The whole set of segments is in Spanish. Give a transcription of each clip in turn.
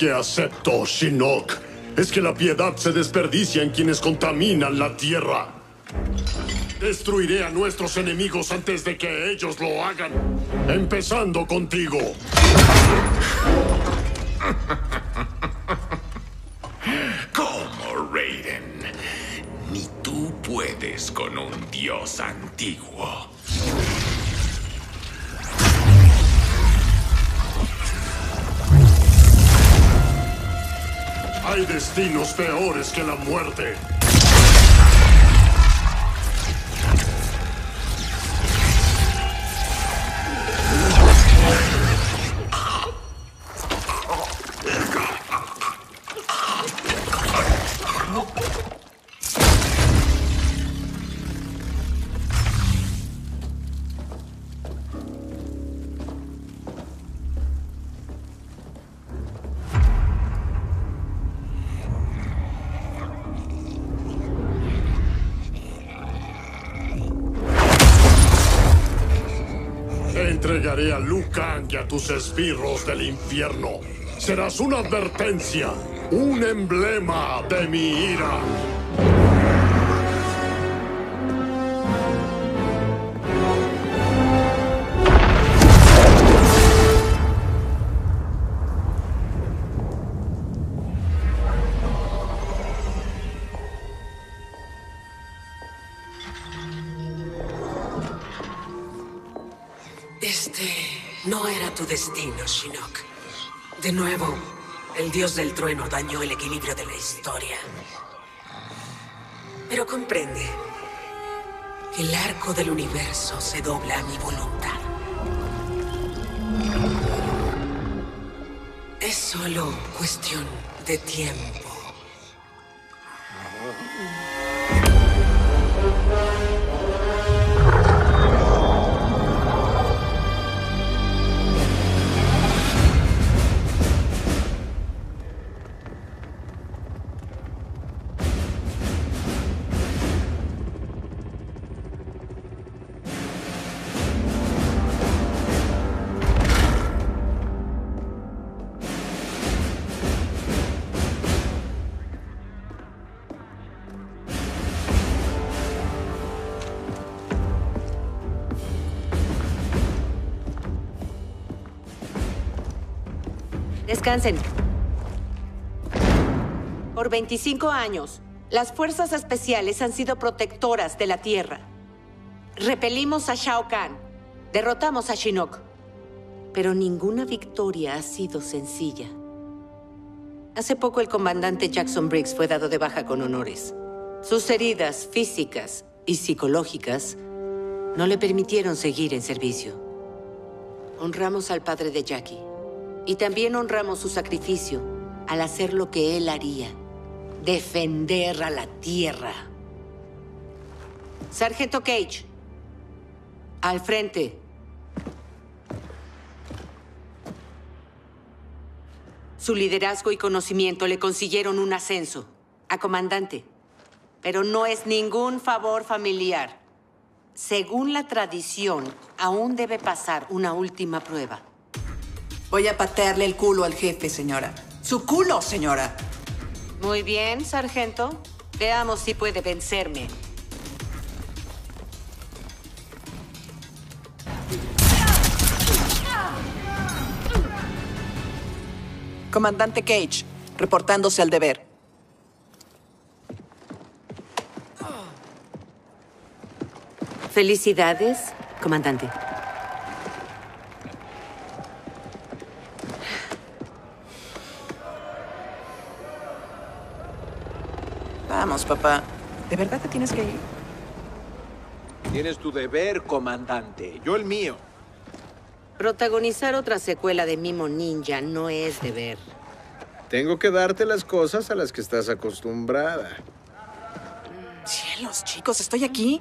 que acepto, Shinnok, es que la piedad se desperdicia en quienes contaminan la tierra. Destruiré a nuestros enemigos antes de que ellos lo hagan, empezando contigo. Destinos peores que la muerte. A tus esbirros del infierno. Serás una advertencia, un emblema de mi ira. De nuevo, el dios del trueno dañó el equilibrio de la historia. Pero comprende que el arco del universo se dobla a mi voluntad. Es solo cuestión de tiempo. Descansen. Por 25 años, las fuerzas especiales han sido protectoras de la Tierra. Repelimos a Shao Kahn, derrotamos a Shinnok, pero ninguna victoria ha sido sencilla. Hace poco el comandante Jackson Briggs fue dado de baja con honores. Sus heridas físicas y psicológicas no le permitieron seguir en servicio. Honramos al padre de Jackie y también honramos su sacrificio al hacer lo que él haría, defender a la Tierra. Sargento Cage, al frente. Su liderazgo y conocimiento le consiguieron un ascenso a comandante, pero no es ningún favor familiar. Según la tradición, aún debe pasar una última prueba. Voy a patearle el culo al jefe, señora. ¡Su culo, señora! Muy bien, sargento. Veamos si puede vencerme. Comandante Cage, reportándose al deber. Felicidades, comandante. Vamos, papá. ¿De verdad te tienes que ir? Tienes tu deber, comandante. Yo el mío. Protagonizar otra secuela de Mimo Ninja no es deber. Tengo que darte las cosas a las que estás acostumbrada. Cielos, chicos, estoy aquí.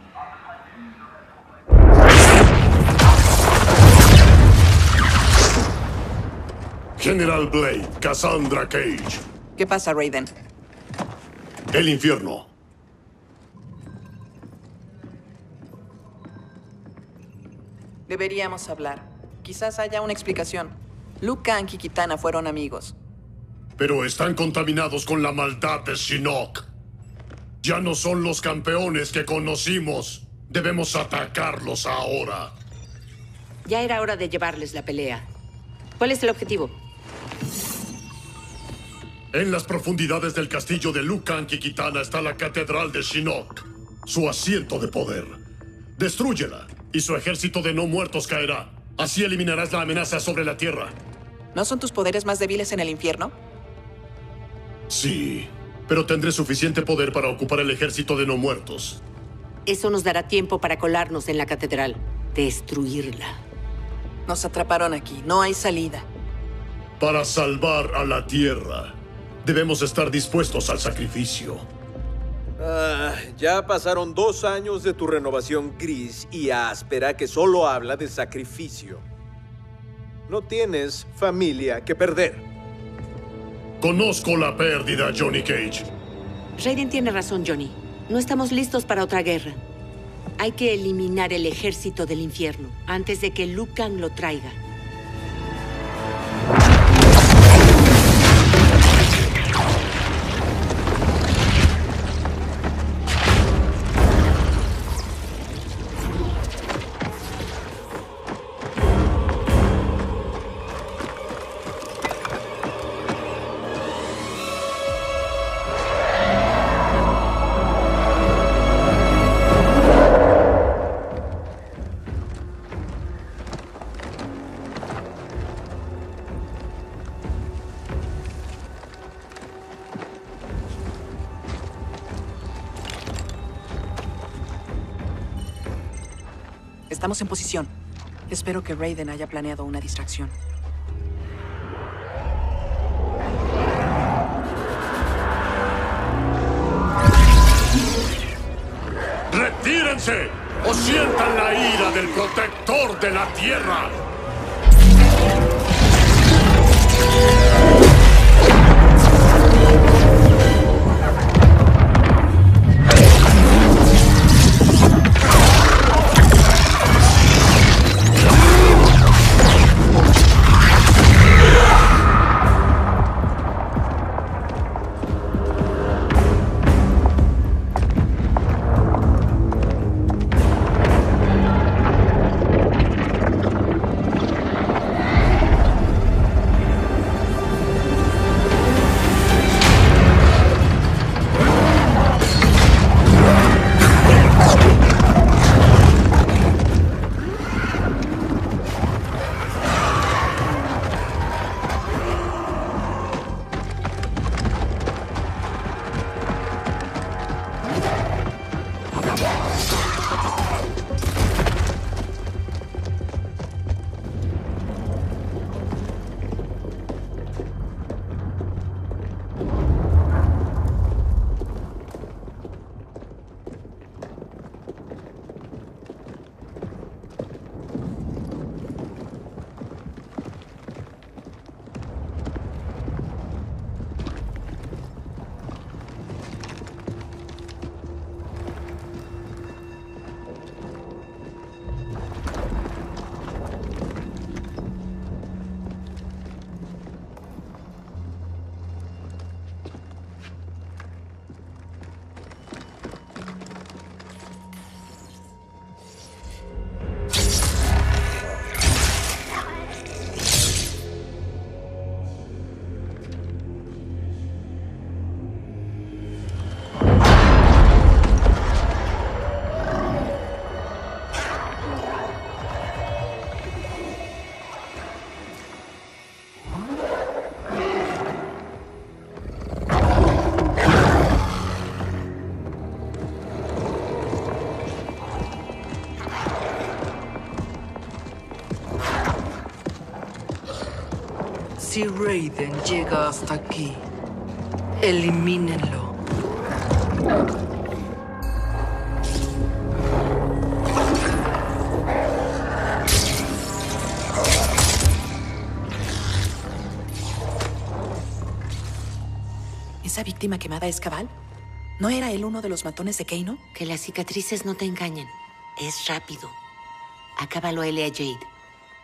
General Blade, Cassandra Cage. ¿Qué pasa, Raiden? El infierno. Deberíamos hablar. Quizás haya una explicación. Kang y Kitana fueron amigos. Pero están contaminados con la maldad de Shinnok. Ya no son los campeones que conocimos. Debemos atacarlos ahora. Ya era hora de llevarles la pelea. ¿Cuál es el objetivo? En las profundidades del castillo de Liu Kang y Kitana está la catedral de Shinnok, su asiento de poder. Destrúyela y su ejército de no muertos caerá. Así eliminarás la amenaza sobre la Tierra. ¿No son tus poderes más débiles en el infierno? Sí, pero tendré suficiente poder para ocupar el ejército de no muertos. Eso nos dará tiempo para colarnos en la catedral. Destruirla. Nos atraparon aquí. No hay salida. Para salvar a la Tierra, debemos estar dispuestos al sacrificio. Ah, ya pasaron dos años de tu renovación gris y áspera que solo habla de sacrificio. No tienes familia que perder. Conozco la pérdida, Johnny Cage. Raiden tiene razón, Johnny. No estamos listos para otra guerra. Hay que eliminar el ejército del infierno antes de que Liu Kang lo traiga. En posición. Espero que Raiden haya planeado una distracción. ¡Retírense! ¡O sientan la ira del protector de la Tierra! Si Raiden llega hasta aquí, elimínenlo. ¿Esa víctima quemada es Cabal? ¿No era él uno de los matones de Keino? Que las cicatrices no te engañen. Es rápido. Acábalo a él y a Jade.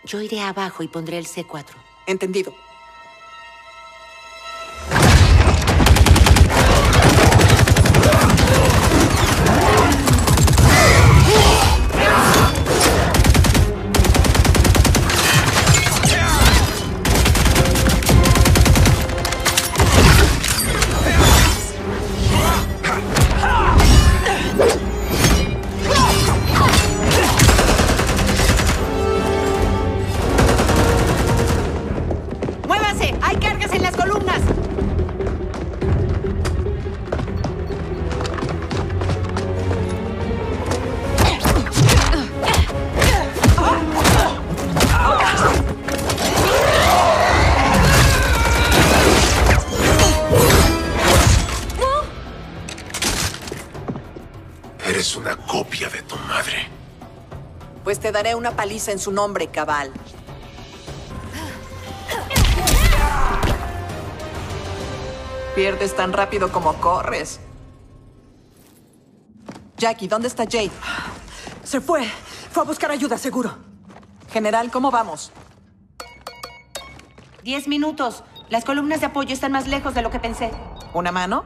Yo iré abajo y pondré el C4. Entendido. Daré una paliza en su nombre, Cabal. Pierdes tan rápido como corres. Jackie, ¿dónde está Jade? Se fue. Fue a buscar ayuda, seguro. General, ¿cómo vamos? Diez minutos. Las columnas de apoyo están más lejos de lo que pensé. ¿Una mano?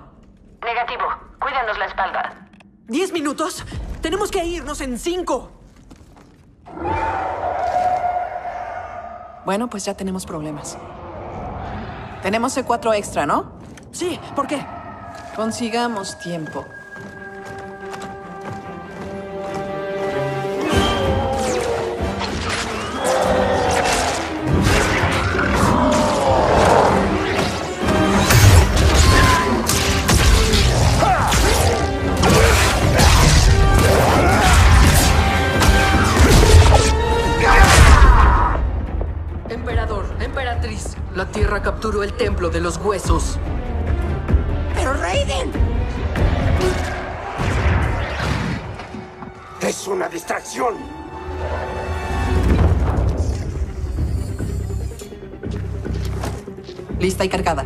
Negativo. Cuídanos la espalda. ¿Diez minutos? Tenemos que irnos en cinco. Bueno, pues ya tenemos problemas. Tenemos C4 extra, ¿no? Sí, ¿por qué? Consigamos tiempo. Tierra capturó el templo de los huesos. ¡Pero Raiden! Es una distracción. Lista y cargada.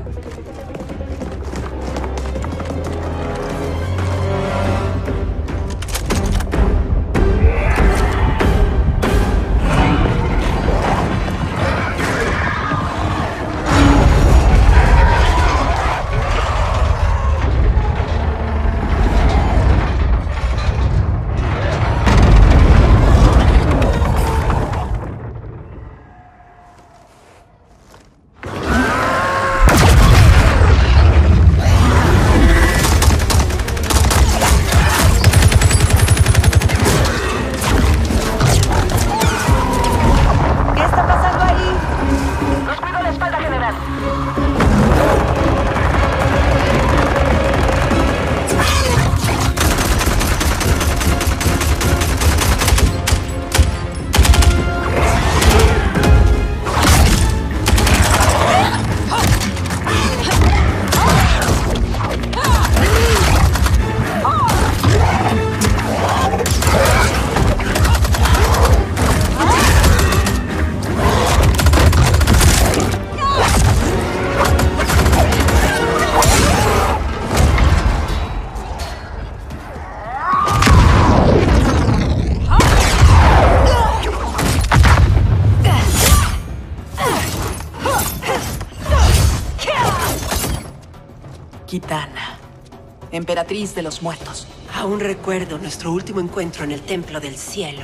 Emperatriz de los muertos. Aún recuerdo nuestro último encuentro en el Templo del Cielo.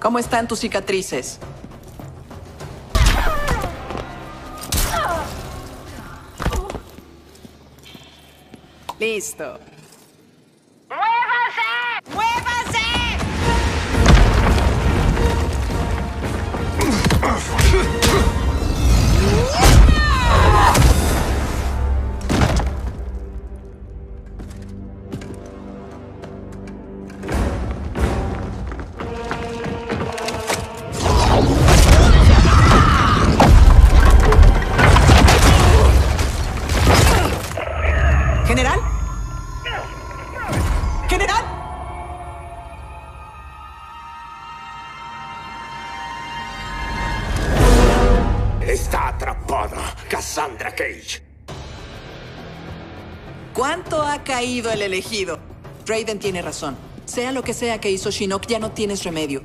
¿Cómo están tus cicatrices? Listo. El elegido? Raiden tiene razón. Sea lo que sea que hizo Shinnok, ya no tienes remedio.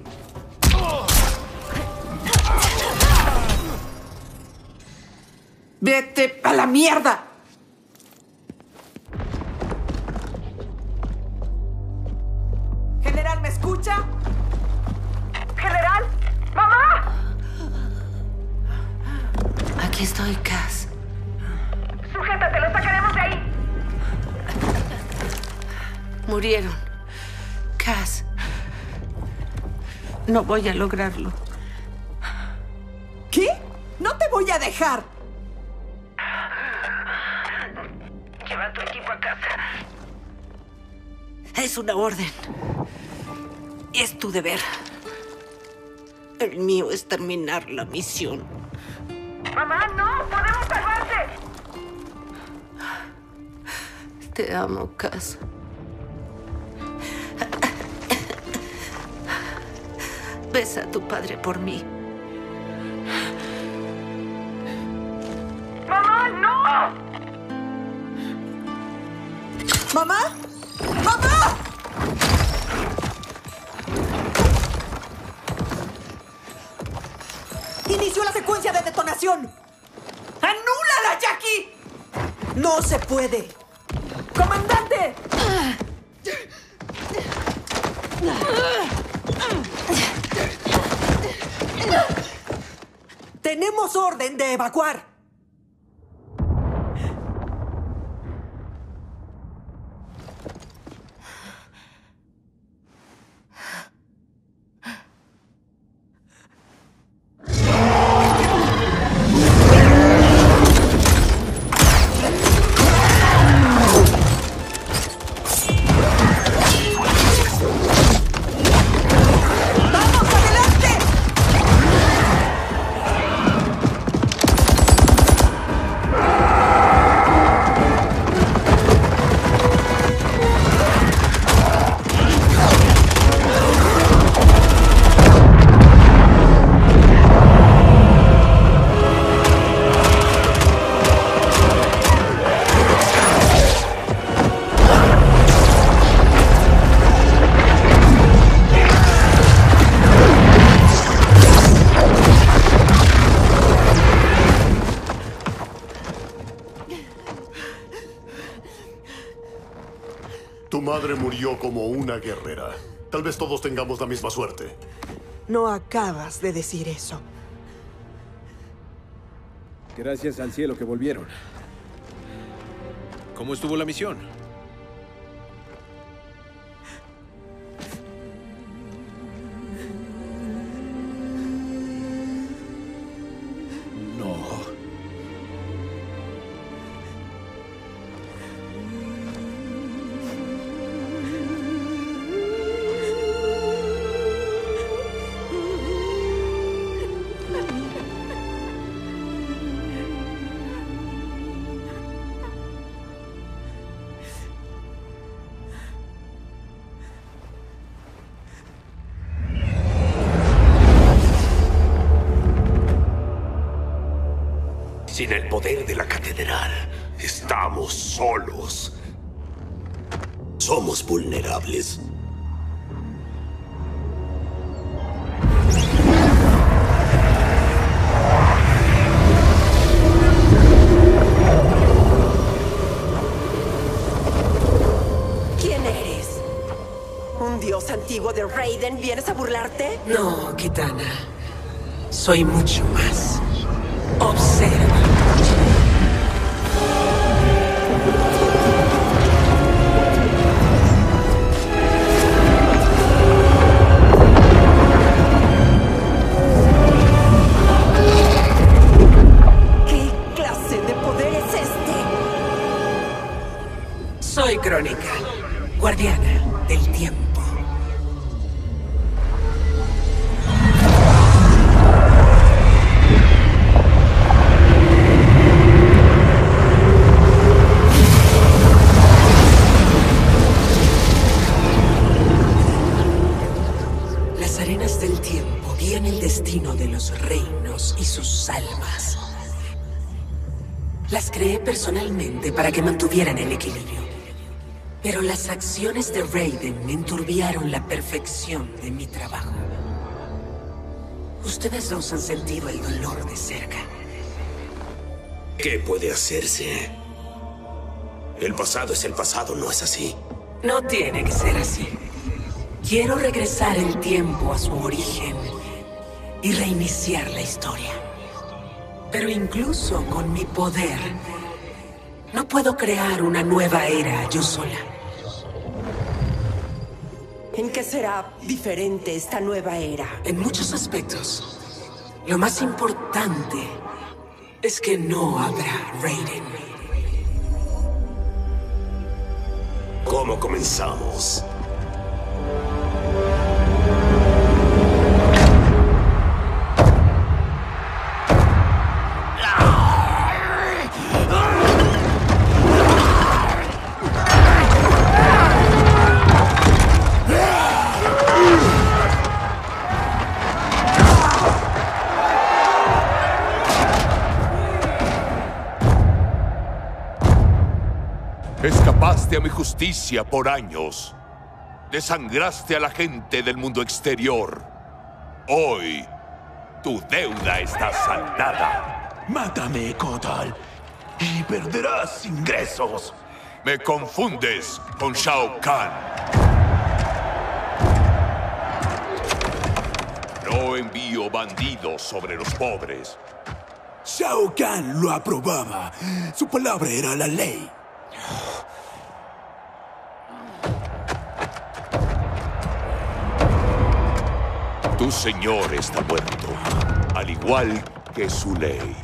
Voy a lograrlo. ¿Qué? ¡No te voy a dejar! Lleva a tu equipo a casa. Es una orden. Es tu deber. El mío es terminar la misión. ¡Mamá, no! ¡Podemos salvarte! Te amo, Cass. Besa a tu padre por mí. ¡Mamá, no! ¿Mamá? ¡Mamá! Inició la secuencia de detonación. ¡Anúlala, Jackie! No se puede. ¡Comandante! Tenemos orden de evacuar. Una guerrera. Tal vez todos tengamos la misma suerte. No acabas de decir eso. Gracias al cielo que volvieron. ¿Cómo estuvo la misión? Soy mucho perfección de mi trabajo. Ustedes dos han sentido el dolor de cerca. ¿Qué puede hacerse? El pasado es el pasado, ¿no es así? No tiene que ser así. Quiero regresar el tiempo a su origen y reiniciar la historia. Pero incluso con mi poder, no puedo crear una nueva era yo sola. ¿En qué será diferente esta nueva era? En muchos aspectos. Lo más importante es que no habrá Raiden. ¿Cómo comenzamos? Justicia por años. Desangraste a la gente del mundo exterior. Hoy, tu deuda está saldada. Mátame, Kotal, y perderás ingresos. Me confundes con Shao Kahn. No envío bandidos sobre los pobres. Shao Kahn lo aprobaba. Su palabra era la ley. Tu señor está muerto, al igual que su ley.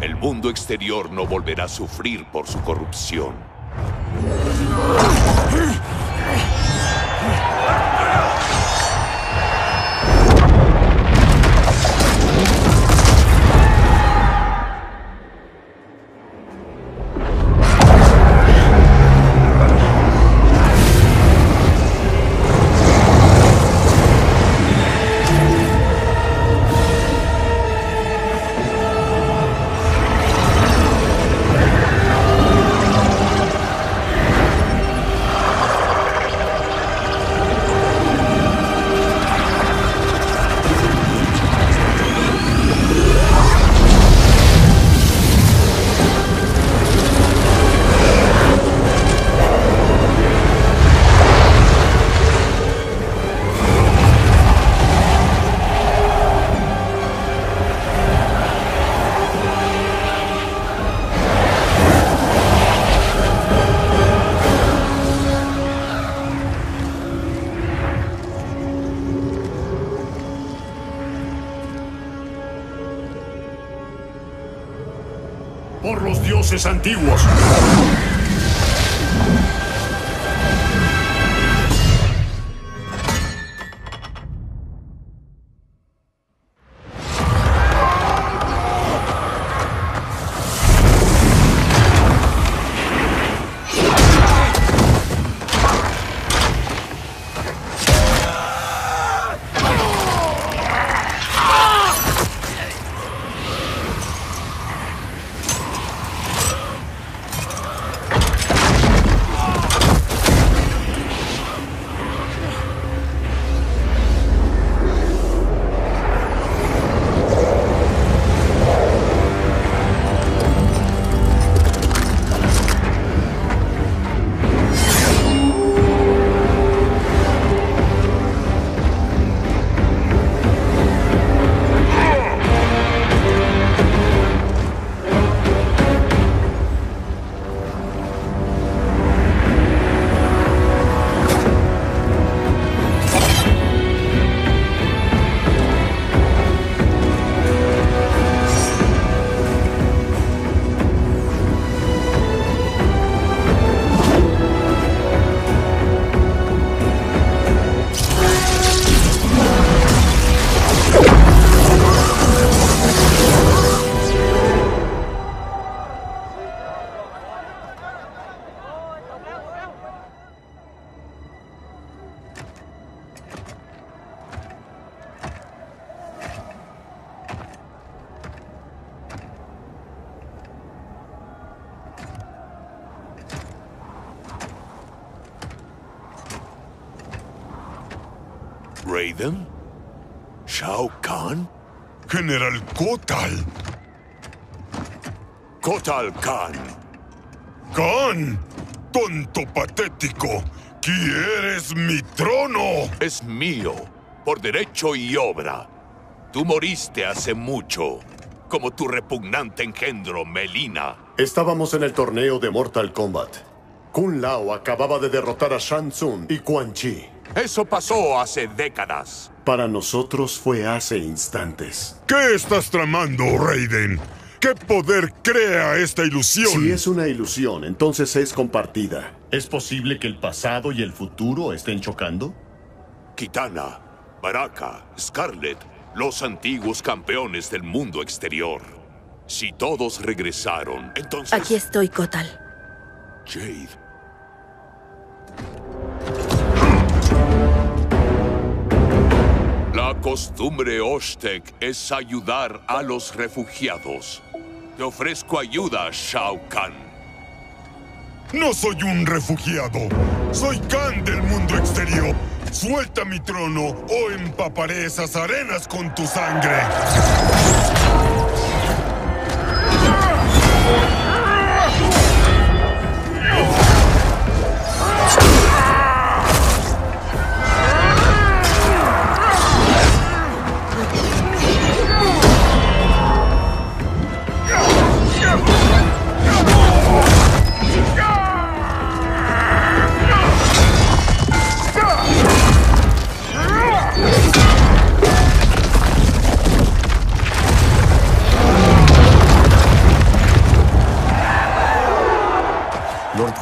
El mundo exterior no volverá a sufrir por su corrupción. Antiguos. General Kotal. Kotal Kahn. Kahn, tonto patético. ¿Quieres mi trono? Es mío, por derecho y obra. Tú moriste hace mucho, como tu repugnante engendro, Melina. Estábamos en el torneo de Mortal Kombat. Kun Lao acababa de derrotar a Shang Tsung y Quan Chi. Eso pasó hace décadas. Para nosotros fue hace instantes. ¿Qué estás tramando, Raiden? ¿Qué poder crea esta ilusión? Si es una ilusión, entonces es compartida. ¿Es posible que el pasado y el futuro estén chocando? Kitana, Baraka, Scarlet, los antiguos campeones del mundo exterior. Si todos regresaron, entonces... Aquí estoy, Kotal. Jade. La costumbre Oshtek es ayudar a los refugiados. Te ofrezco ayuda, Shao Kahn. No soy un refugiado. Soy Khan del mundo exterior. Suelta mi trono o empaparé esas arenas con tu sangre.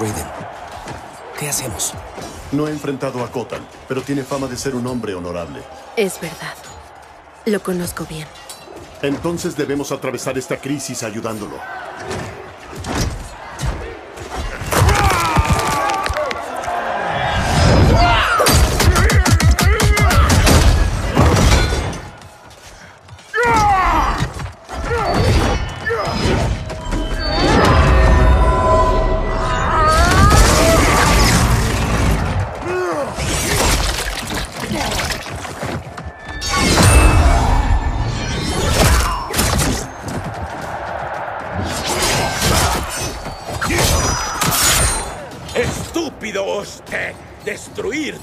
Raiden, ¿qué hacemos? No he enfrentado a Kotal, pero tiene fama de ser un hombre honorable. Es verdad. Lo conozco bien. Entonces debemos atravesar esta crisis ayudándolo.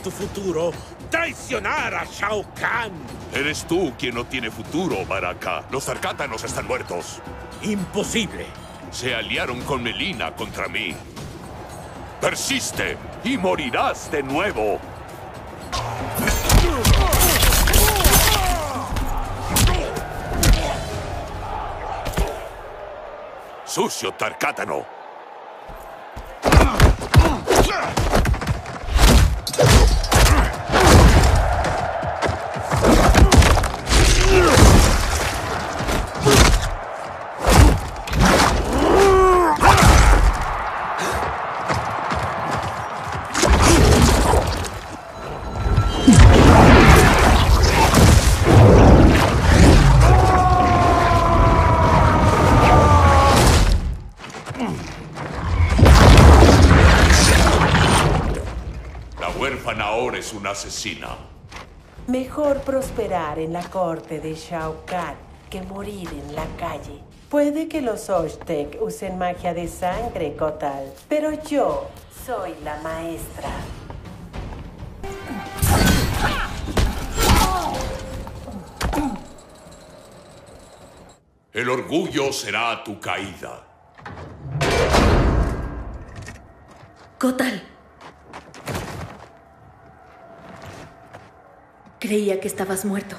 Tu futuro. Traicionar a Shao Kahn. Eres tú quien no tiene futuro, Baraka. Los Tarkátanos están muertos. Imposible. Se aliaron con Melina contra mí. Persiste y morirás de nuevo. Sucio Tarkátano. Huérfana ahora es una asesina. Mejor prosperar en la corte de Shao Kahn que morir en la calle. Puede que los Oshtek usen magia de sangre, Kotal, pero yo soy la maestra. El orgullo será tu caída. Kotal. Creía que estabas muerto.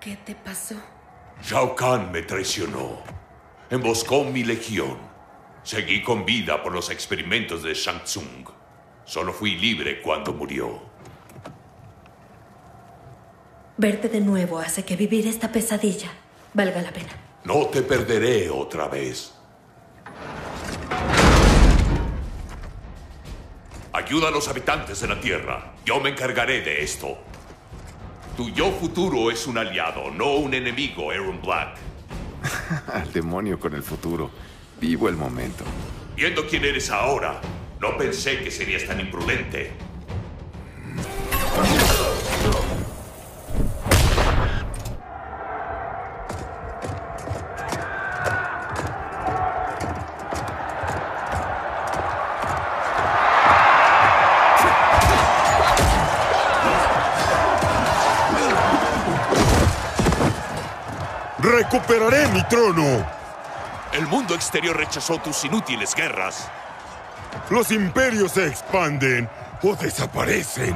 ¿Qué te pasó? Shao Kahn me traicionó. Emboscó mi legión. Seguí con vida por los experimentos de Shang Tsung. Solo fui libre cuando murió. Verte de nuevo hace que vivir esta pesadilla valga la pena. No te perderé otra vez. Ayuda a los habitantes de la Tierra. Yo me encargaré de esto. Tu yo futuro es un aliado, no un enemigo, Aaron Black. Al demonio con el futuro. Vivo el momento. Viendo quién eres ahora, no pensé que serías tan imprudente. ¡Recuperaré mi trono! El mundo exterior rechazó tus inútiles guerras. Los imperios se expanden o desaparecen.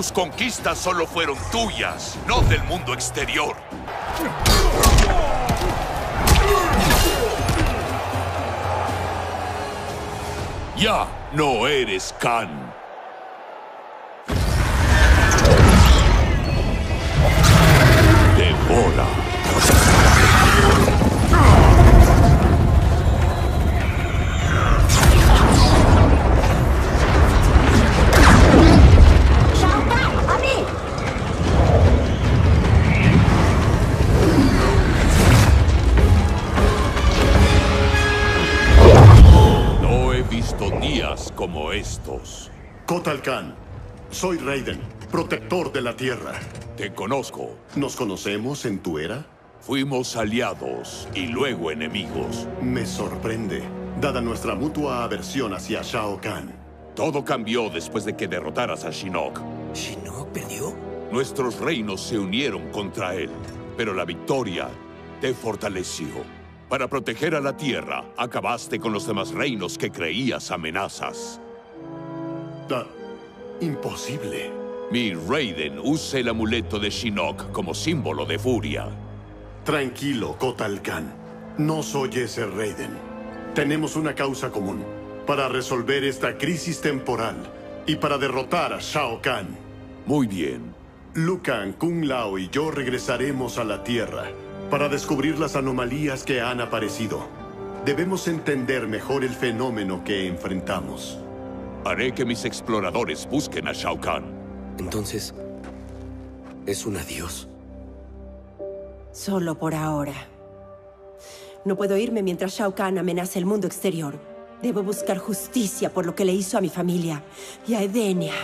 Tus conquistas solo fueron tuyas, no del mundo exterior. Ya no eres Khan. Khan, soy Raiden, protector de la Tierra. Te conozco. ¿Nos conocemos en tu era? Fuimos aliados y luego enemigos. Me sorprende, dada nuestra mutua aversión hacia Shao Kahn. Todo cambió después de que derrotaras a Shinnok. ¿Shinnok perdió? Nuestros reinos se unieron contra él, pero la victoria te fortaleció. Para proteger a la Tierra, acabaste con los demás reinos que creías amenazas. Ah, imposible. Mi Raiden usa el amuleto de Shinnok como símbolo de furia. Tranquilo, Kotal Khan. No soy ese Raiden. Tenemos una causa común. Para resolver esta crisis temporal y para derrotar a Shao Kahn. Muy bien. Liu Kang, Kung Lao y yo regresaremos a la Tierra para descubrir las anomalías que han aparecido. Debemos entender mejor el fenómeno que enfrentamos. Haré que mis exploradores busquen a Shao Kahn. Entonces, es un adiós. Solo por ahora. No puedo irme mientras Shao Kahn amenaza el mundo exterior. Debo buscar justicia por lo que le hizo a mi familia y a Edenia.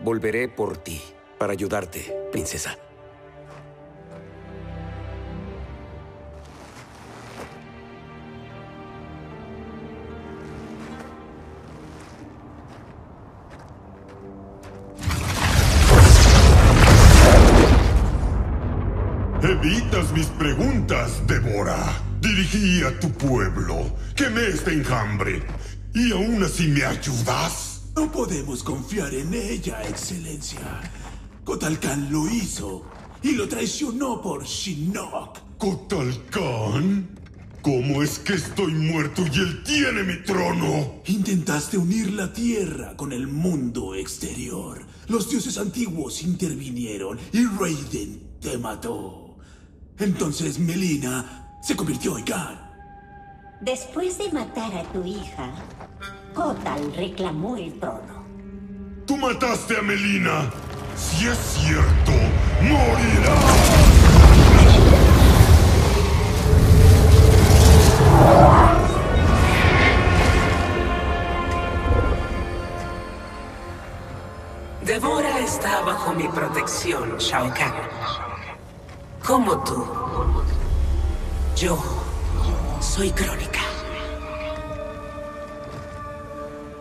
Volveré por ti, para ayudarte, princesa. Evitas mis preguntas, Devora. Dirigí a tu pueblo. Quemé este enjambre. ¿Y aún así me ayudas? No podemos confiar en ella, Excelencia. Kotal Khan lo hizo y lo traicionó por Shinnok. ¿Kotal Khan? ¿Cómo es que estoy muerto y él tiene mi trono? Intentaste unir la Tierra con el mundo exterior. Los dioses antiguos intervinieron y Raiden te mató. Entonces Melina se convirtió en Khan. Después de matar a tu hija, Kotal reclamó el trono. ¡Tú mataste a Melina! Si es cierto, morirás. Devora está bajo mi protección, Shao Kahn. Como tú. Yo soy Crónica.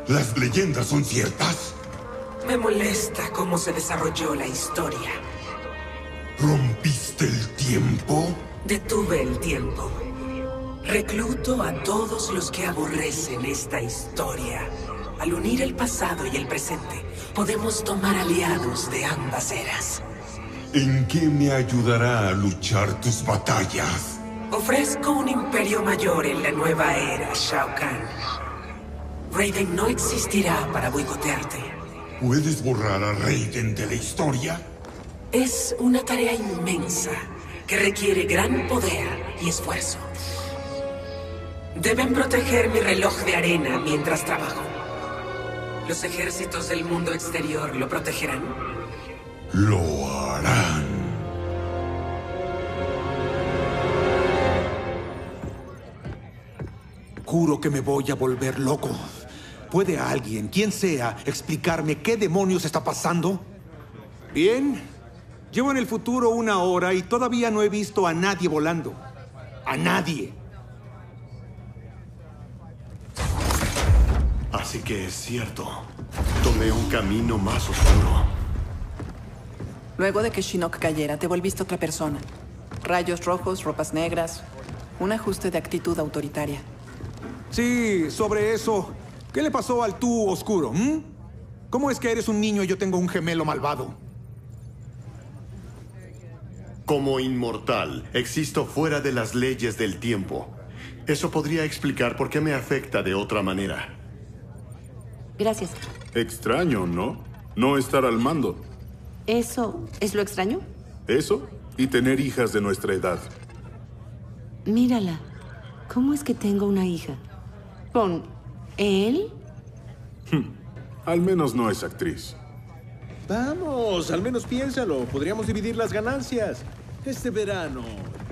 ¿Las leyendas son ciertas? Me molesta cómo se desarrolló la historia. ¿Rompiste el tiempo? Detuve el tiempo. Recluto a todos los que aborrecen esta historia. Al unir el pasado y el presente, podemos tomar aliados de ambas eras. ¿En qué me ayudará a luchar tus batallas? Ofrezco un imperio mayor en la nueva era, Shao Kahn. Raiden no existirá para boicotearte. ¿Puedes borrar a Raiden de la historia? Es una tarea inmensa que requiere gran poder y esfuerzo. Deben proteger mi reloj de arena mientras trabajo. ¿Los ejércitos del mundo exterior lo protegerán? Lo harán. Juro que me voy a volver loco. ¿Puede alguien, quien sea, explicarme qué demonios está pasando? Bien. Llevo en el futuro una hora y todavía no he visto a nadie volando. A nadie. Así que es cierto. Tomé un camino más oscuro. Luego de que Shinnok cayera, te volviste otra persona. Rayos rojos, ropas negras, un ajuste de actitud autoritaria. Sí, sobre eso. ¿Qué le pasó al tú oscuro? mm? ¿Cómo es que eres un niño y yo tengo un gemelo malvado? Como inmortal, existo fuera de las leyes del tiempo. Eso podría explicar por qué me afecta de otra manera. Gracias. Extraño, ¿no? No estar al mando. ¿Eso es lo extraño? Eso y tener hijas de nuestra edad. Mírala. ¿Cómo es que tengo una hija? ¿Con él? Al menos no es actriz. Vamos, al menos piénsalo. Podríamos dividir las ganancias. Este verano,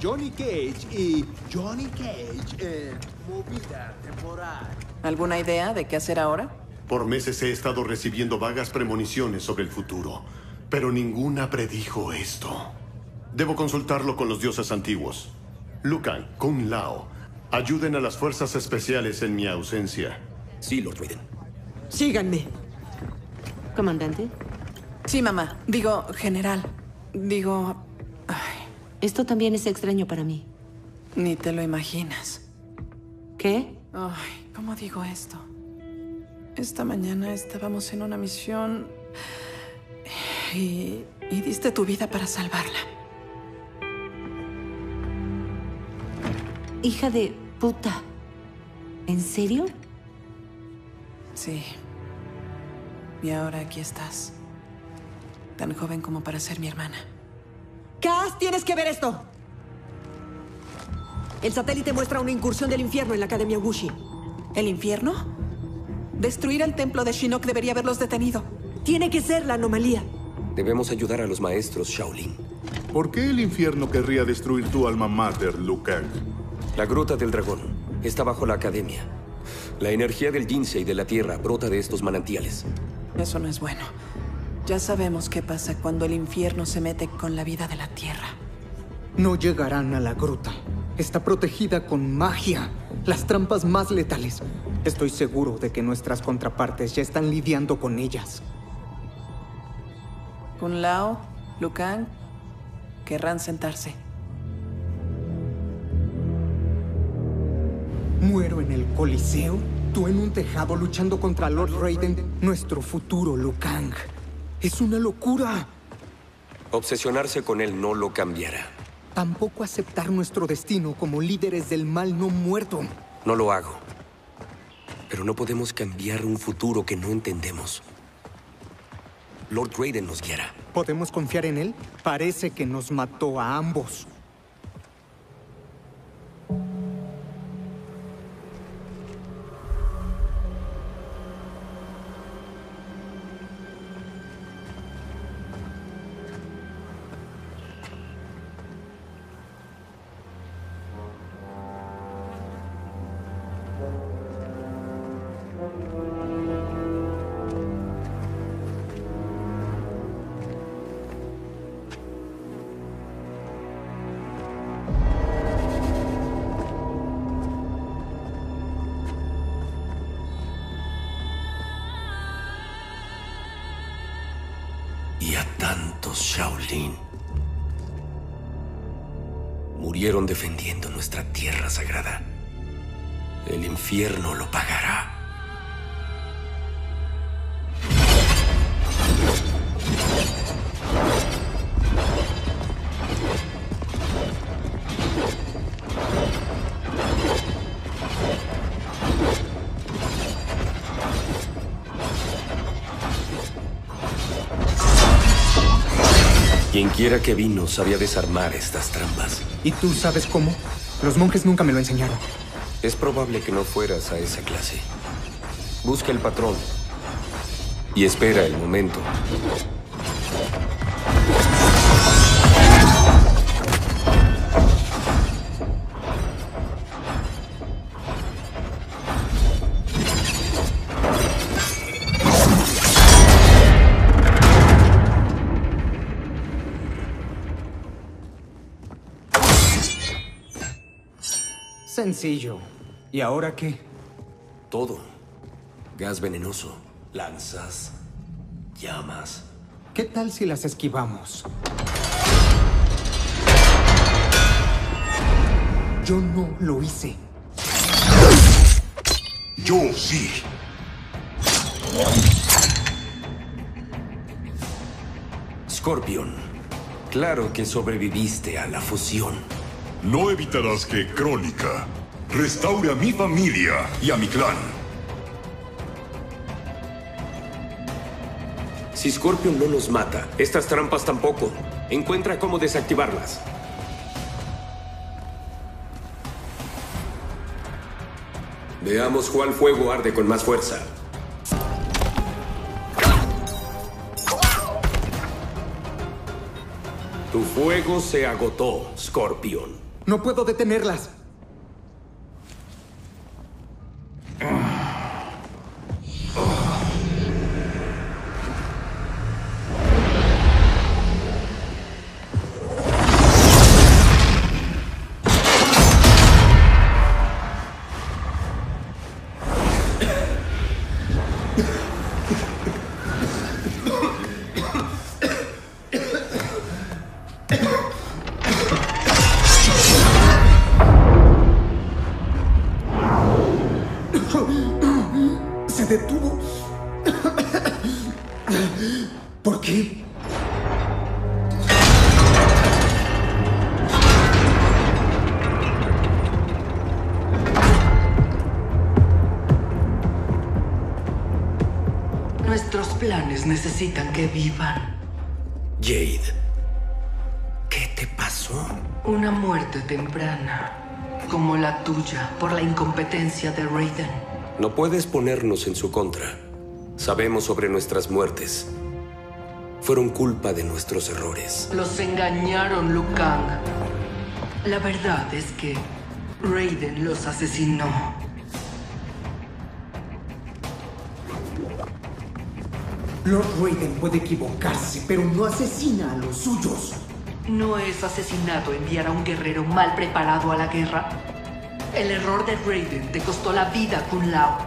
Johnny Cage y Johnny Cage en movida temporal. ¿Alguna idea de qué hacer ahora? Por meses he estado recibiendo vagas premoniciones sobre el futuro, pero ninguna predijo esto. Debo consultarlo con los dioses antiguos. Lucan, Kung Lao, ayuden a las fuerzas especiales en mi ausencia. Sí, Lord Raiden. Síganme. ¿Comandante? Sí, mamá. Digo, general. Digo, Esto también es extraño para mí. ni te lo imaginas. ¿Qué? Ay, ¿cómo digo esto? Esta mañana estábamos en una misión y, y diste tu vida para salvarla. Hija de puta. ¿En serio? Sí. Y ahora aquí estás. Tan joven como para ser mi hermana. Cass, tienes que ver esto. El satélite muestra una incursión del infierno en la Academia Wuxi. ¿El infierno? Destruir el templo de Shinnok debería haberlos detenido. Tiene que ser la anomalía. Debemos ayudar a los maestros Shaolin. ¿Por qué el infierno querría destruir tu alma mater, Liu Kang? La Gruta del Dragón está bajo la academia. La energía del Jinsei de la Tierra brota de estos manantiales. Eso no es bueno. Ya sabemos qué pasa cuando el infierno se mete con la vida de la Tierra. No llegarán a la gruta. Está protegida con magia. Las trampas más letales. Estoy seguro de que nuestras contrapartes ya están lidiando con ellas. Kun Lao, Lucan, querrán sentarse. ¿Muero en el Coliseo? ¿Tú en un tejado luchando contra Lord Raiden? Nuestro futuro, Liu Kang. Es una locura. Obsesionarse con él no lo cambiará. Tampoco aceptar nuestro destino como líderes del mal no muerto. No lo hago. Pero no podemos cambiar un futuro que no entendemos. Lord Raiden nos guiará. ¿Podemos confiar en él? Parece que nos mató a ambos. Quien quiera que vino sabía desarmar estas trampas. ¿Y tú sabes cómo? Los monjes nunca me lo enseñaron. Es probable que no fueras a esa clase. Busca el patrón y espera el momento. Sencillo. ¿Y ahora qué? Todo. Gas venenoso, lanzas, llamas. ¿Qué tal si las esquivamos? Yo no lo hice. Yo sí. Scorpion, claro que sobreviviste a la fusión. No evitarás que Crónica restaure a mi familia y a mi clan. Si Scorpion no nos mata, estas trampas tampoco. Encuentra cómo desactivarlas. Veamos cuál fuego arde con más fuerza. Tu fuego se agotó, Scorpion. No puedo detenerlas. Vivan. Jade, ¿qué te pasó? Una muerte temprana, como la tuya, por la incompetencia de Raiden. No puedes ponernos en su contra. Sabemos sobre nuestras muertes. Fueron culpa de nuestros errores. Los engañaron, Liu Kang. La verdad es que Raiden los asesinó. Lord Raiden puede equivocarse, pero no asesina a los suyos. ¿No es asesinato enviar a un guerrero mal preparado a la guerra? El error de Raiden te costó la vida, Kun Lao.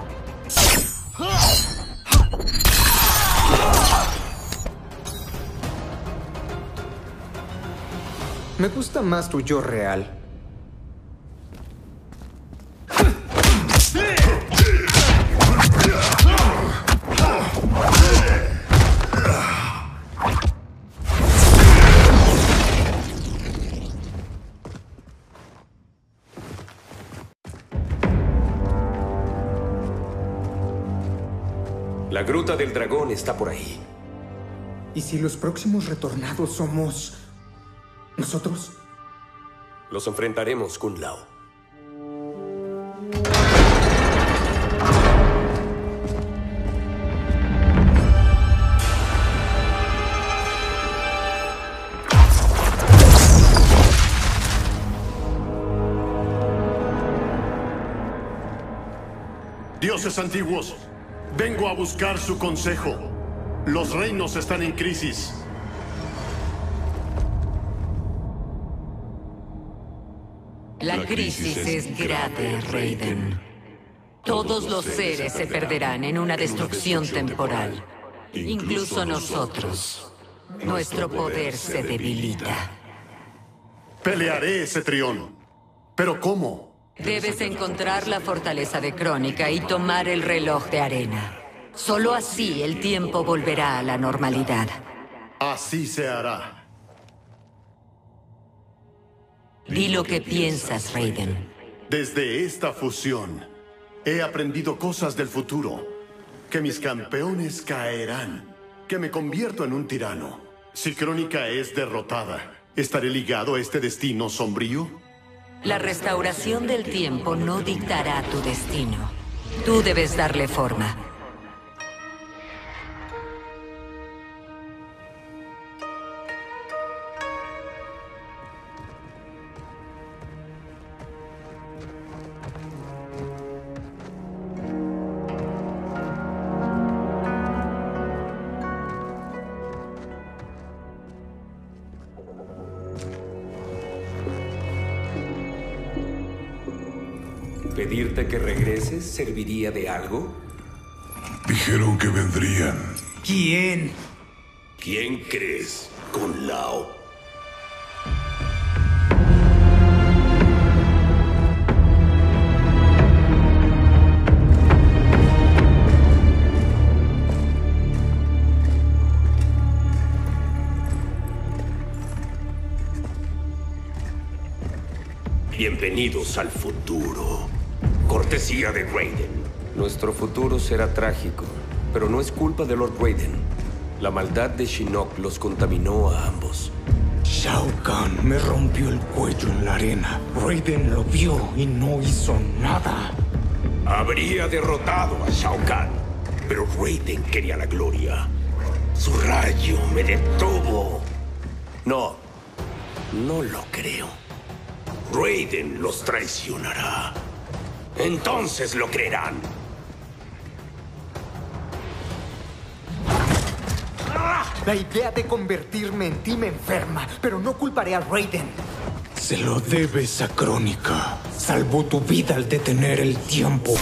Me gusta más tu yo real. Gruta del dragón está por ahí. ¿Y si los próximos retornados somos... nosotros? Los enfrentaremos, Kun Lao. Dioses antiguos, vengo a buscar su consejo. Los reinos están en crisis. La crisis es grave, Raiden. Todos los seres se perderán en una destrucción temporal. Incluso nosotros. Nuestro poder se debilita. Pelearé ese trión. ¿Pero cómo? Debes encontrar la fortaleza de Crónica y tomar el reloj de arena. Solo así el tiempo volverá a la normalidad. Así se hará. Di lo que piensas, Raiden. Desde esta fusión, he aprendido cosas del futuro. Que mis campeones caerán. Que me convierto en un tirano. Si Crónica es derrotada, ¿estaré ligado a este destino sombrío? La restauración del tiempo no dictará tu destino. Tú debes darle forma. Serviría de algo? Dijeron que vendrían. ¿Quién? ¿Quién crees? Con Lao. Bienvenidos al futuro. Cortesía de Raiden. Nuestro futuro será trágico, pero no es culpa de Lord Raiden. La maldad de Shinnok los contaminó a ambos. Shao Kahn me rompió el cuello en la arena. Raiden lo vio y no hizo nada. Habría derrotado a Shao Kahn, pero Raiden quería la gloria. Su rayo me detuvo. No, no lo creo. Raiden los traicionará. Entonces lo creerán. La idea de convertirme en ti me enferma, pero no culparé a Raiden. Se lo debes a Crónica. Salvó tu vida al detener el tiempo.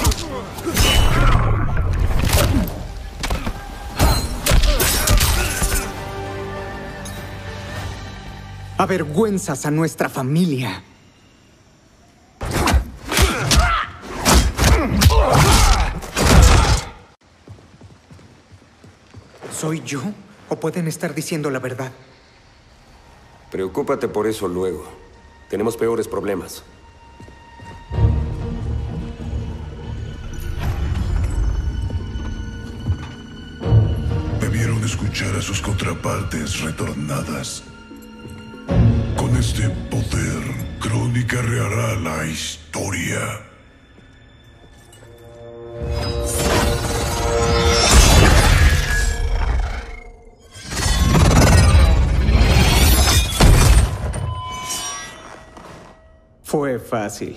Avergüenzas a nuestra familia. ¿Soy yo? ¿O pueden estar diciendo la verdad? Preocúpate por eso luego. Tenemos peores problemas. Debieron escuchar a sus contrapartes retornadas. Con este poder, Crónica rehará la historia. Fue fácil.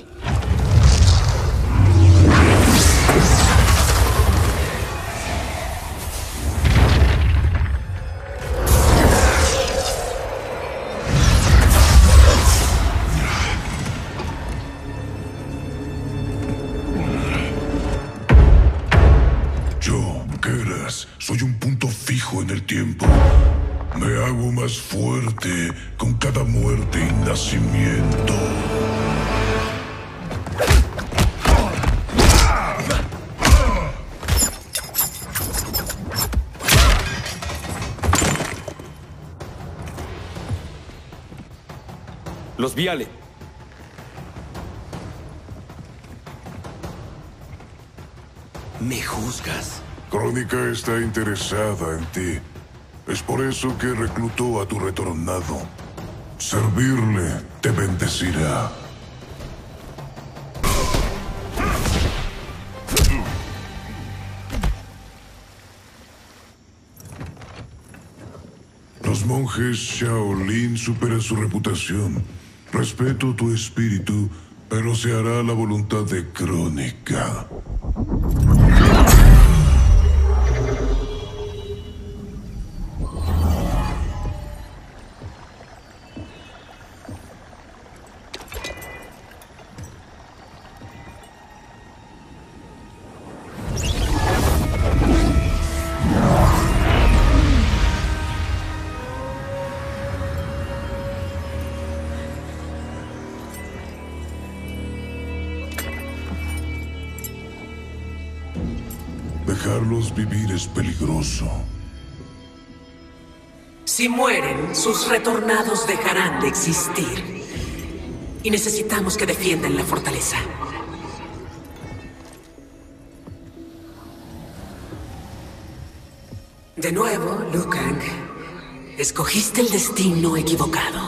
Viale. ¿Me juzgas? Crónica está interesada en ti. Es por eso que reclutó a tu retornado. Servirle te bendecirá. Los monjes Shaolin superan su reputación. Respeto tu espíritu, pero se hará la voluntad de Crónica. Si mueren, sus retornados dejarán de existir. Y necesitamos que defiendan la fortaleza. De nuevo, Liu Kang, escogiste el destino equivocado.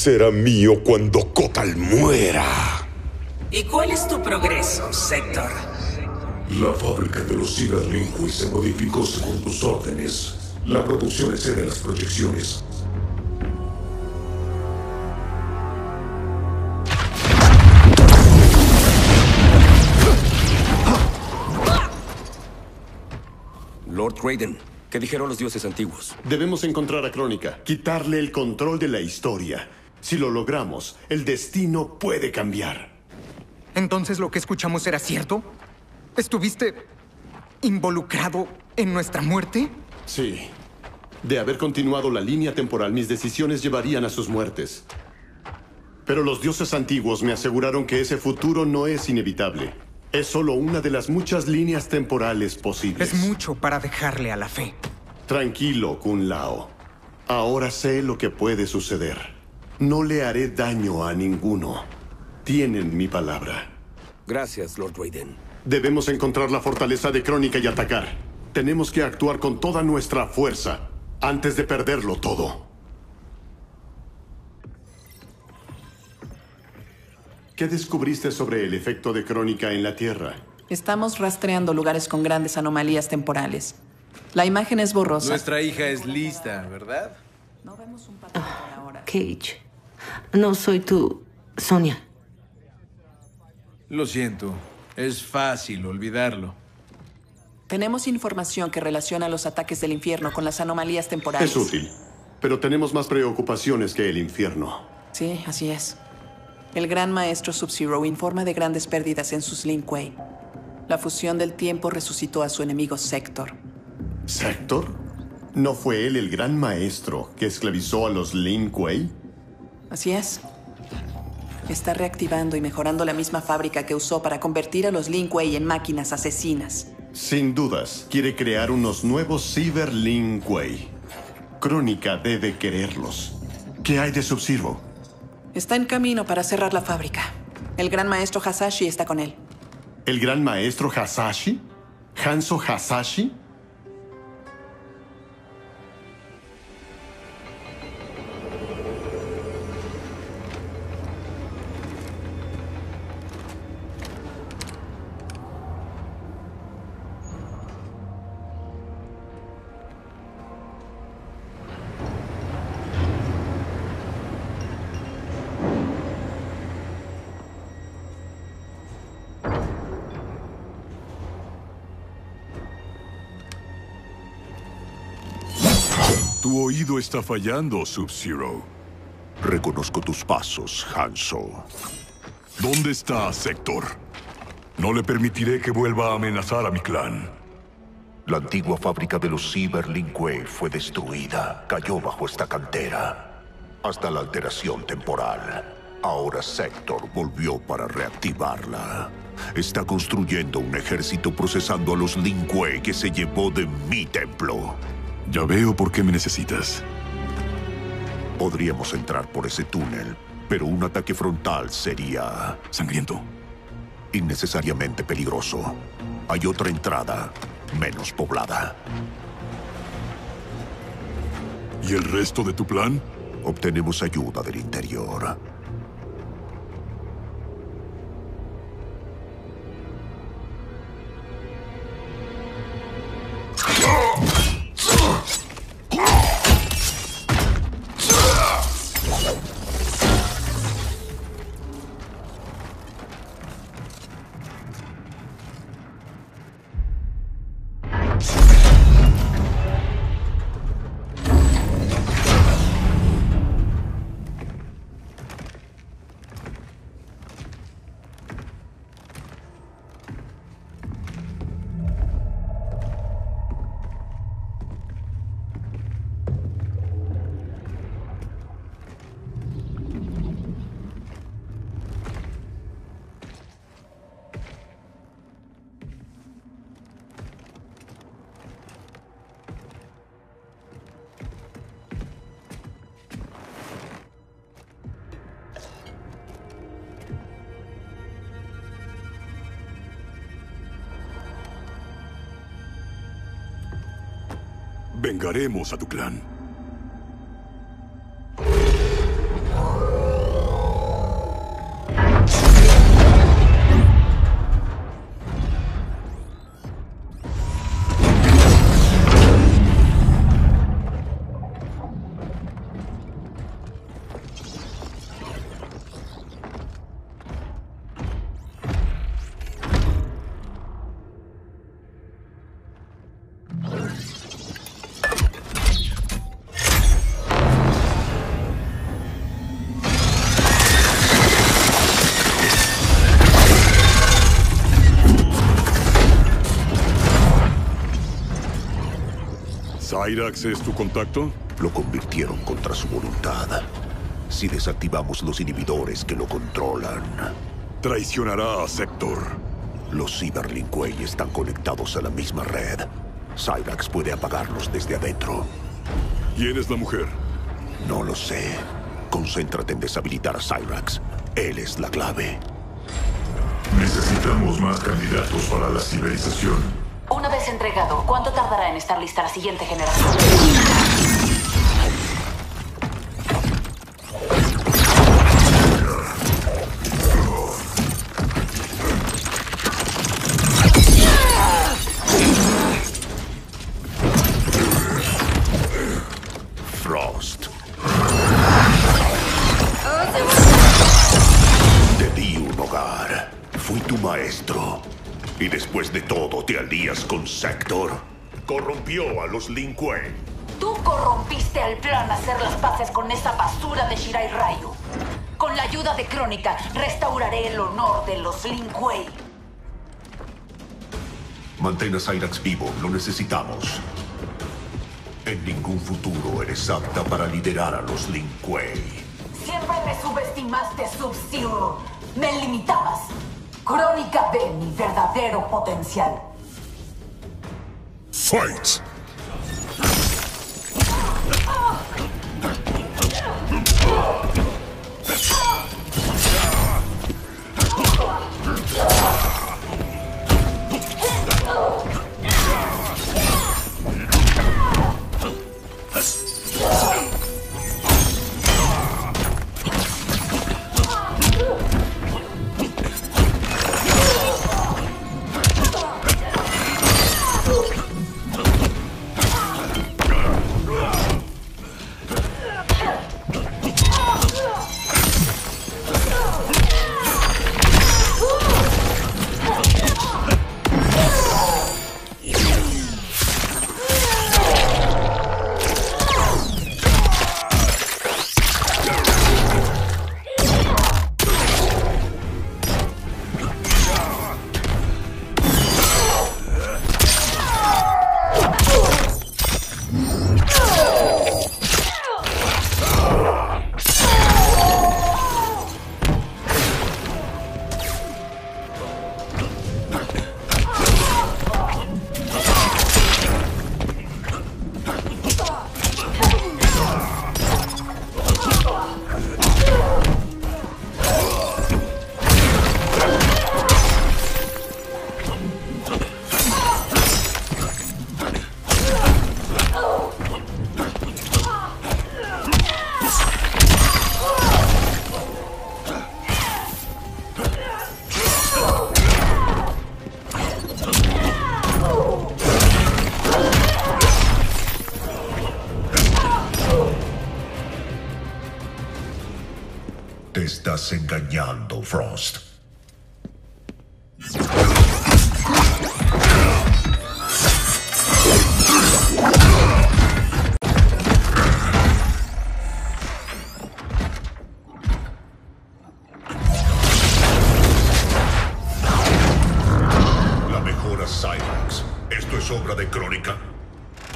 Será mío cuando Kotal muera. ¿Y cuál es tu progreso, Sector? La fábrica de los ciberlinguis se modificó según tus órdenes. La producción excede las proyecciones. Lord Raiden, ¿qué dijeron los dioses antiguos? Debemos encontrar a Crónica, quitarle el control de la historia. Si lo logramos, el destino puede cambiar. ¿Entonces lo que escuchamos era cierto? ¿Estuviste involucrado en nuestra muerte? Sí. De haber continuado la línea temporal, mis decisiones llevarían a sus muertes. Pero los dioses antiguos me aseguraron que ese futuro no es inevitable. Es solo una de las muchas líneas temporales posibles. Es mucho para dejarle a la fe. Tranquilo, Kun Lao. Ahora sé lo que puede suceder. No le haré daño a ninguno. Tienen mi palabra. Gracias, Lord Raiden. Debemos encontrar la fortaleza de Crónica y atacar. Tenemos que actuar con toda nuestra fuerza antes de perderlo todo. ¿Qué descubriste sobre el efecto de Crónica en la Tierra? Estamos rastreando lugares con grandes anomalías temporales. La imagen es borrosa. Nuestra hija es lista, ¿verdad? Cage. No soy tú, Sonia. Lo siento. Es fácil olvidarlo. Tenemos información que relaciona los ataques del infierno con las anomalías temporales. Es útil, pero tenemos más preocupaciones que el infierno. Sí, así es. El gran maestro Sub-Zero informa de grandes pérdidas en sus Lin Kuei. La fusión del tiempo resucitó a su enemigo Sector. ¿Sector? ¿No fue él el gran maestro que esclavizó a los Lin Kuei? Así es. Está reactivando y mejorando la misma fábrica que usó para convertir a los Lin Kuei en máquinas asesinas. Sin dudas, quiere crear unos nuevos Cyber Lin Kuei. Crónica debe quererlos. ¿Qué hay de Sub-Zero? Está en camino para cerrar la fábrica. El gran maestro Hasashi está con él. ¿El gran maestro Hasashi? ¿Hanzo Hasashi? Tu oído está fallando, Sub-Zero. Reconozco tus pasos, Hanzo. ¿Dónde está Sector? No le permitiré que vuelva a amenazar a mi clan. La antigua fábrica de los Cyberlingue fue destruida. Cayó bajo esta cantera. Hasta la alteración temporal. Ahora Sector volvió para reactivarla. Está construyendo un ejército procesando a los Lingue que se llevó de mi templo. Ya veo por qué me necesitas. Podríamos entrar por ese túnel, pero un ataque frontal sería... Sangriento. Innecesariamente peligroso. Hay otra entrada, menos poblada. ¿Y el resto de tu plan? Obtenemos ayuda del interior. Vengaremos a tu clan. ¿Cyrax es tu contacto? Lo convirtieron contra su voluntad. Si desactivamos los inhibidores que lo controlan... Traicionará a Sector. Los Cyberlinkway están conectados a la misma red. Cyrax puede apagarlos desde adentro. ¿Quién es la mujer? No lo sé. Concéntrate en deshabilitar a Cyrax. Él es la clave. Necesitamos más candidatos para la ciberización. Entregado, ¿cuánto tardará en estar lista la siguiente generación? Los Lin Kuei. Tú corrompiste al plan hacer las paces con esa basura de Shirai Ryu. Con la ayuda de Crónica, restauraré el honor de los Lin Kuei. Mantén a Cyrax vivo, lo necesitamos. En ningún futuro eres apta para liderar a los Lin Kuei. Siempre me subestimaste, Sub-Zero. Me limitabas. Crónica ve mi verdadero potencial. Fight!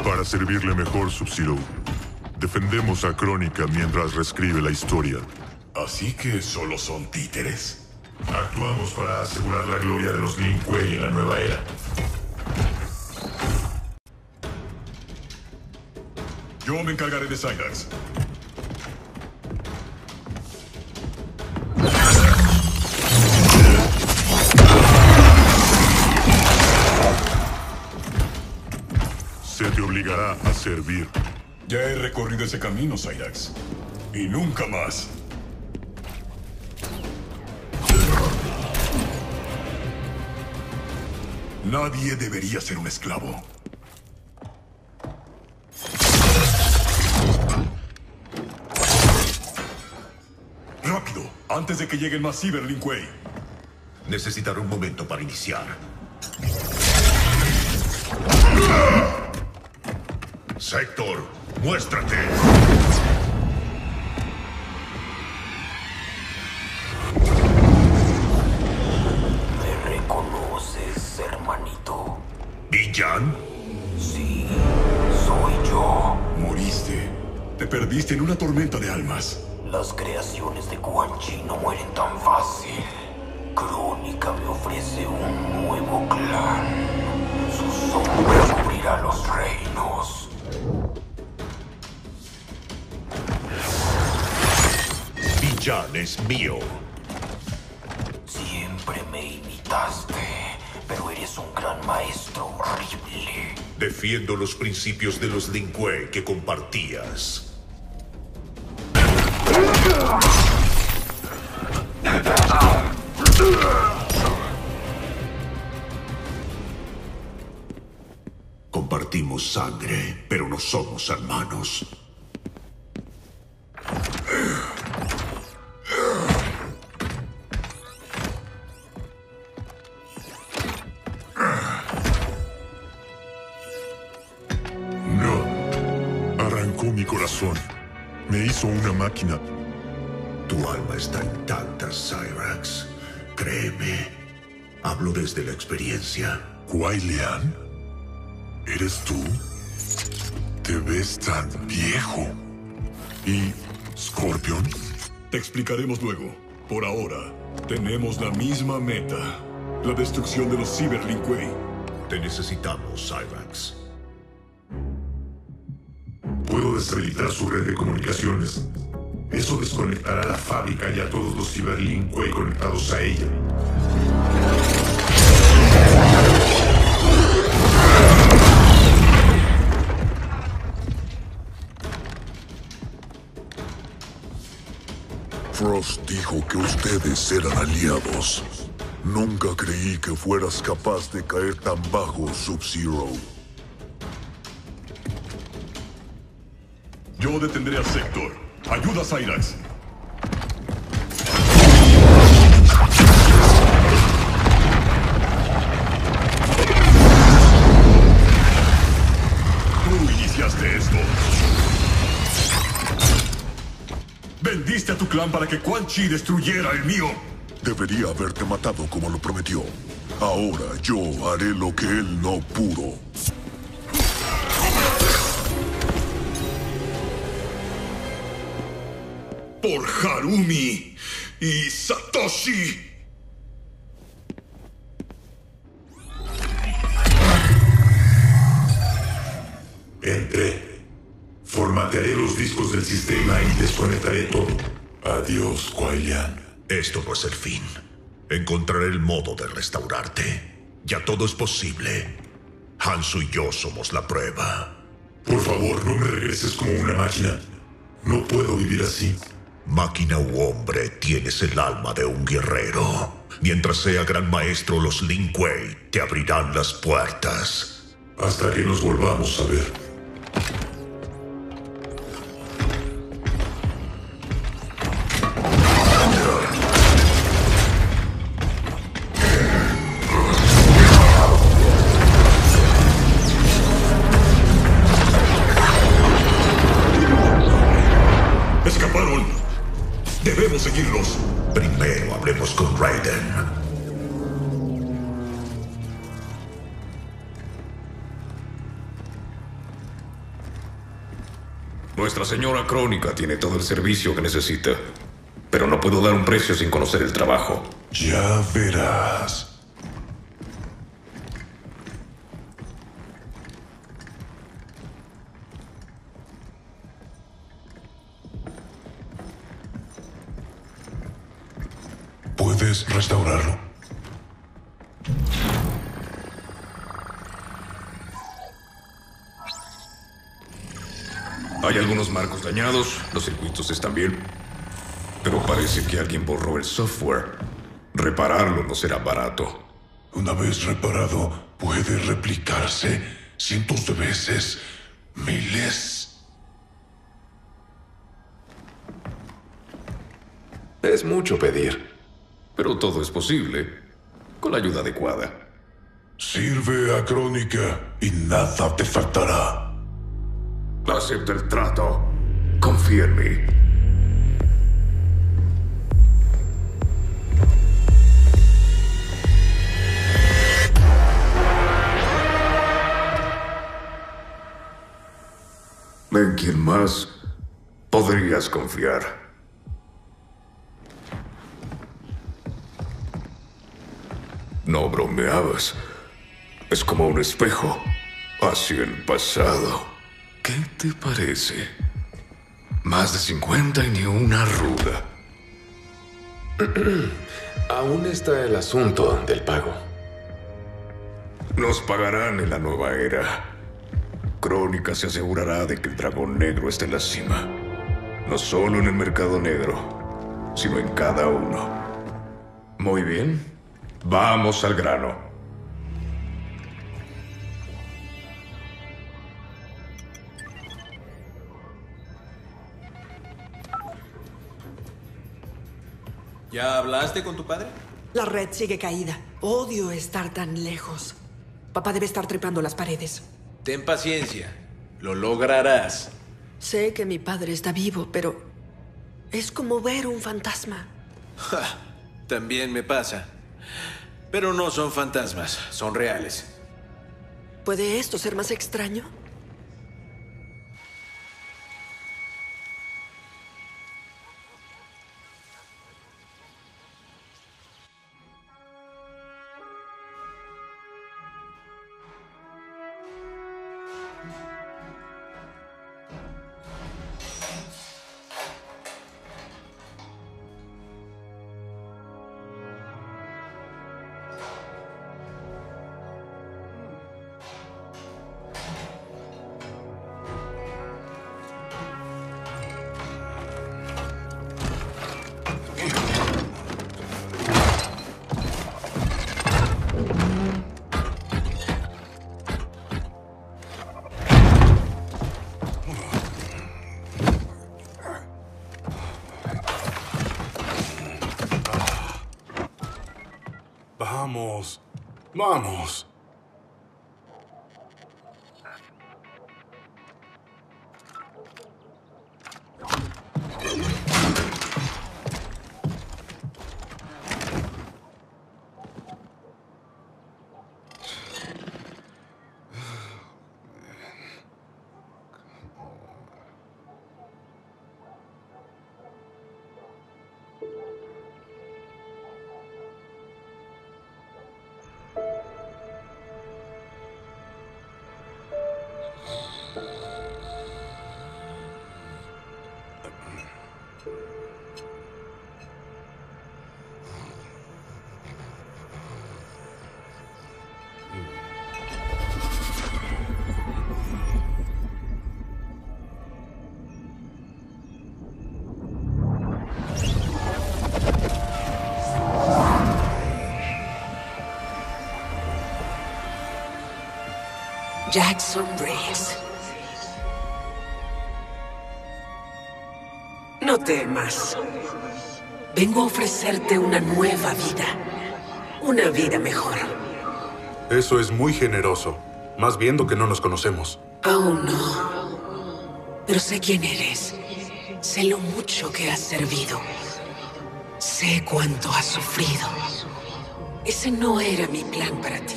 Para servirle mejor, Sub-Zero. Defendemos a Crónica mientras reescribe la historia. Así que solo son títeres. Actuamos para asegurar la gloria de los Lin Kuei en la nueva era. Yo me encargaré de Cyrax. Se te obligará a servir. Ya he recorrido ese camino, Cyrax. Y nunca más. Nadie debería ser un esclavo. ¡Rápido! Antes de que lleguen más Cyberlink Way. Necesitaré un momento para iniciar. Sector, muéstrate. En una tormenta de almas. Las creaciones de Quan Chi no mueren tan fácil. Crónica me ofrece un nuevo clan. Su sombra cubrirá los reinos. Villan es mío. Siempre me imitaste, pero eres un gran maestro horrible. Defiendo los principios de los Lin Kuei que compartías. No somos hermanos. Arrancó mi corazón. Me hizo una máquina. Tu alma está intacta, Cyrax. Créeme. Hablo desde la experiencia. Kuai Lian, ¿eres tú? Te ves tan viejo. ¿Y Scorpion? Te explicaremos luego. Por ahora, tenemos la misma meta. La destrucción de los Cyberlink Way. Te necesitamos, Cyrax. Puedo deshabilitar su red de comunicaciones. Eso desconectará la fábrica y a todos los Cyberlink Way conectados a ella. Frost dijo que ustedes eran aliados. Nunca creí que fueras capaz de caer tan bajo, Sub-Zero. Yo detendré al sector. Ayuda a Cyrax. A tu clan para que Quan Chi destruyera el mío. Debería haberte matado como lo prometió. Ahora yo haré lo que él no pudo. Por Harumi y Satoshi. Entré. Formatearé los discos del sistema y desconectaré todo. Adiós, Kuai Lian. Esto no es el fin. Encontraré el modo de restaurarte. Ya todo es posible. Hansu y yo somos la prueba. Por favor, no me regreses como una máquina. No puedo vivir así. Máquina u hombre, tienes el alma de un guerrero. Mientras sea gran maestro, los Lin Kuei te abrirán las puertas. Hasta que nos volvamos a ver. Nuestra señora Crónica tiene todo el servicio que necesita. Pero no puedo dar un precio sin conocer el trabajo. Ya verás. ¿Puedes restaurarlo? Hay algunos marcos dañados, los circuitos están bien. Pero parece que alguien borró el software. Repararlo no será barato. Una vez reparado, puede replicarse cientos de veces, miles. Es mucho pedir. Pero todo es posible, con la ayuda adecuada. Sirve a Crónica y nada te faltará. Acepta el trato. Confía en mí. ¿En quién más podrías confiar? No bromeabas. Es como un espejo hacia el pasado. ¿Qué te parece? Más de 50 y ni una ruda. Aún está el asunto del pago. Nos pagarán en la nueva era. Crónica se asegurará de que el dragón negro esté en la cima. No solo en el mercado negro, sino en cada uno. Muy bien. Vamos al grano. ¿Ya hablaste con tu padre? La red sigue caída. Odio estar tan lejos. Papá debe estar trepando las paredes. Ten paciencia. Lo lograrás. Sé que mi padre está vivo, pero es como ver un fantasma. Ja, también me pasa. Pero no son fantasmas, son reales. ¿Puede esto ser más extraño? Jackson Briggs. No temas. Vengo a ofrecerte una nueva vida. Una vida mejor. Eso es muy generoso. Más viendo que no nos conocemos. Aún no. Pero sé quién eres. Sé lo mucho que has servido. Sé cuánto has sufrido. Ese no era mi plan para ti.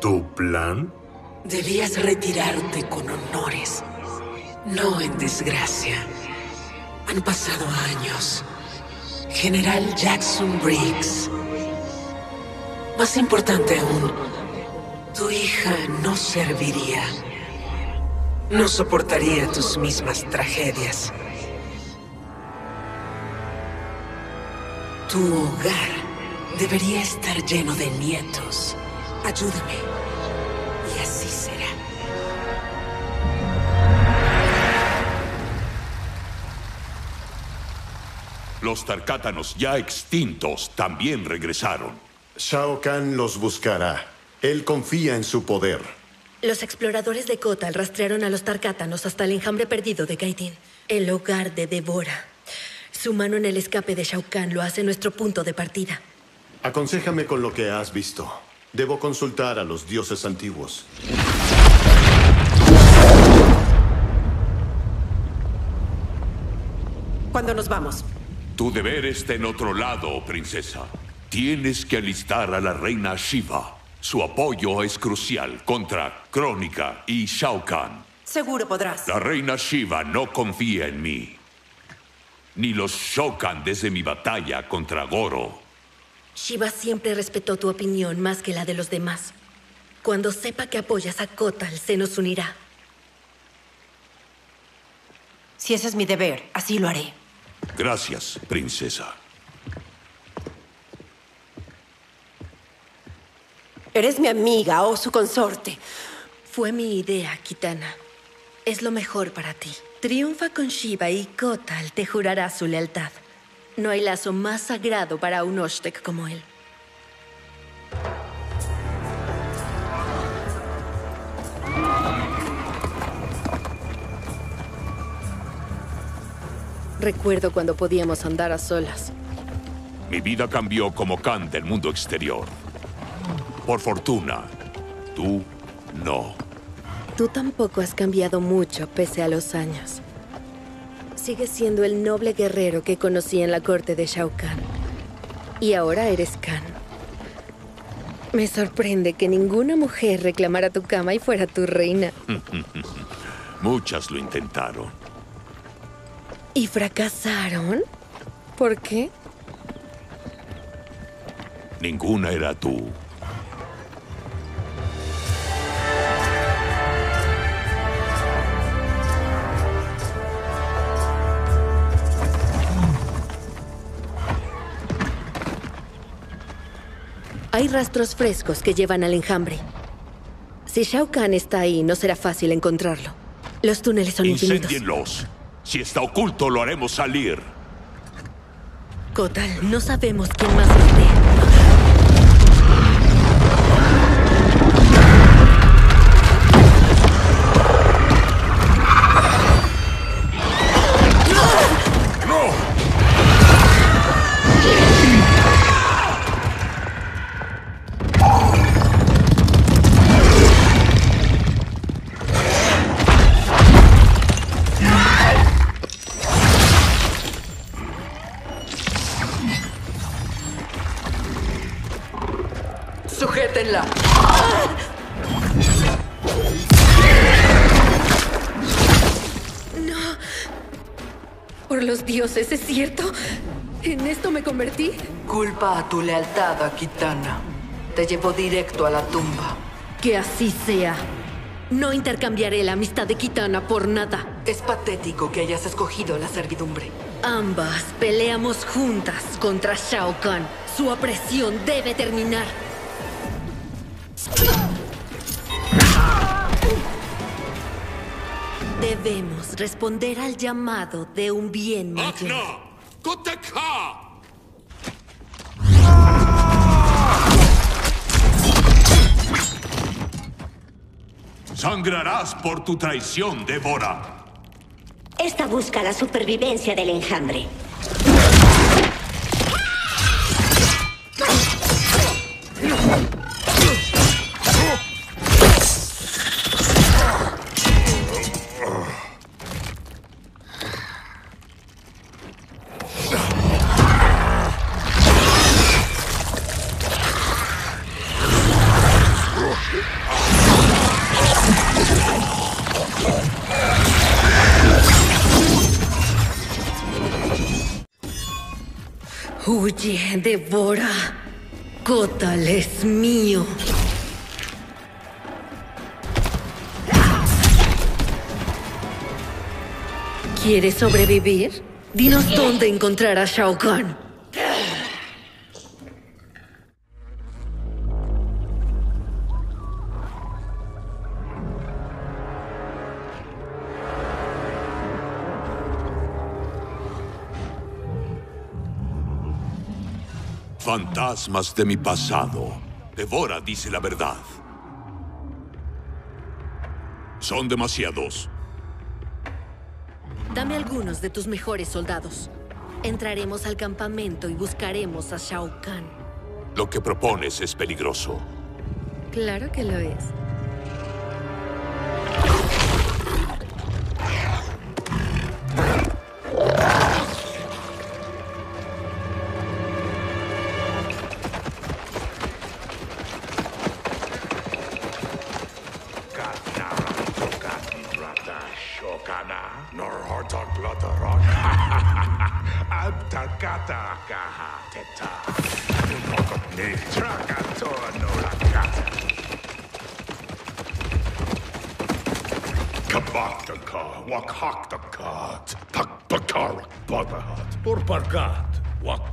¿Tu plan? Debías retirarte con honores, no en desgracia. Han pasado años. General Jackson Briggs. Más importante aún, tu hija no serviría. No soportaría tus mismas tragedias. Tu hogar debería estar lleno de nietos. Ayúdame. Los Tarkátanos ya extintos también regresaron. Shao Kahn los buscará. Él confía en su poder. Los exploradores de Kotal rastrearon a los Tarkátanos hasta el enjambre perdido de Gaidin, el hogar de Devora. Su mano en el escape de Shao Kahn lo hace nuestro punto de partida. Aconséjame con lo que has visto. Debo consultar a los dioses antiguos. ¿Cuándo nos vamos? Tu deber está en otro lado, princesa. Tienes que alistar a la reina Shiva. Su apoyo es crucial contra Crónica y Shao Kahn. Seguro podrás. La reina Shiva no confía en mí. Ni los Shokan desde mi batalla contra Goro. Shiva siempre respetó tu opinión más que la de los demás. Cuando sepa que apoyas a Kotal, se nos unirá. Si ese es mi deber, así lo haré. Gracias, princesa. Eres mi amiga o su consorte. Fue mi idea, Kitana. Es lo mejor para ti. Triunfa con Shiva y Kotal te jurará su lealtad. No hay lazo más sagrado para un Oshtek como él. Recuerdo cuando podíamos andar a solas. Mi vida cambió como Khan del mundo exterior. Por fortuna, tú no. Tú tampoco has cambiado mucho pese a los años. Sigues siendo el noble guerrero que conocí en la corte de Shao Kahn. Y ahora eres Khan. Me sorprende que ninguna mujer reclamara tu cama y fuera tu reina. Muchas lo intentaron. ¿Y fracasaron? ¿Por qué? Ninguna era tú. Hay rastros frescos que llevan al enjambre. Si Shao Kahn está ahí, no será fácil encontrarlo. Los túneles son infinitos. Incéndienlos. Si está oculto, lo haremos salir. Kotal, no sabemos quién más esté. Culpa a tu lealtad a Kitana. Te llevó directo a la tumba. Que así sea. No intercambiaré la amistad de Kitana por nada. Es patético que hayas escogido la servidumbre. Ambas peleamos juntas contra Shao Kahn. Su opresión debe terminar. Debemos responder al llamado de un bien mayor. Sangrarás por tu traición, Devora. Esta busca la supervivencia del enjambre. Huye, devora. Kotal es mío. ¿Quieres sobrevivir? Dinos dónde encontrar a Shao Kahn. Fantasmas de mi pasado. Devora dice la verdad. Son demasiados. Dame algunos de tus mejores soldados. Entraremos al campamento y buscaremos a Shao Kahn. Lo que propones es peligroso. Claro que lo es.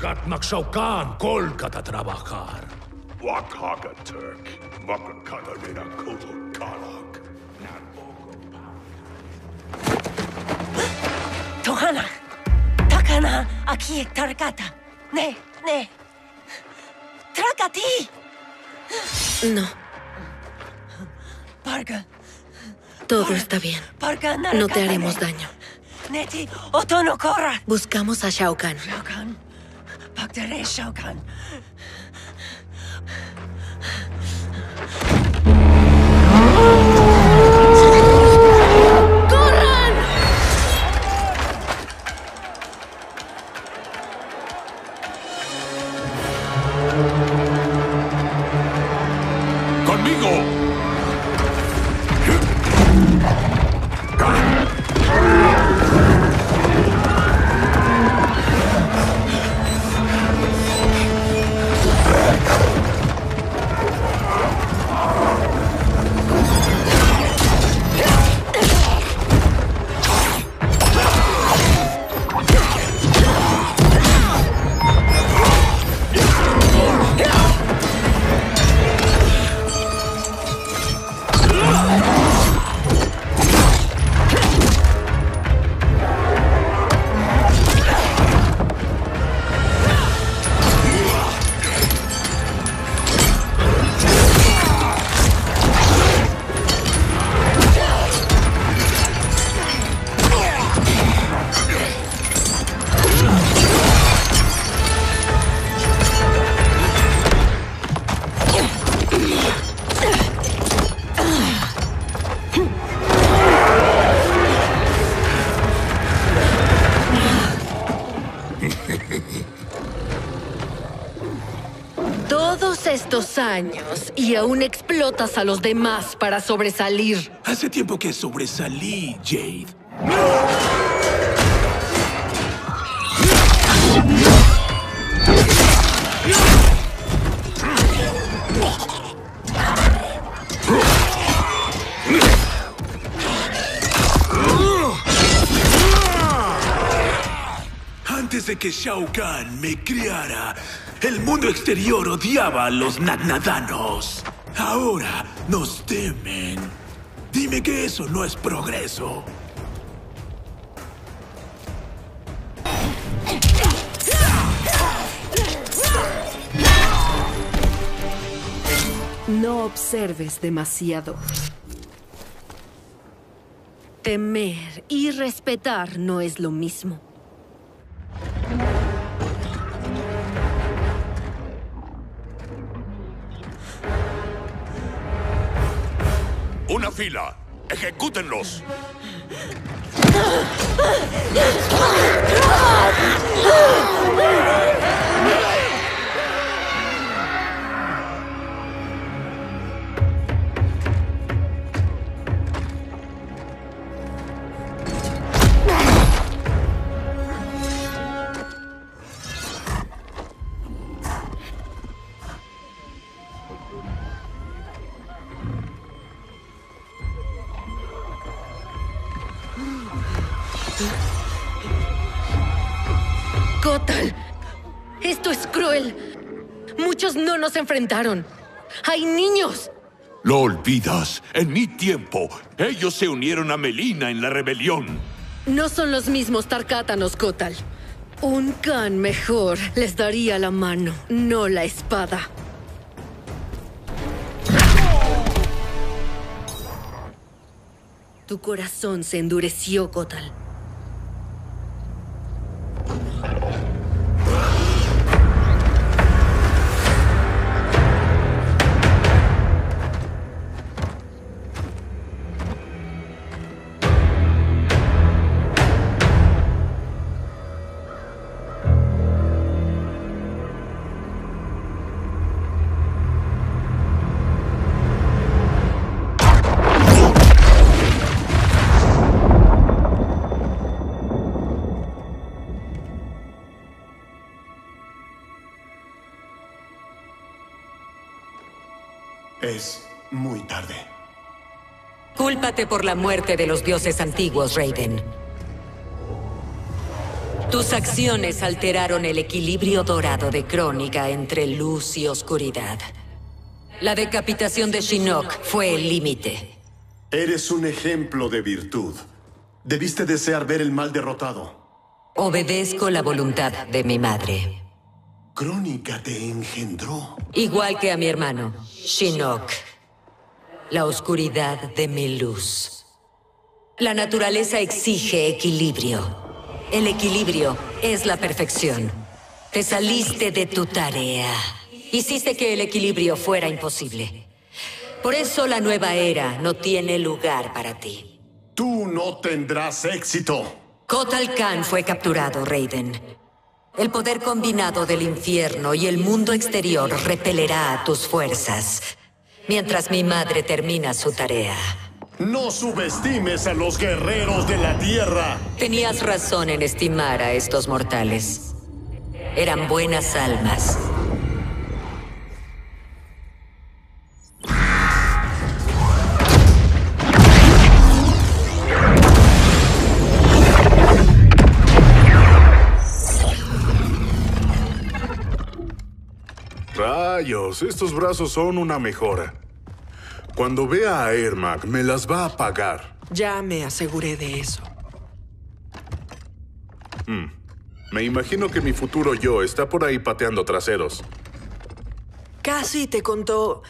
Wakat naksaukan kolkata trabajar. Wakaka Turk, wakakatarina koto kalak. Tohana, takana aquí tarkata. Ne, ne. Trakati. No, Parga, todo está bien. No te haremos daño. Neti, otono kora. Buscamos a Shao Kahn. Shao Kahn. Bagdare Shao Kahn. ¡Corran! ¡Conmigo! A los demás para sobresalir. Hace tiempo que sobresalí, Jade. Antes de que Shao Kahn me criara, el mundo exterior odiaba a los Nadnadanos. Ahora nos temen. Dime que eso no es progreso. No observes demasiado. Temer y respetar no es lo mismo. ¡Ejecútenlos! No nos enfrentaron. Hay niños. Lo olvidas. En mi tiempo, ellos se unieron a Melina en la rebelión. No son los mismos Tarkátanos, Kotal. Un Khan mejor les daría la mano, no la espada. Tu corazón se endureció, Kotal. Muy tarde. Cúlpate por la muerte de los dioses antiguos, Raiden. Tus acciones alteraron el equilibrio dorado de Crónica entre luz y oscuridad. La decapitación de Shinnok fue el límite. Eres un ejemplo de virtud. Debiste desear ver el mal derrotado. Obedezco la voluntad de mi madre. Crónica te engendró. Igual que a mi hermano, Shinnok. La oscuridad de mi luz. La naturaleza exige equilibrio. El equilibrio es la perfección. Te saliste de tu tarea. Hiciste que el equilibrio fuera imposible. Por eso la nueva era no tiene lugar para ti. Tú no tendrás éxito. Kotal Khan fue capturado, Raiden. El poder combinado del infierno y el mundo exterior repelerá a tus fuerzas, mientras mi madre termina su tarea. No subestimes a los guerreros de la tierra. Tenías razón en estimar a estos mortales. Eran buenas almas. Rayos, estos brazos son una mejora. Cuando vea a Ermac, me las va a pagar. Ya me aseguré de eso. Hmm. Me imagino que mi futuro yo está por ahí pateando traseros. Casi te contó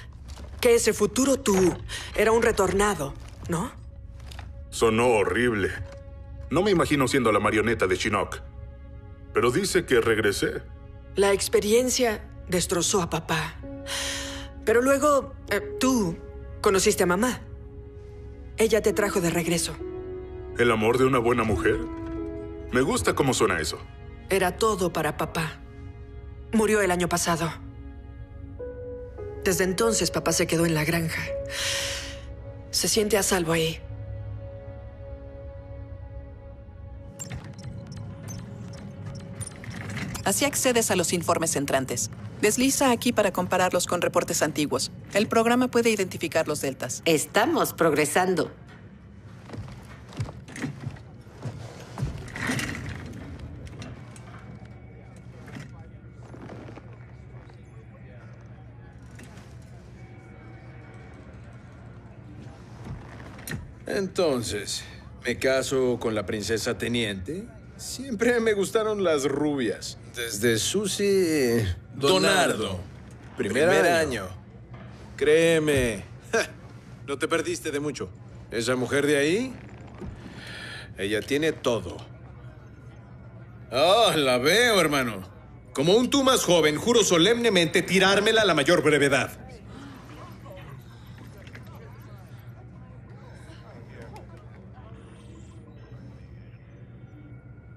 que ese futuro tú era un retornado, ¿no? Sonó horrible. No me imagino siendo la marioneta de Shinnok. Pero dice que regresé. La experiencia destrozó a papá. Pero luego, eh, tú conociste a mamá. Ella te trajo de regreso. ¿El amor de una buena mujer? Me gusta cómo suena eso. Era todo para papá. Murió el año pasado. Desde entonces papá se quedó en la granja. Se siente a salvo ahí. Así accedes a los informes entrantes. Desliza aquí para compararlos con reportes antiguos. El programa puede identificar los deltas. Estamos progresando. Entonces, ¿me caso con la princesa teniente? Siempre me gustaron las rubias. Desde Susie... Donardo. Primer, Primer año. Créeme. ja, No te perdiste de mucho. Esa mujer de ahí... Ella tiene todo. Oh, la veo, hermano. Como un tú más joven, juro solemnemente tirármela a la mayor brevedad.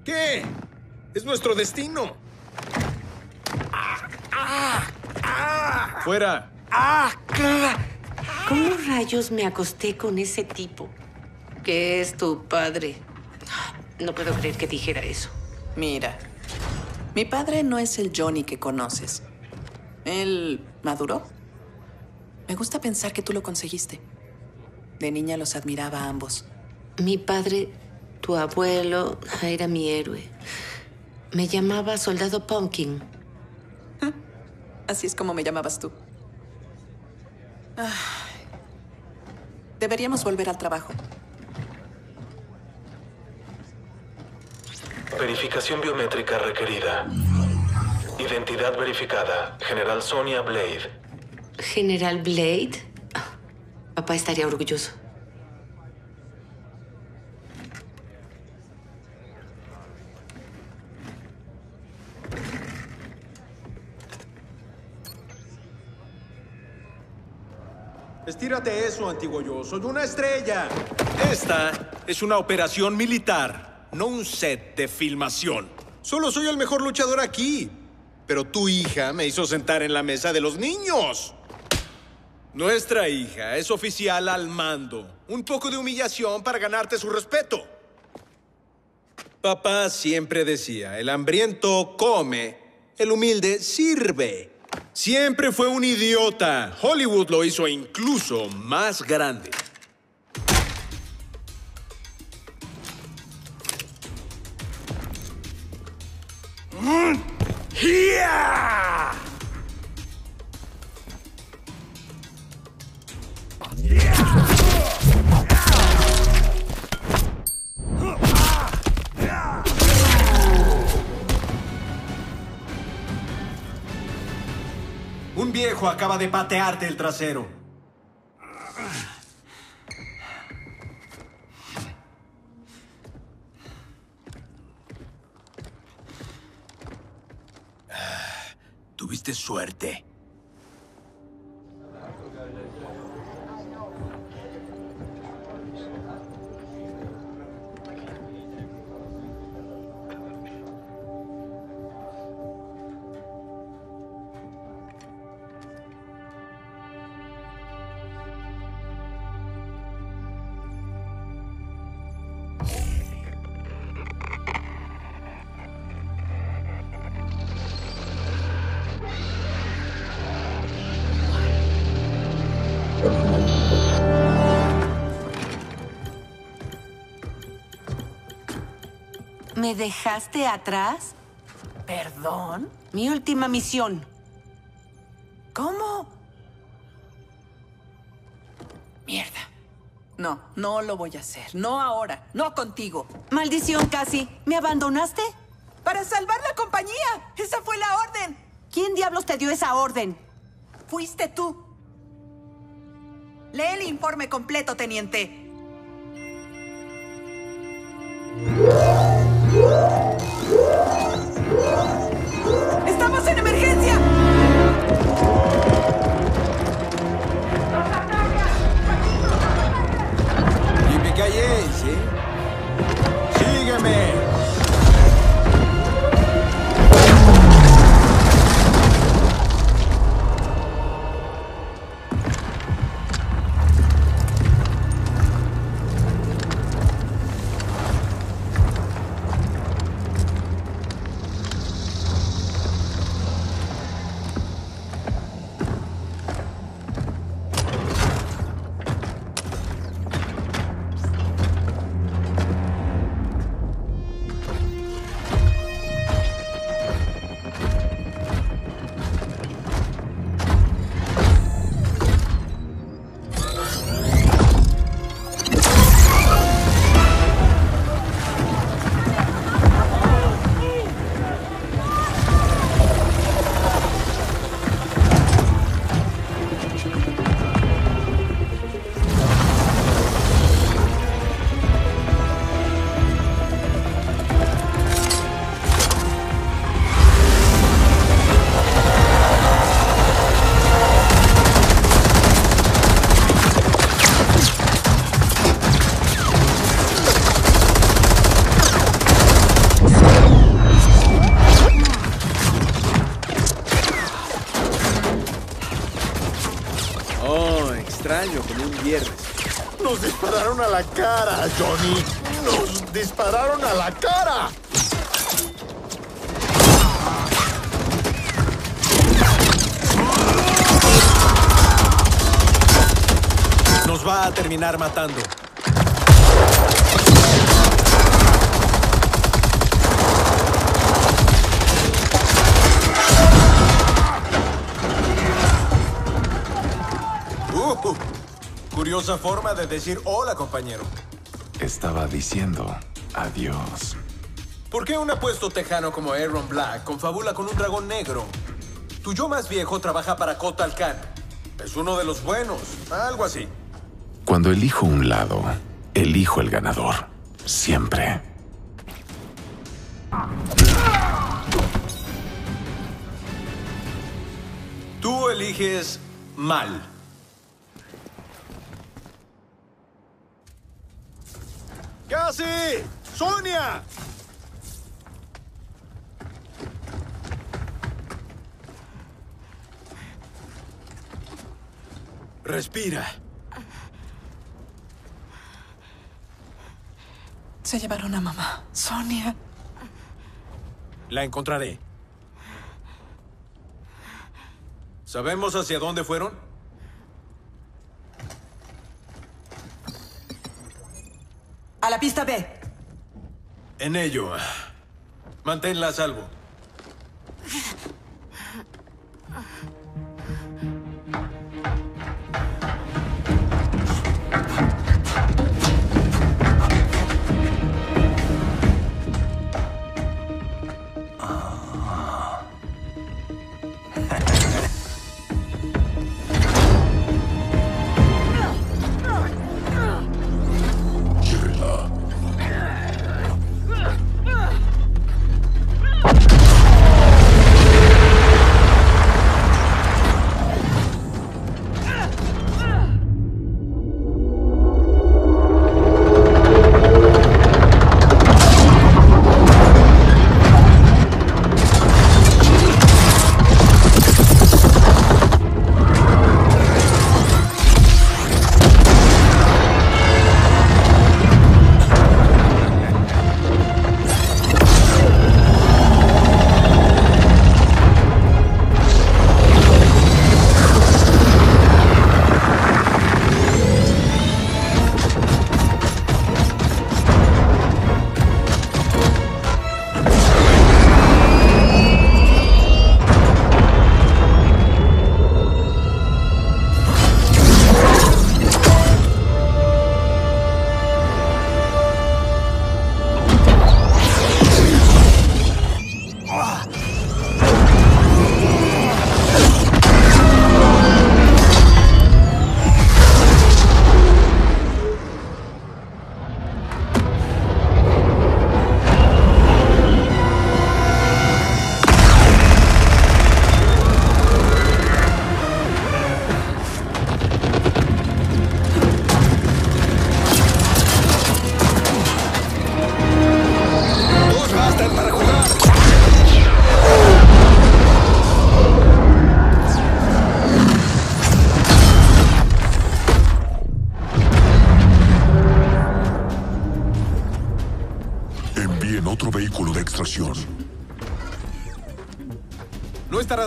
¿Qué? Es nuestro destino. Fuera. ¿Cómo rayos me acosté con ese tipo? Que es tu padre. No puedo creer que dijera eso. Mira, mi padre no es el Johnny que conoces. Él maduró. Me gusta pensar que tú lo conseguiste. De niña los admiraba a ambos. Mi padre, tu abuelo, era mi héroe. Me llamaba Soldado Pumpkin. Así es como me llamabas tú. Ay. Deberíamos volver al trabajo. Verificación biométrica requerida. Identidad verificada. General Sonia Blade. General Blade. Ah, Papá estaría orgulloso. Estírate eso, antiguo yo. Soy una estrella. Esta es una operación militar, no un set de filmación. Solo soy el mejor luchador aquí. Pero tu hija me hizo sentar en la mesa de los niños. Nuestra hija es oficial al mando. Un poco de humillación para ganarte su respeto. Papá siempre decía, el hambriento come, el humilde sirve. Siempre fue un idiota. Hollywood lo hizo incluso más grande. Un viejo acaba de patearte el trasero. Tuviste suerte. ¿Me dejaste atrás? ¿Perdón? Mi última misión. ¿Cómo? Mierda. No, no lo voy a hacer. No ahora. No contigo. Maldición, casi. ¿Me abandonaste? Para salvar la compañía. Esa fue la orden. ¿Quién diablos te dio esa orden? Fuiste tú. Lee el informe completo, teniente. ¡Estamos en emergencia! Yippee ¿sí? ¡Sígueme! La cara, Johnny. Nos dispararon a la cara. Nos va a terminar matando. Uh, curiosa forma de decir hola, compañero. Estaba diciendo adiós. ¿Por qué un apuesto tejano como Aaron Black confabula con un dragón negro? Tu yo más viejo trabaja para Kotal Khan. Es uno de los buenos, algo así. Cuando elijo un lado, elijo el ganador. Siempre. Tú eliges mal. ¡Casi! ¡Sonia! Respira. Se llevaron a mamá. Sonia. La encontraré. ¿Sabemos hacia dónde fueron? A la pista B. En ello. Manténla a salvo.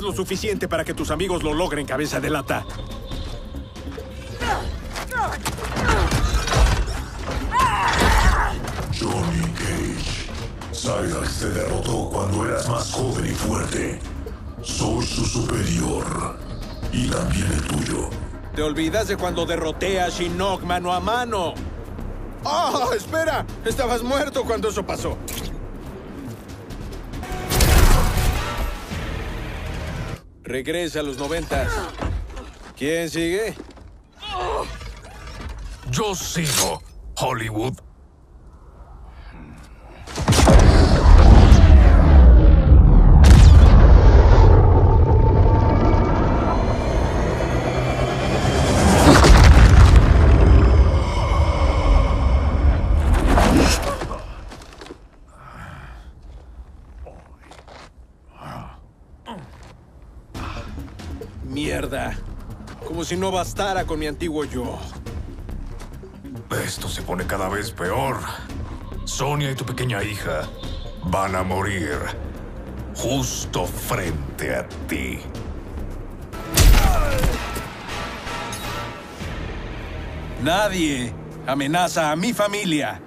Lo suficiente para que tus amigos lo logren, cabeza de lata. Johnny Cage. Cyrax te derrotó cuando eras más joven y fuerte. Soy su superior. Y también el tuyo. Te olvidas de cuando derroté a Shinnok mano a mano. ¡Oh, espera! Estabas muerto cuando eso pasó. Regresa a los noventas. ¿Quién sigue? Yo sigo, Hollywood. Si no bastara con mi antiguo yo. Esto se pone cada vez peor. Sonia y tu pequeña hija van a morir justo frente a ti. Nadie amenaza a mi familia.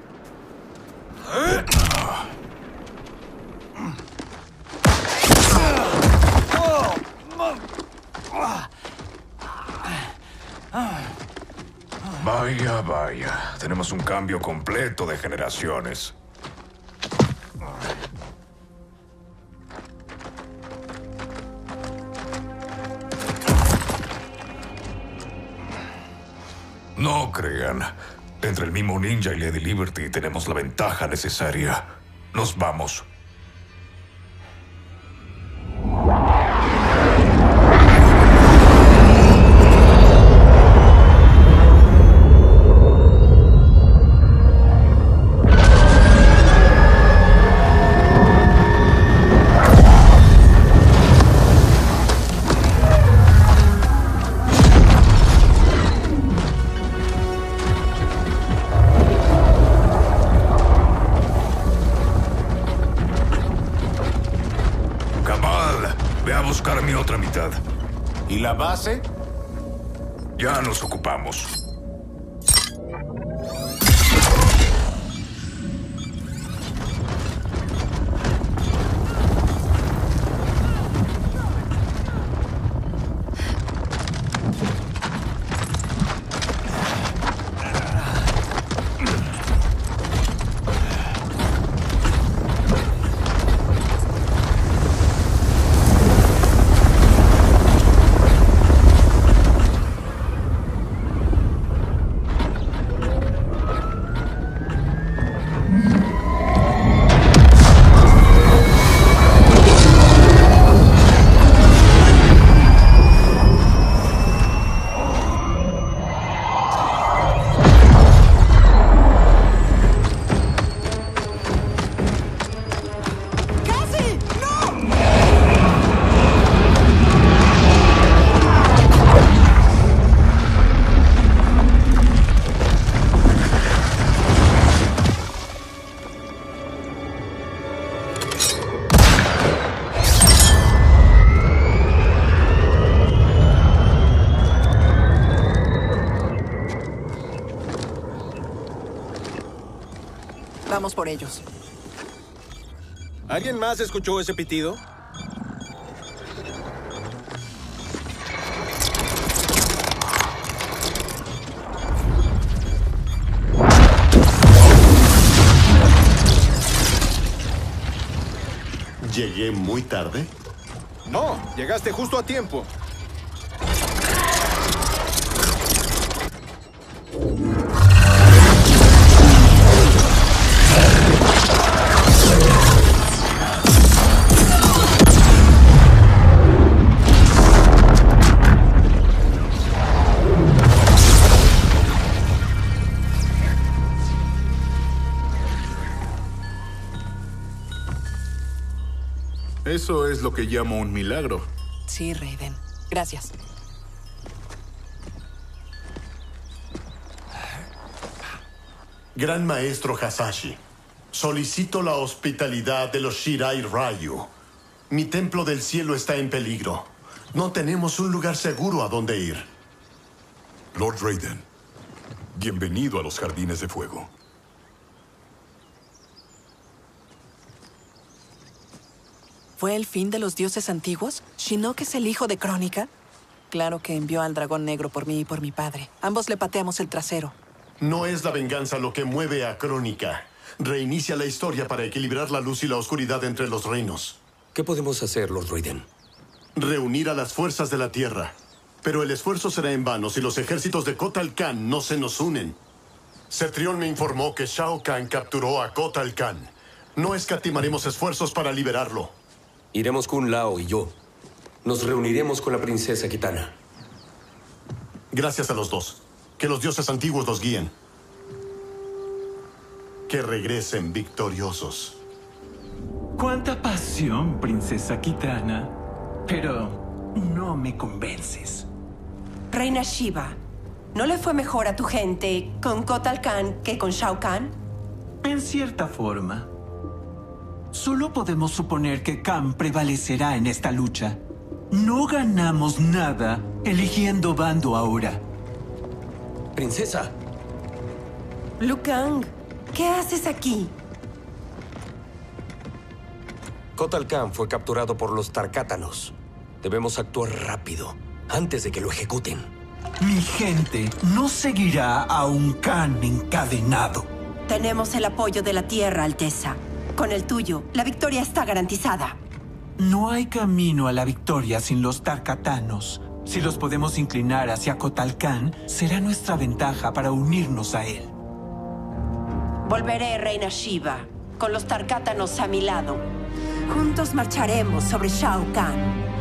Vaya. Tenemos un cambio completo de generaciones. No crean. Entre el mismo ninja y Lady Liberty tenemos la ventaja necesaria. Nos vamos. Por ellos. ¿Alguien más escuchó ese pitido? ¿Llegué muy tarde? No, llegaste justo a tiempo. Lo que llamo un milagro. Sí, Raiden. Gracias. Gran Maestro Hasashi, solicito la hospitalidad de los Shirai Ryu. Mi templo del cielo está en peligro. No tenemos un lugar seguro a donde ir. Lord Raiden, bienvenido a los Jardines de Fuego. ¿Fue el fin de los dioses antiguos? ¿Shinnok es el hijo de Crónica? Claro que envió al dragón negro por mí y por mi padre. Ambos le pateamos el trasero. No es la venganza lo que mueve a Crónica. Reinicia la historia para equilibrar la luz y la oscuridad entre los reinos. ¿Qué podemos hacer, Lord Raiden? Reunir a las fuerzas de la Tierra. Pero el esfuerzo será en vano si los ejércitos de Kotal Khan no se nos unen. Cetrión me informó que Shao Kahn capturó a Kotal Khan. No escatimaremos esfuerzos para liberarlo. Iremos Kun Lao y yo. Nos reuniremos con la princesa Kitana. Gracias a los dos. Que los dioses antiguos los guíen. Que regresen victoriosos. Cuánta pasión, princesa Kitana. Pero no me convences. Reina Shiva, ¿no le fue mejor a tu gente con Kotal Khan que con Shao Kahn? En cierta forma. Solo podemos suponer que Khan prevalecerá en esta lucha. No ganamos nada eligiendo bando ahora. Princesa. Liu Kang, ¿qué haces aquí? Kotal Khan fue capturado por los Tarkátanos. Debemos actuar rápido, antes de que lo ejecuten. Mi gente no seguirá a un Khan encadenado. Tenemos el apoyo de la Tierra, Alteza. Con el tuyo, la victoria está garantizada. No hay camino a la victoria sin los Tarkatanos. Si los podemos inclinar hacia Kotal Khan, será nuestra ventaja para unirnos a él. Volveré, Reina Shiva, con los Tarkátanos a mi lado. Juntos marcharemos sobre Shao Kahn.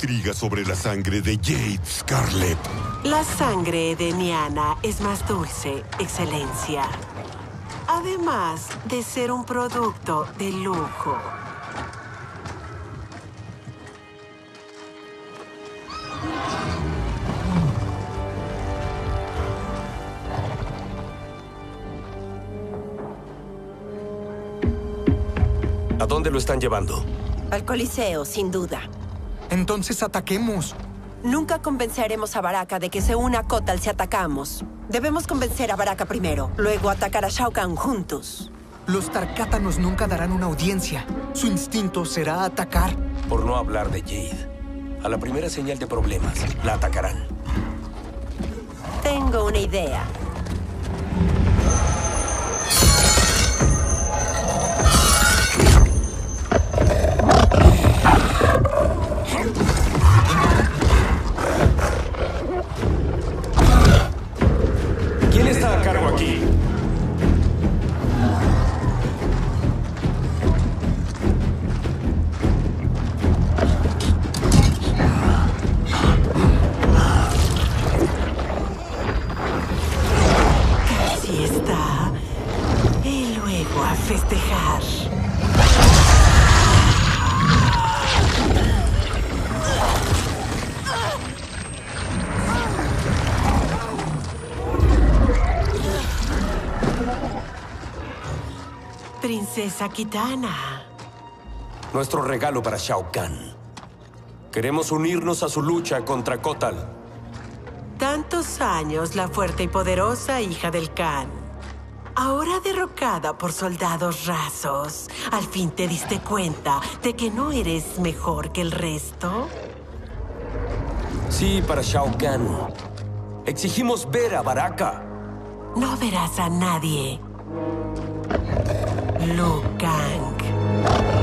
Intriga sobre la sangre de Jade Scarlet? La sangre edeniana es más dulce, Excelencia. Además de ser un producto de lujo. ¿A dónde lo están llevando? Al Coliseo, sin duda. Entonces ataquemos. Nunca convenceremos a Baraka de que se una a Kotal si atacamos. Debemos convencer a Baraka primero, luego atacar a Shao Kahn juntos. Los Tarkátanos nunca darán una audiencia. Su instinto será atacar. Por no hablar de Jade. A la primera señal de problemas, la atacarán. Tengo una idea. Princesa Kitana. Nuestro regalo para Shao Kahn. Queremos unirnos a su lucha contra Kotal. Tantos años la fuerte y poderosa hija del Khan. Ahora derrocada por soldados rasos, ¿al fin te diste cuenta de que no eres mejor que el resto? Sí, para Shao Kahn. Exigimos ver a Baraka. No verás a nadie. Liu Kang.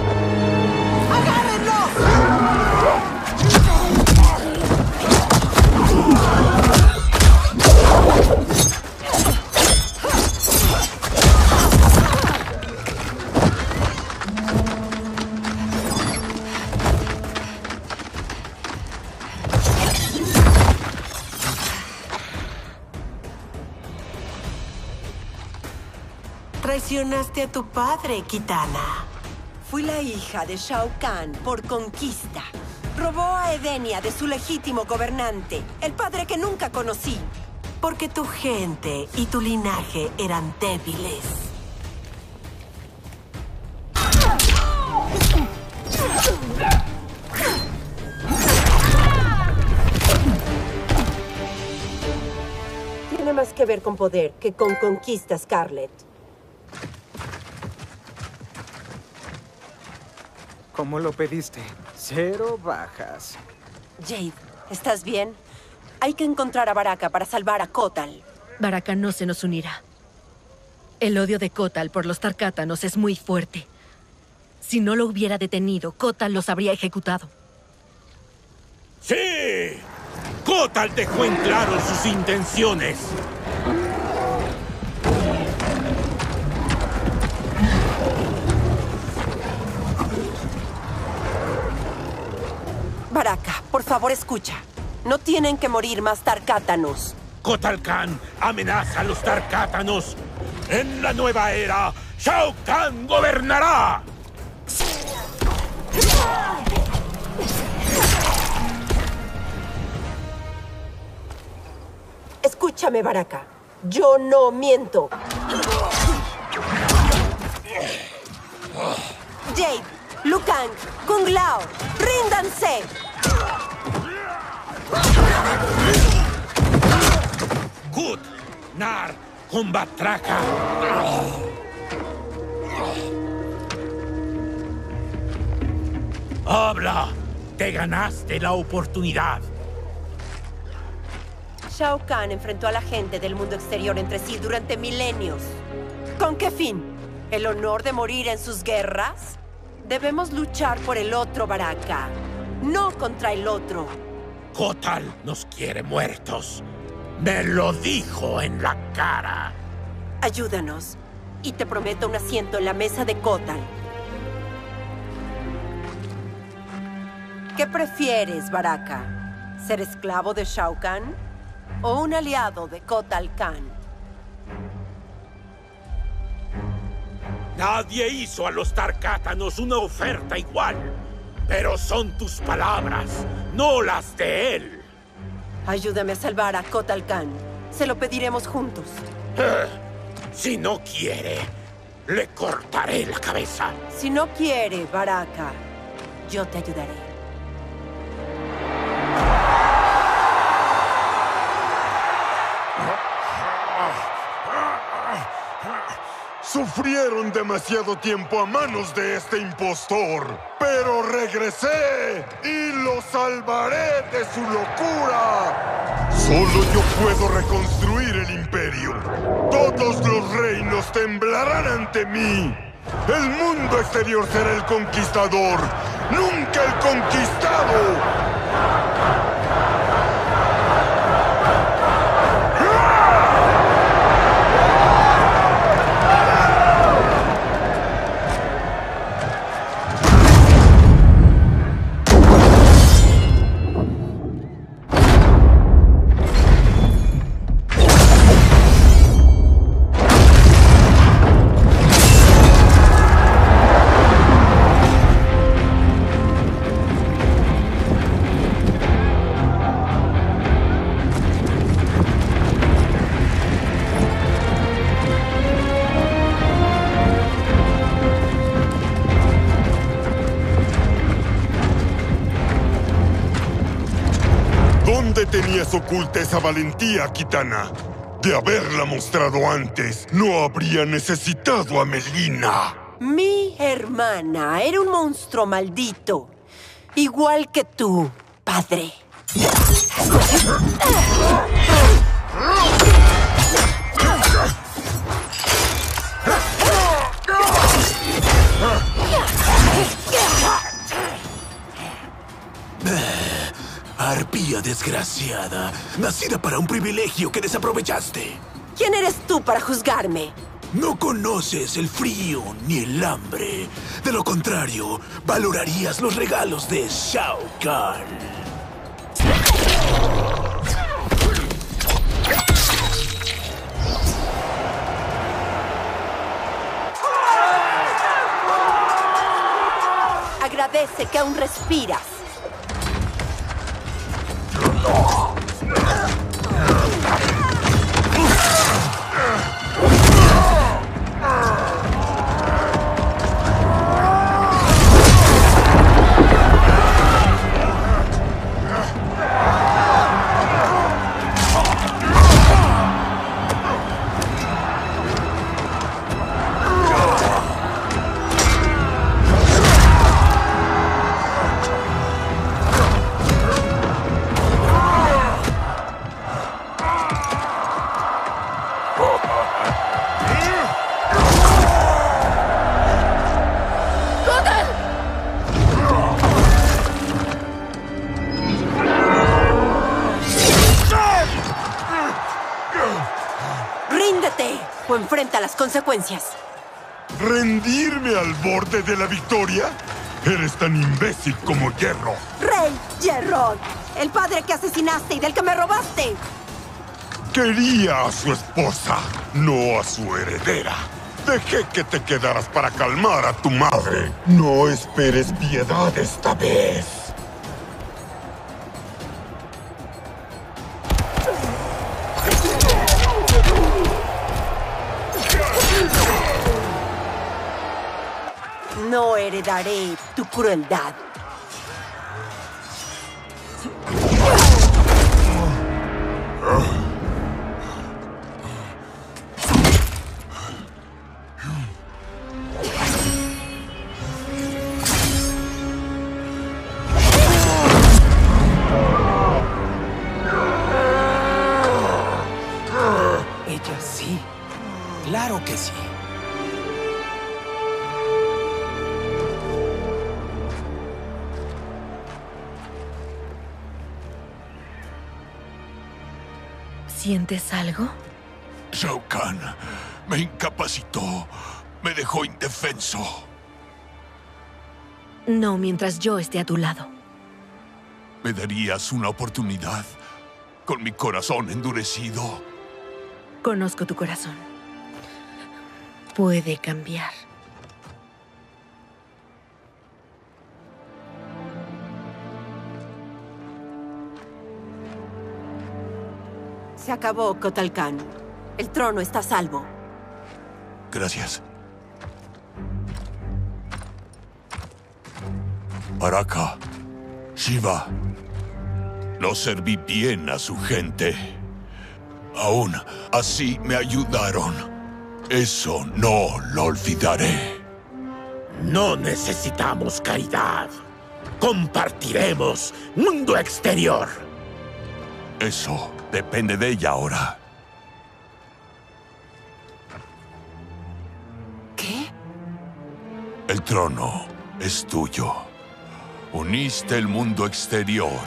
Traicionaste a tu padre, Kitana. Fui la hija de Shao Kahn por conquista. Robó a Edenia de su legítimo gobernante, el padre que nunca conocí. Porque tu gente y tu linaje eran débiles. Tiene más que ver con poder que con conquista, Scarlett. ¿Cómo lo pediste? Cero bajas. Jade, ¿estás bien? Hay que encontrar a Baraka para salvar a Kotal. Baraka no se nos unirá. El odio de Kotal por los Tarkátanos es muy fuerte. Si no lo hubiera detenido, Kotal los habría ejecutado. ¡Sí! Kotal dejó en claro sus intenciones. Baraka, por favor escucha. No tienen que morir más Tarkátanos. Kotal Khan amenaza a los Tarkátanos. En la nueva era, Shao Kahn gobernará. Escúchame, Baraka. Yo no miento. Jade, Lucan, Kung Lao, ríndanse. Good. Nar. Kumbatraka. Habla. Te ganaste la oportunidad. Shao Kahn enfrentó a la gente del mundo exterior entre sí durante milenios. ¿Con qué fin? ¿El honor de morir en sus guerras? Debemos luchar por el otro Baraka, no contra el otro. Kotal nos quiere muertos. Me lo dijo en la cara. Ayúdanos, y te prometo un asiento en la mesa de Kotal. ¿Qué prefieres, Baraka? ¿Ser esclavo de Shao Kahn o un aliado de Kotal Khan? Nadie hizo a los Tarkátanos una oferta igual. Pero son tus palabras, no las de él. Ayúdame a salvar a Kotal Khan. Se lo pediremos juntos. Eh, Si no quiere, le cortaré la cabeza. Si no quiere, Baraka, yo te ayudaré. Sufrieron demasiado tiempo a manos de este impostor, pero regresé y lo salvaré de su locura. Solo yo puedo reconstruir el imperio. Todos los reinos temblarán ante mí. El mundo exterior será el conquistador, nunca el conquistado. Esa valentía, Kitana? De haberla mostrado antes, no habría necesitado a Melina. Mi hermana era un monstruo maldito. Igual que tú, padre. Arpía desgraciada, nacida para un privilegio que desaprovechaste. ¿Quién eres tú para juzgarme? No conoces el frío ni el hambre. De lo contrario, valorarías los regalos de Shao Kahn. Agradece que aún respiras. Oh. Las consecuencias. ¿Rendirme al borde de la victoria? Eres tan imbécil como hierro. ¡Rey Gerrod! El padre que asesinaste y del que me robaste. Quería a su esposa, no a su heredera. Dejé que te quedaras para calmar a tu madre. No esperes piedad esta vez. Heredaré tu crueldad. ¿Sientes algo? Shao Kahn me incapacitó. Me dejó indefenso. No mientras yo esté a tu lado. ¿Me darías una oportunidad? Con mi corazón endurecido. Conozco tu corazón. Puede cambiar. Se acabó, Kotalkan. El trono está a salvo. Gracias. Baraka, Shiva, no serví bien a su gente. Aún así me ayudaron. Eso no lo olvidaré. No necesitamos caridad. Compartiremos mundo exterior. Eso depende de ella ahora. ¿Qué? El trono es tuyo. Uniste el mundo exterior.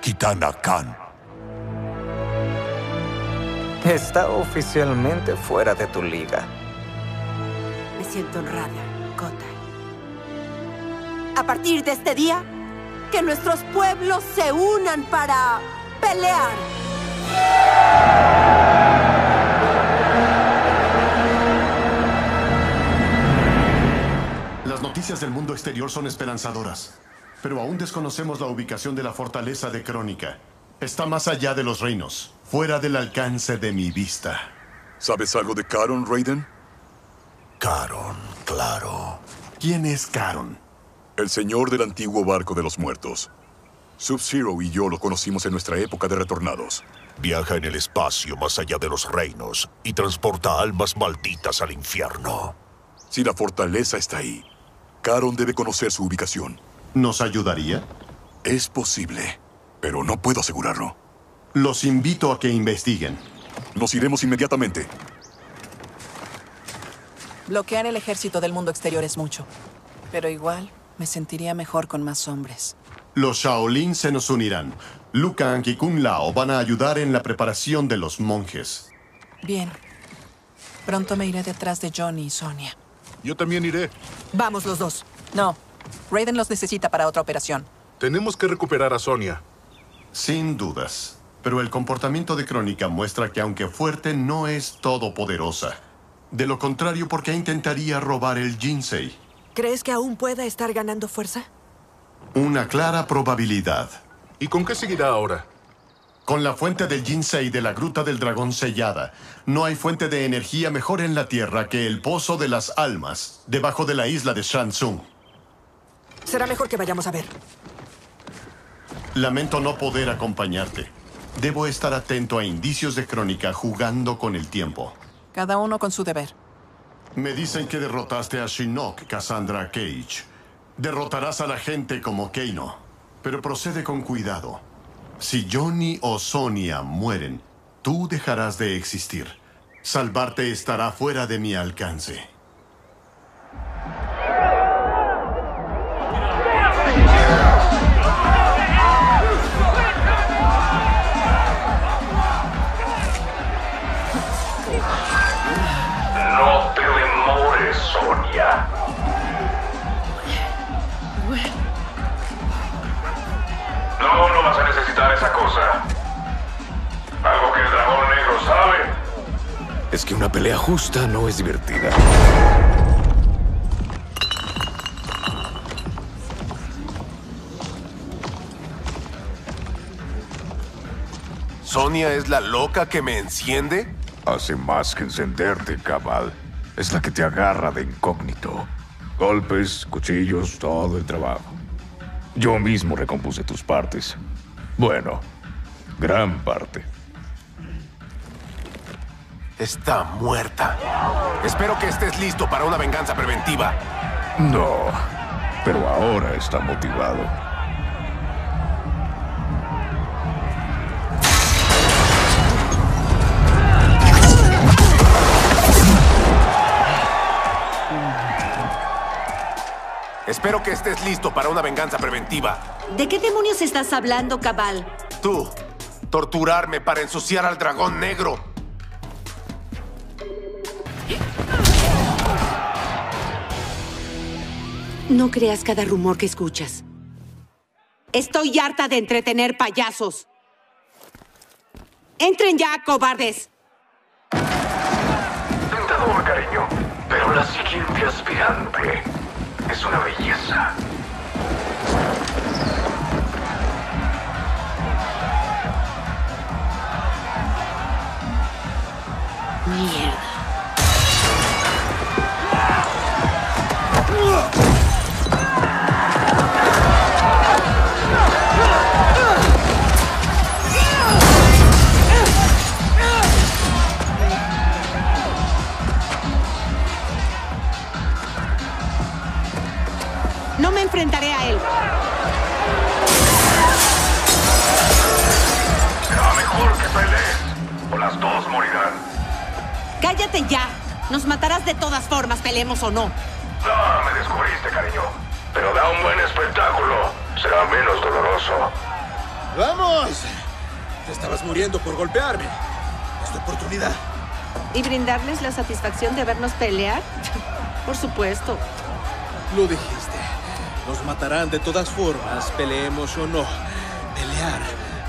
Kitana Khan. Está oficialmente fuera de tu liga. Me siento honrada, Kotal. A partir de este día, que nuestros pueblos se unan para pelear. Las noticias del mundo exterior son esperanzadoras, pero aún desconocemos la ubicación de la fortaleza de Crónica. Está más allá de los reinos, fuera del alcance de mi vista. ¿Sabes algo de Caron, Raiden? Caron, claro. ¿Quién es Caron? El señor del antiguo barco de los muertos. Sub-Zero y yo lo conocimos en nuestra época de retornados. Viaja en el espacio más allá de los reinos y transporta almas malditas al infierno. Si la fortaleza está ahí, Caron debe conocer su ubicación. ¿Nos ayudaría? Es posible, pero no puedo asegurarlo. Los invito a que investiguen. Nos iremos inmediatamente. Bloquear el ejército del mundo exterior es mucho. Pero igual me sentiría mejor con más hombres. Los Shaolin se nos unirán. Liu Kang y Kung Lao van a ayudar en la preparación de los monjes. Bien. Pronto me iré detrás de Johnny y Sonia. Yo también iré. Vamos los dos. No. Raiden los necesita para otra operación. Tenemos que recuperar a Sonia. Sin dudas. Pero el comportamiento de Crónica muestra que aunque fuerte no es todopoderosa. De lo contrario, ¿por qué intentaría robar el Jinsei? ¿Crees que aún pueda estar ganando fuerza? Una clara probabilidad. ¿Y con qué seguirá ahora? Con la fuente del Jinsei de la Gruta del Dragón sellada. No hay fuente de energía mejor en la Tierra que el Pozo de las Almas, debajo de la isla de Shansung. Será mejor que vayamos a ver. Lamento no poder acompañarte. Debo estar atento a indicios de crónica jugando con el tiempo. Cada uno con su deber. Me dicen que derrotaste a Shinnok, Cassandra Cage. Derrotarás a la gente como Keino. Pero procede con cuidado. Si Johnny o Sonia mueren, tú dejarás de existir. Salvarte estará fuera de mi alcance. Esa cosa. Algo que el dragón negro sabe es que una pelea justa no es divertida. ¿Sonia es la loca que me enciende? Hace más que encenderte, cabal. Es la que te agarra de incógnito. Golpes, cuchillos, todo el trabajo. Yo mismo recompuse tus partes. Bueno, gran parte. Está muerta. Espero que estés listo para una venganza preventiva. No, pero ahora está motivado. Espero que estés listo para una venganza preventiva. ¿De qué demonios estás hablando, Cabal? Tú, torturarme para ensuciar al dragón negro. No creas cada rumor que escuchas. Estoy harta de entretener payasos. ¡Entren ya, cobardes! Tentador, cariño. Pero la siguiente aspirante es una belleza. Pelees, o las dos morirán. Cállate ya. Nos matarás de todas formas, peleemos o no. No, me descubriste, cariño. Pero da un buen espectáculo. Será menos doloroso. ¡Vamos! Te estabas muriendo por golpearme. Es tu oportunidad. ¿Y brindarles la satisfacción de vernos pelear? Por supuesto. Lo dijiste. Nos matarán de todas formas, peleemos o no. Pelear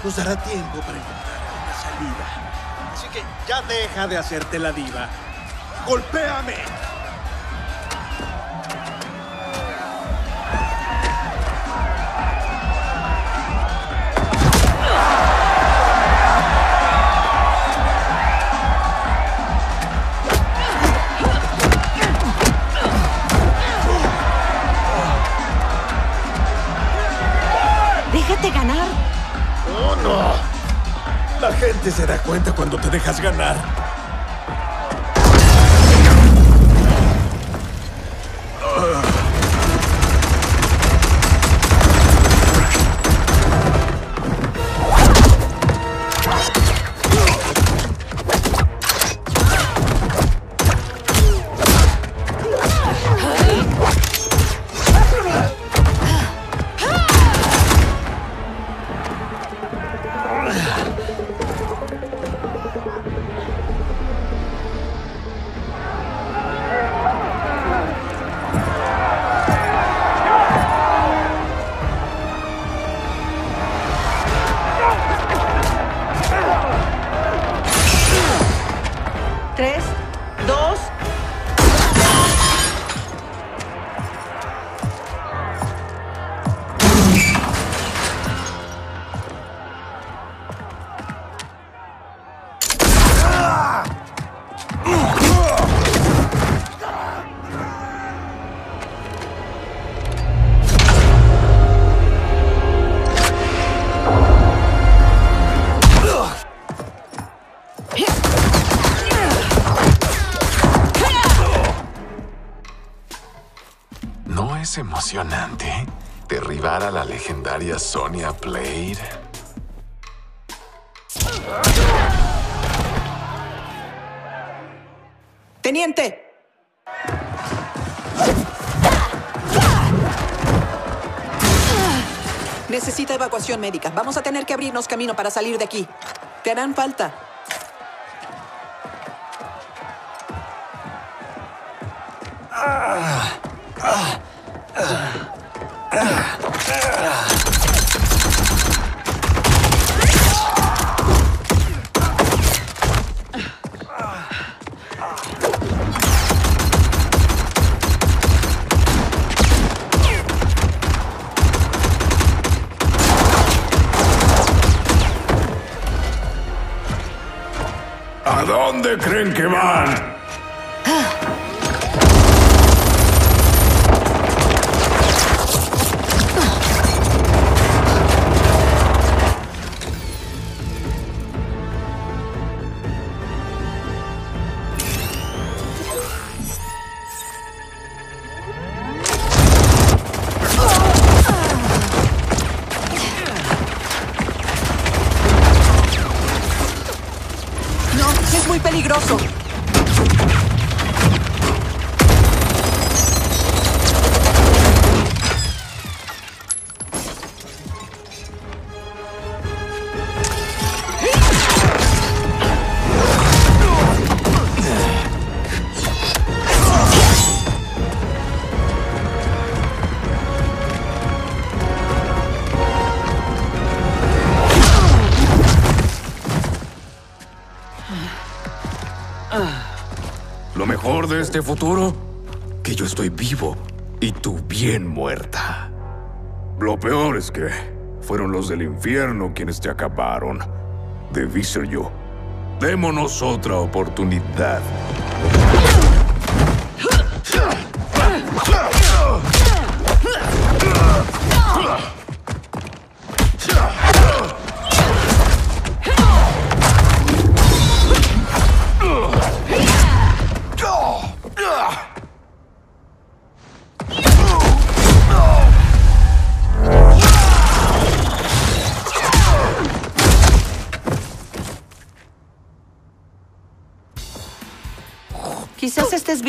nos dará tiempo para encontrar una salida. Así que ya deja de hacerte la diva. ¡Golpéame! Déjate ganar. ¡Oh, no! La gente se da cuenta cuando te dejas ganar. Emocionante derribar a la legendaria Sonia Blade? Teniente. Necesita evacuación médica. Vamos a tener que abrirnos camino para salir de aquí. Te harán falta. ¿A este futuro, que yo estoy vivo y tú bien muerta. Lo peor es que fueron los del infierno quienes te acabaron. Debí ser yo. Démonos otra oportunidad.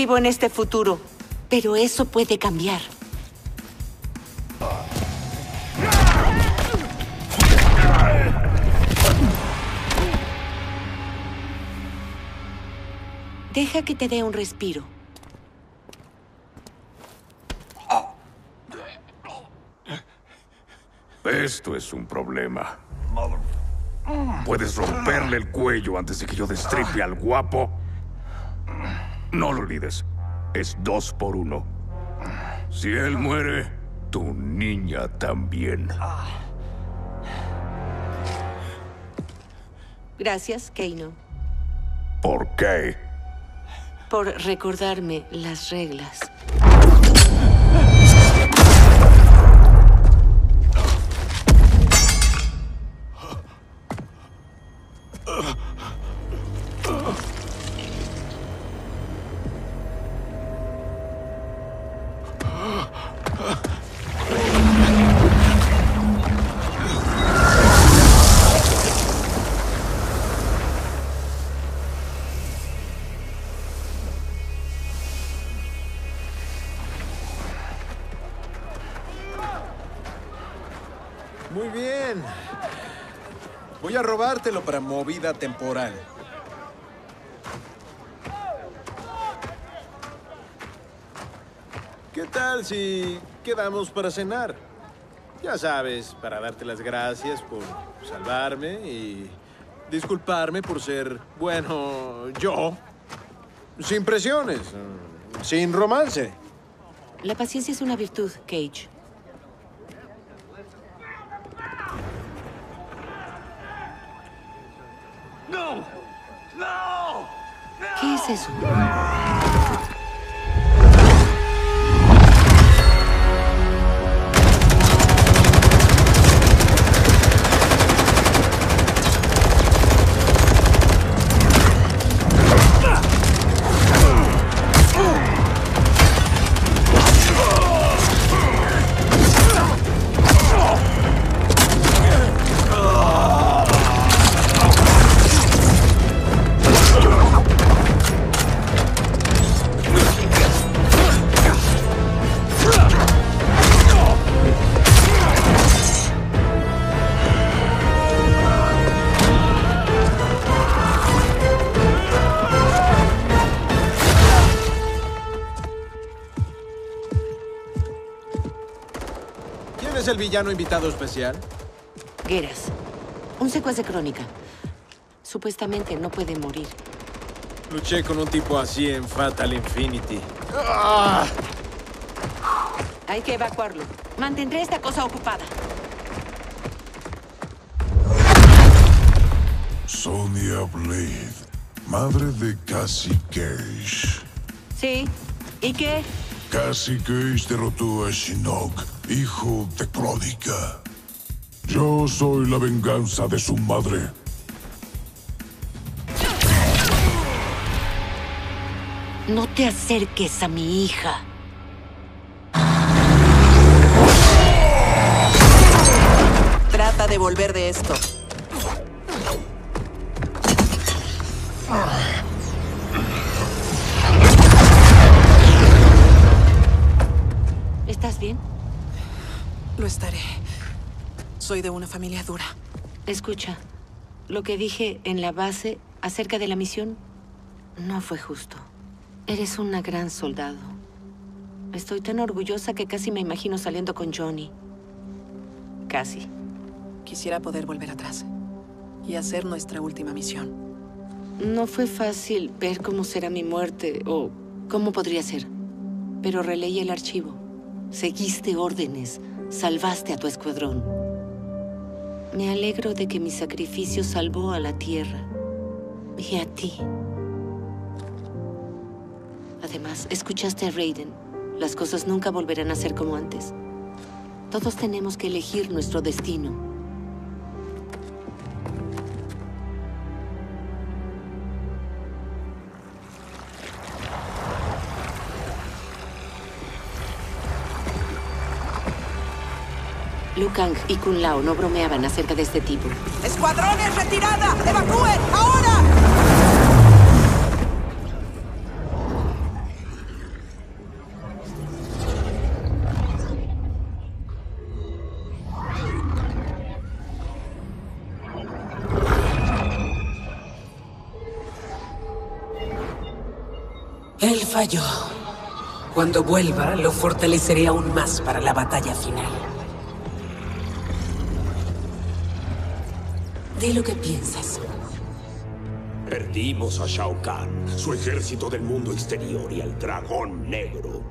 Vivo en este futuro, pero eso puede cambiar. Deja que te dé un respiro. Esto es un problema. ¿Puedes romperle el cuello antes de que yo destripe al guapo? No lo olvides. Es dos por uno. Si él muere, tu niña también. Gracias, Keino, ¿Por qué? por recordarme las reglas. Para movida temporal. ¿Qué tal si quedamos para cenar? Ya sabes, para darte las gracias por salvarme y disculparme por ser, bueno, yo. Sin presiones, sin romance. La paciencia es una virtud, Cage. ¡No! ¡No! ¿Qué es eso? Es el villano invitado especial? Geras. Un secuaz de crónica. Supuestamente no puede morir. Luché con un tipo así en Fatal Infinity. Hay que evacuarlo. Mantendré esta cosa ocupada. Sonia Blade. madre de Cassie Cage. Sí. ¿Y qué? Cassie Cage derrotó a Shinnok, hijo de Crónica. Yo soy la venganza de su madre. No te acerques a mi hija. Trata de volver de esto. ¿Estás bien? Lo estaré. Soy de una familia dura. Escucha, lo que dije en la base acerca de la misión no fue justo. Eres una gran soldado. Estoy tan orgullosa que casi me imagino saliendo con Johnny. Casi. Quisiera poder volver atrás y hacer nuestra última misión. No fue fácil ver cómo será mi muerte o cómo podría ser. Pero releí el archivo. Seguiste órdenes. Salvaste a tu escuadrón. Me alegro de que mi sacrificio salvó a la Tierra. Y a ti. Además, escuchaste a Raiden. Las cosas nunca volverán a ser como antes. Todos tenemos que elegir nuestro destino. Liu Kang y Kun Lao no bromeaban acerca de este tipo. ¡Escuadrones, retirada! ¡Evacúen! ¡Ahora! Él falló. Cuando vuelva, lo fortaleceré aún más para la batalla final. Di lo que piensas. Perdimos a Shao Kahn, su ejército del mundo exterior y al dragón negro.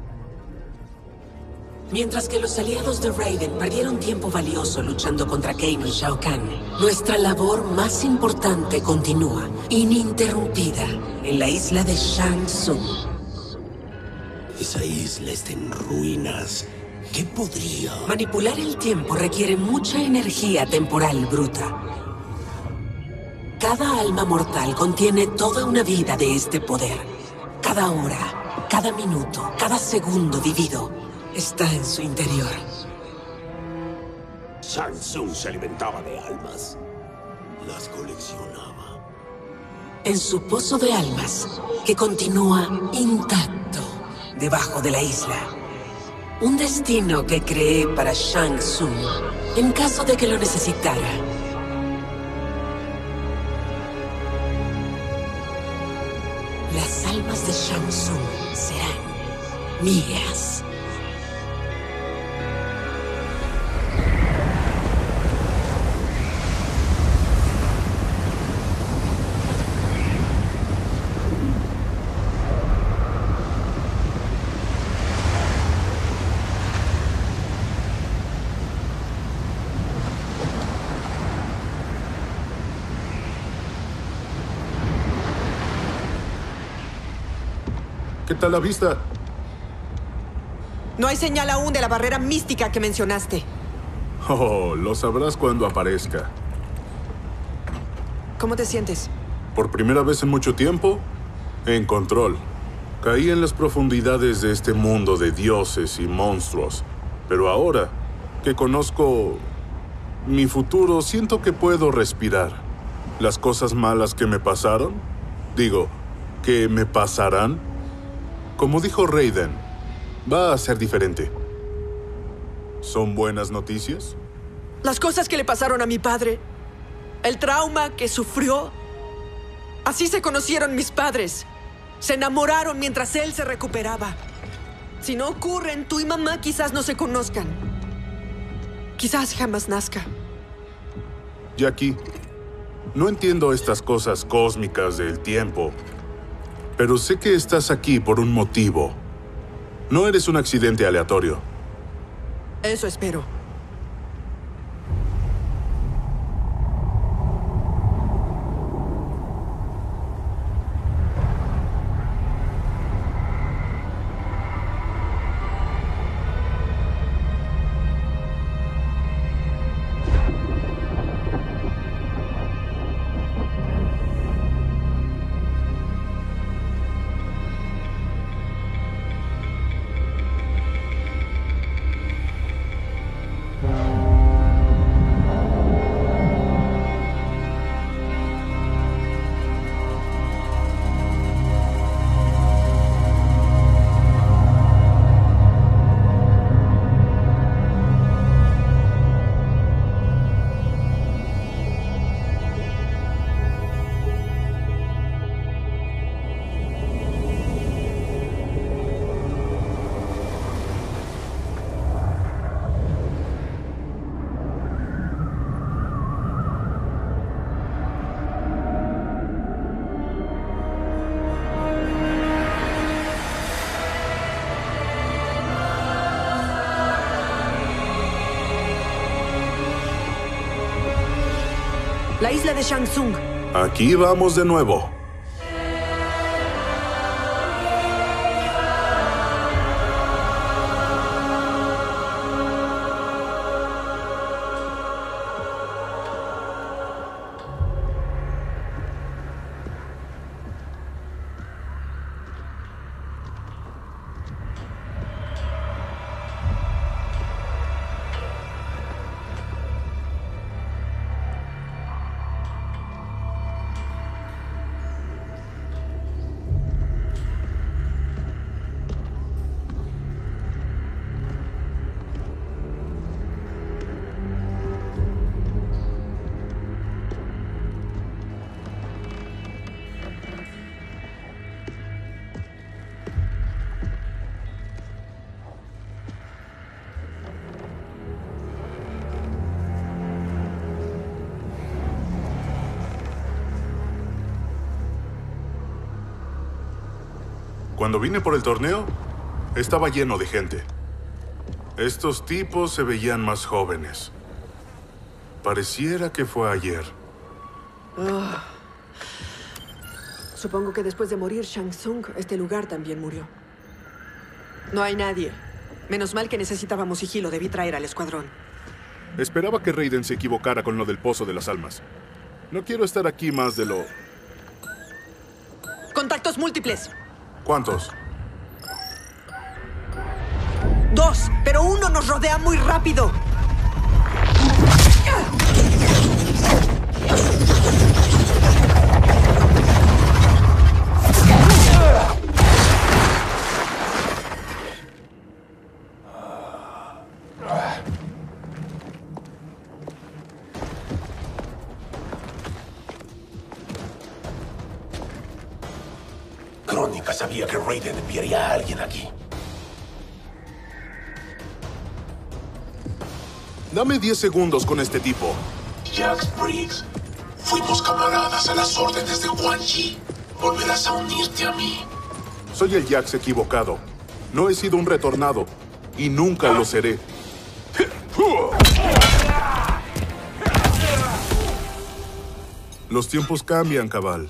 Mientras que los aliados de Raiden perdieron tiempo valioso luchando contra Kano y Shao Kahn, nuestra labor más importante continúa, ininterrumpida, en la isla de Shang Tsung. Esa isla está en ruinas. ¿Qué podría...? Manipular el tiempo requiere mucha energía temporal bruta. Cada alma mortal contiene toda una vida de este poder. Cada hora, cada minuto, cada segundo vivido está en su interior. Shang Tsung se alimentaba de almas. Las coleccionaba. En su pozo de almas, que continúa intacto debajo de la isla. Un destino que creé para Shang Tsung en caso de que lo necesitara. Almas de Shang Tsung serán mías. ¿Qué tal la vista? No hay señal aún de la barrera mística que mencionaste. Oh, lo sabrás cuando aparezca. ¿Cómo te sientes? Por primera vez en mucho tiempo, en control. Caí en las profundidades de este mundo de dioses y monstruos. Pero ahora que conozco mi futuro, siento que puedo respirar. Las cosas malas que me pasaron, digo, que me pasarán, como dijo Raiden, va a ser diferente. ¿Son buenas noticias? Las cosas que le pasaron a mi padre. El trauma que sufrió. Así se conocieron mis padres. Se enamoraron mientras él se recuperaba. Si no ocurren, tú y mamá quizás no se conozcan. Quizás jamás nazca. Jackie, no entiendo estas cosas cósmicas del tiempo, pero sé que estás aquí por un motivo. No eres un accidente aleatorio. Eso espero. Aquí vamos de nuevo. Cuando vine por el torneo, estaba lleno de gente. Estos tipos se veían más jóvenes. Pareciera que fue ayer. Ah. Supongo que después de morir Shang Tsung, este lugar también murió. No hay nadie. Menos mal que necesitábamos sigilo. Debí traer al escuadrón. Esperaba que Raiden se equivocara con lo del Pozo de las Almas. No quiero estar aquí más de lo... ¡Contactos múltiples! ¿Cuántos? Dos, pero uno nos rodea muy rápido. 10 segundos con este tipo. Jax Briggs, fuimos camaradas a las órdenes de Quan Yi. Volverás a unirte a mí. Soy el Jax equivocado. No he sido un retornado. Y nunca lo seré. Los tiempos cambian, cabal.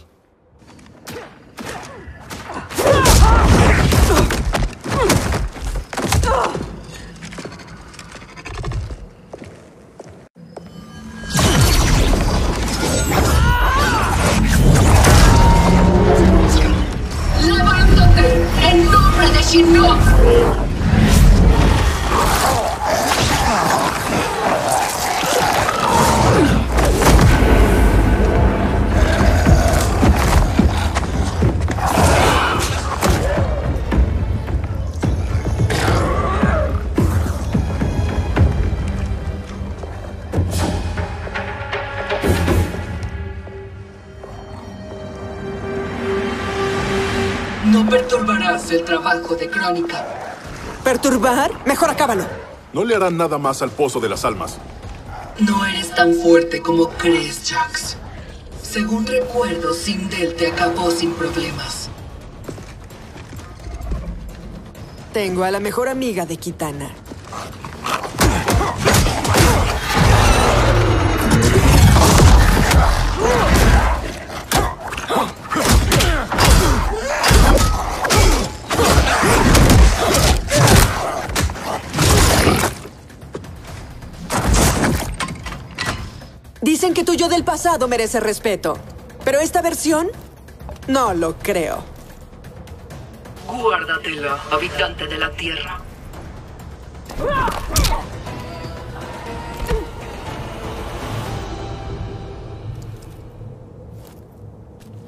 De Crónica. ¿Perturbar? Mejor acábalo. No le harán nada más al Pozo de las Almas. No eres tan fuerte como crees, Jax. Según recuerdo, Sindel te acabó sin problemas. Tengo a la mejor amiga de Kitana. Del pasado merece respeto. Pero esta versión, no lo creo. Guárdatelo, habitante de la Tierra.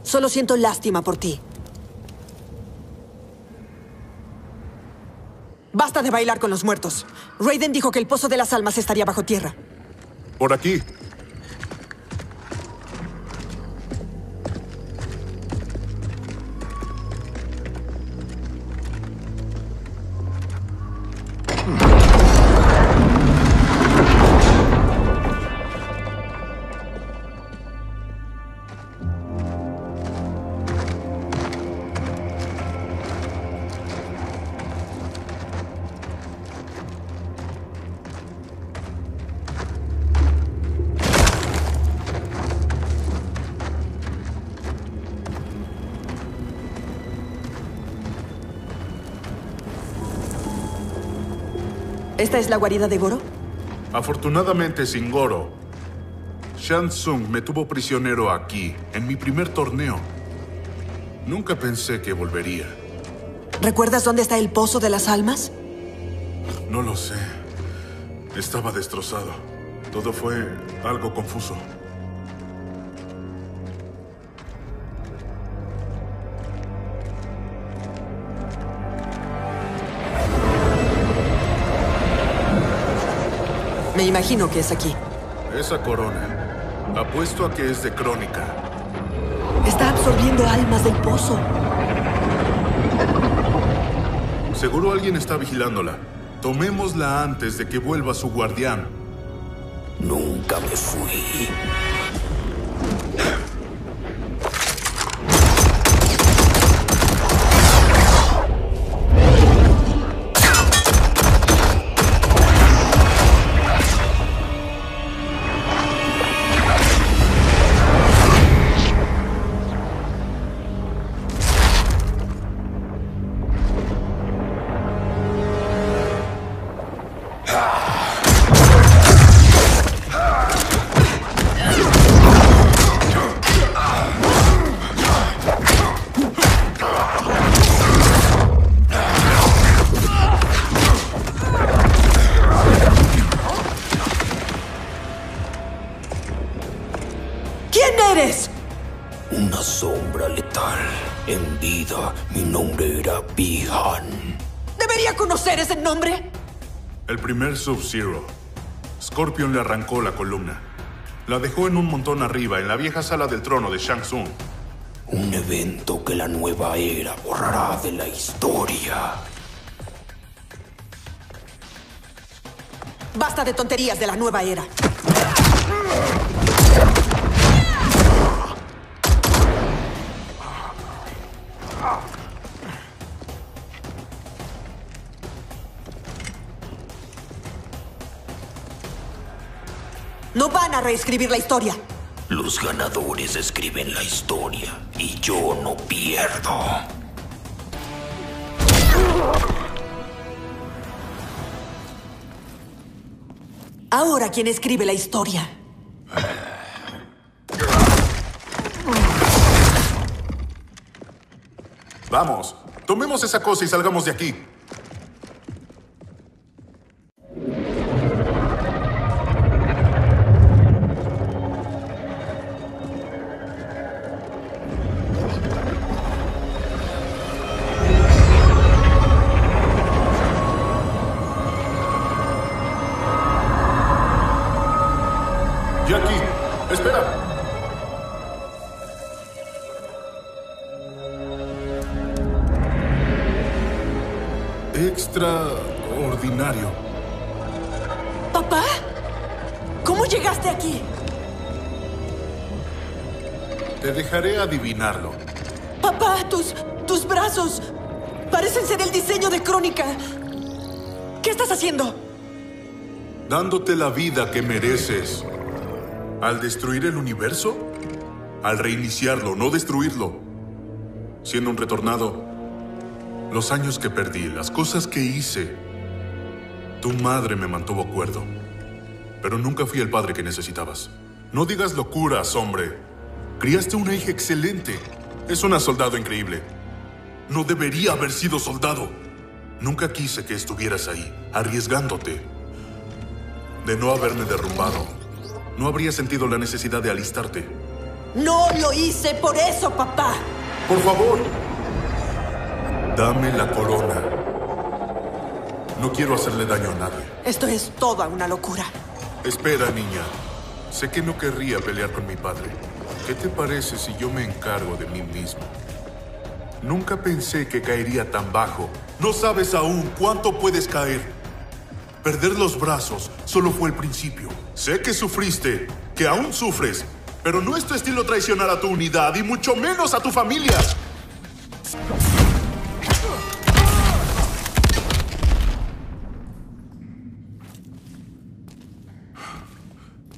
Solo siento lástima por ti. Basta de bailar con los muertos. Raiden dijo que el Pozo de las Almas estaría bajo tierra. Por aquí. ¿Esta es la guarida de Goro? Afortunadamente sin Goro. Shang Tsung me tuvo prisionero aquí, en mi primer torneo. Nunca pensé que volvería. ¿Recuerdas dónde está el Pozo de las Almas? No lo sé. Estaba destrozado. Todo fue algo confuso. Me imagino que es aquí. Esa corona. Apuesto a que es de crónica. Está absorbiendo almas del pozo. Seguro alguien está vigilándola. Tomémosla antes de que vuelva su guardián. Nunca me fui. El primer Sub-Zero. Scorpion le arrancó la columna. La dejó en un montón arriba, en la vieja sala del trono de Shang Tsung. Un evento que la nueva era borrará de la historia. Basta de tonterías de la nueva era. A reescribir la historia. Los ganadores escriben la historia y yo no pierdo. Ahora, ¿quién escribe la historia? Vamos, tomemos esa cosa y salgamos de aquí. Adivinarlo. Papá, tus, tus brazos parecen ser el diseño de Crónica. ¿Qué estás haciendo? Dándote la vida que mereces. ¿Al destruir el universo? Al reiniciarlo, no destruirlo. Siendo un retornado, los años que perdí, las cosas que hice. Tu madre me mantuvo cuerdo. Pero nunca fui el padre que necesitabas. No digas locuras, hombre. Criaste una hija excelente. Es una soldado increíble. No debería haber sido soldado. Nunca quise que estuvieras ahí, arriesgándote. De no haberme derrumbado, no habría sentido la necesidad de alistarte. No lo hice por eso, papá. Por favor. Dame la corona. No quiero hacerle daño a nadie. Esto es toda una locura. Espera, niña. Sé que no querría pelear con mi padre. ¿Qué te parece si yo me encargo de mí mismo? Nunca pensé que caería tan bajo. No sabes aún cuánto puedes caer. Perder los brazos solo fue el principio. Sé que sufriste, que aún sufres, pero no es tu estilo traicionar a tu unidad y mucho menos a tu familia.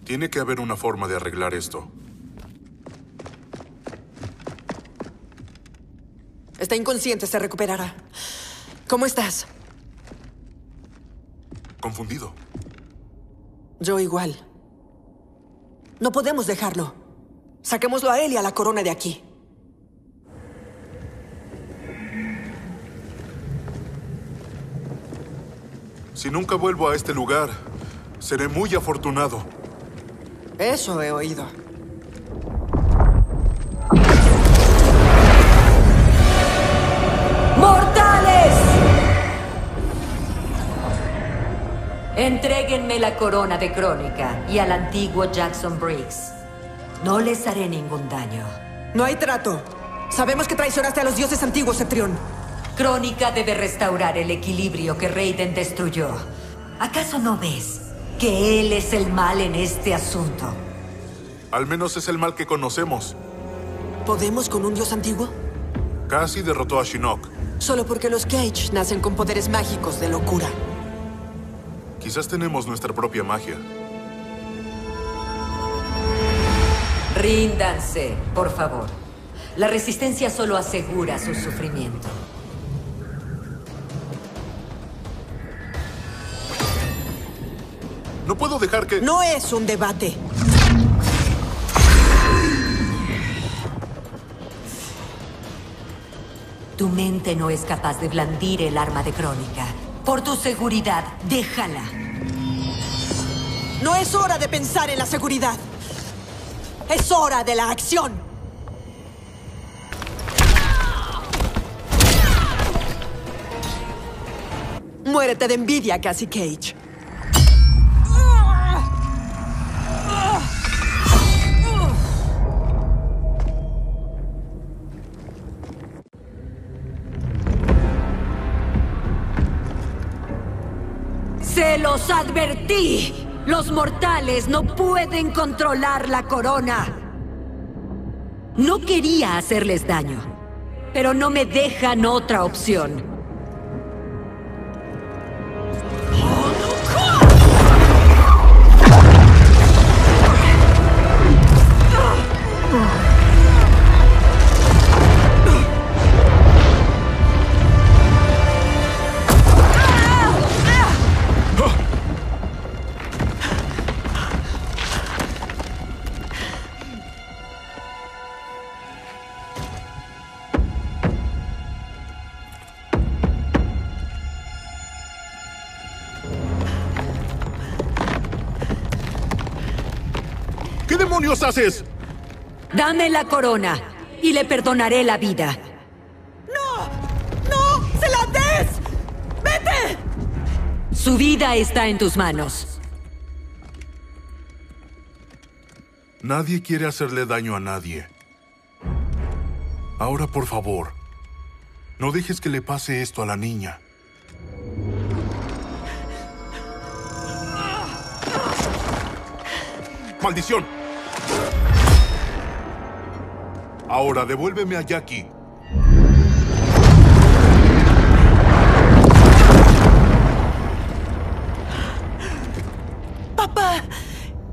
Tiene que haber una forma de arreglar esto. Está inconsciente, se recuperará. ¿Cómo estás? confundido. Yo igual. No podemos dejarlo. Saquémoslo a él y a la corona de aquí. Si nunca vuelvo a este lugar, seré muy afortunado. Eso he oído. Entréguenme la corona de Crónica y al antiguo Jackson Briggs. No les haré ningún daño. No hay trato. Sabemos que traicionaste a los dioses antiguos, Cetrión. Crónica debe restaurar el equilibrio que Raiden destruyó. ¿Acaso no ves que él es el mal en este asunto? Al menos es el mal que conocemos. ¿Podemos con un dios antiguo? Casi derrotó a Shinnok. Solo porque los Cage nacen con poderes mágicos de locura. Quizás tenemos nuestra propia magia. Ríndanse, por favor. La resistencia solo asegura su sufrimiento. No puedo dejar que... No es un debate. Tu mente no es capaz de blandir el arma de Crónica. Por tu seguridad, déjala. No es hora de pensar en la seguridad. Es hora de la acción. Muérete de envidia, Cassie Cage. ¡Se los advertí! Los mortales no pueden controlar la corona. No quería hacerles daño, pero no me dejan otra opción. Demonios haces? Dame la corona y le perdonaré la vida. ¡No! ¡Se la des! ¡Vete! Su vida está en tus manos. Nadie quiere hacerle daño a nadie. Ahora, por favor, no dejes que le pase esto a la niña. ¡Maldición! Ahora devuélveme a Jackie. ¡Papá!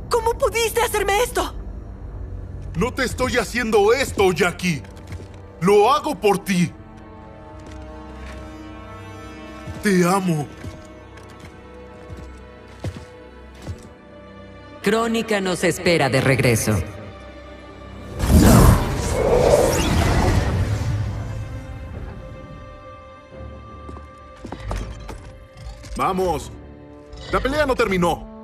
¿Cómo pudiste hacerme esto? No te estoy haciendo esto, Jackie. Lo hago por ti. Te amo. Crónica nos espera de regreso. Vamos. La pelea no terminó.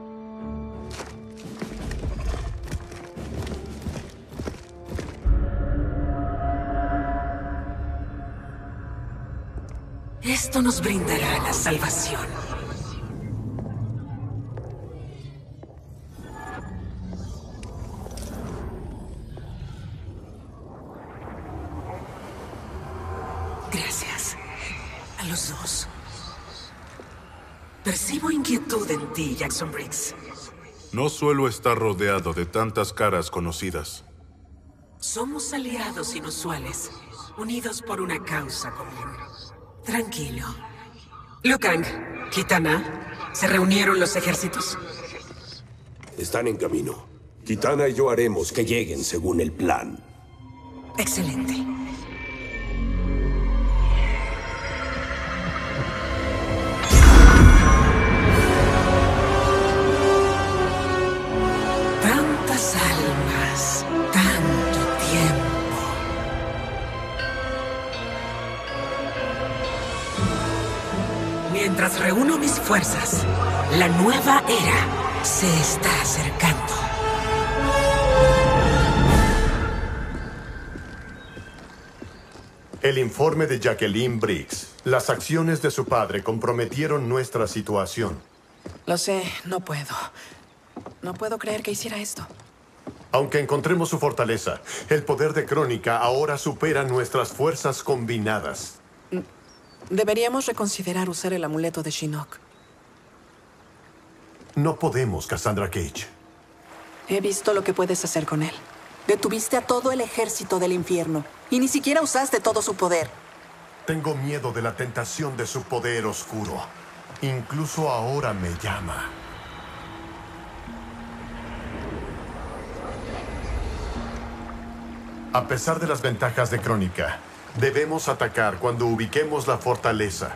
Esto nos brindará la salvación. Ti, Jackson Briggs. No suelo estar rodeado de tantas caras conocidas. Somos aliados inusuales, unidos por una causa común. Tranquilo. Lukang, Kitana, ¿se reunieron los ejércitos? Están en camino. Kitana y yo haremos que lleguen según el plan. Excelente. Mientras reúno mis fuerzas, la nueva era se está acercando. El informe de Jacqueline Briggs. Las acciones de su padre comprometieron nuestra situación. Lo sé, no puedo. No puedo creer que hiciera esto. Aunque encontremos su fortaleza, el poder de Crónica ahora supera nuestras fuerzas combinadas. Deberíamos reconsiderar usar el amuleto de Shinnok. No podemos, Cassandra Cage. He visto lo que puedes hacer con él. Detuviste a todo el ejército del infierno y ni siquiera usaste todo su poder. Tengo miedo de la tentación de su poder oscuro. Incluso ahora me llama. A pesar de las ventajas de Crónica, debemos atacar cuando ubiquemos la fortaleza.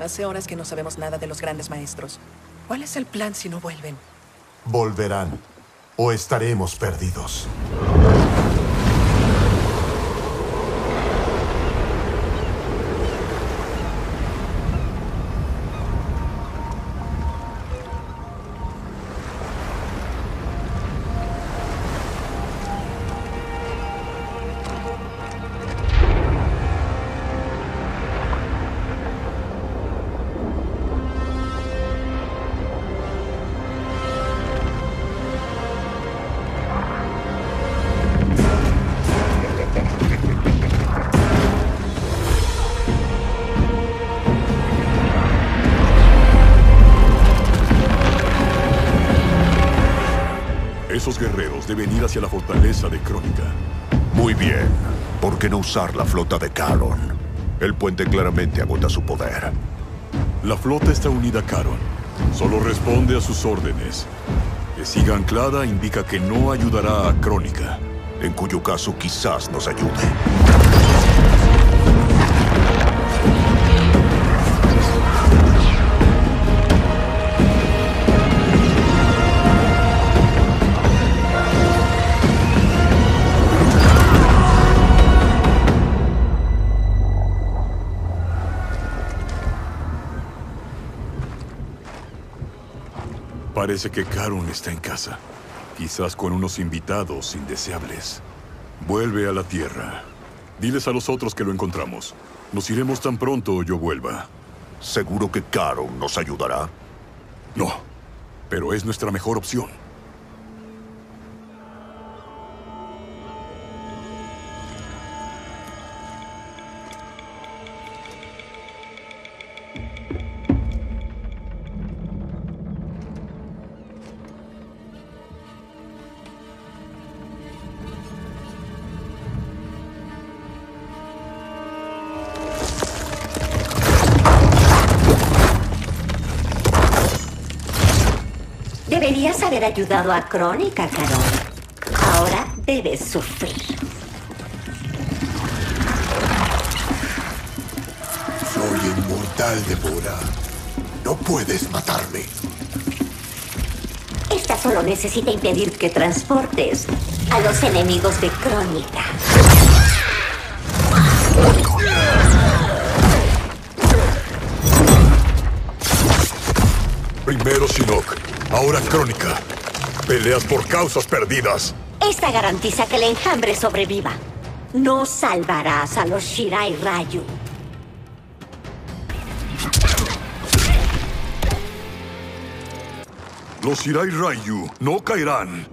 Hace horas que no sabemos nada de los grandes maestros. ¿Cuál es el plan si no vuelven? Volverán o estaremos perdidos. ¿Por qué no usar la flota de Caron? El puente claramente agota su poder. La flota está unida a Caron. Solo responde a sus órdenes. Que siga anclada indica que no ayudará a Crónica. En cuyo caso quizás nos ayude. Parece que Caron está en casa. Quizás con unos invitados indeseables. Vuelve a la Tierra. Diles a los otros que lo encontramos. Nos iremos tan pronto yo vuelva. ¿Seguro que Caron nos ayudará? No, pero es nuestra mejor opción. Deberías haber ayudado a Crónica, Carol. Ahora debes sufrir. Soy inmortal, Deborah. No puedes matarme. Esta solo necesita impedir que transportes a los enemigos de Crónica. Ahora Crónica. Peleas por causas perdidas. Esta garantiza que el enjambre sobreviva. No salvarás a los Shirai Rayu. Los Shirai Ryu no caerán.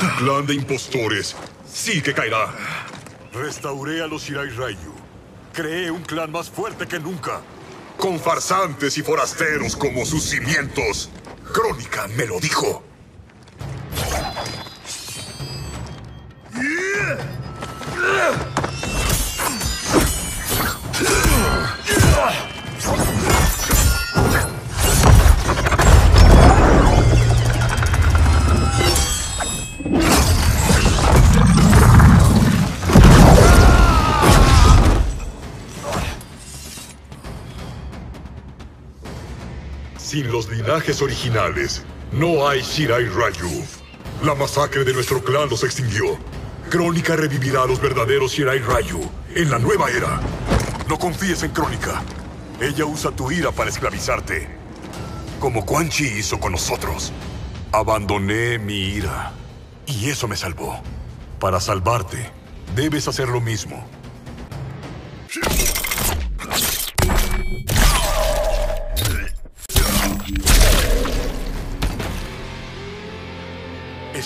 Tu clan de impostores sí que caerá. Restauré a los Shirai Ryu. Creé un clan más fuerte que nunca. Con farsantes y forasteros como sus cimientos. Crónica me lo dijo. Sin los linajes originales, no hay Shirai Ryu. La masacre de nuestro clan los extinguió. Crónica revivirá a los verdaderos Shirai Ryu en la nueva era. No confíes en Crónica. Ella usa tu ira para esclavizarte. Como Quan Chi hizo con nosotros. Abandoné mi ira. Y eso me salvó. Para salvarte, debes hacer lo mismo.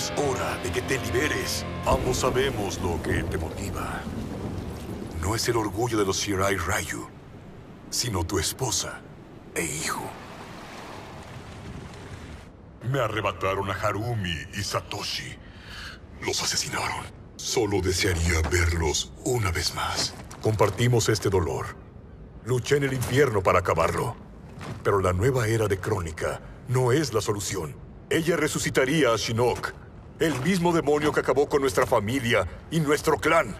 Es hora de que te liberes. Ambos sabemos lo que te motiva. No es el orgullo de los Shirai Ryu, sino tu esposa e hijo. Me arrebataron a Harumi y Satoshi. Los asesinaron. Solo desearía verlos una vez más. Compartimos este dolor. Luché en el infierno para acabarlo. Pero la nueva era de Crónica no es la solución. Ella resucitaría a Shinnok, el mismo demonio que acabó con nuestra familia y nuestro clan.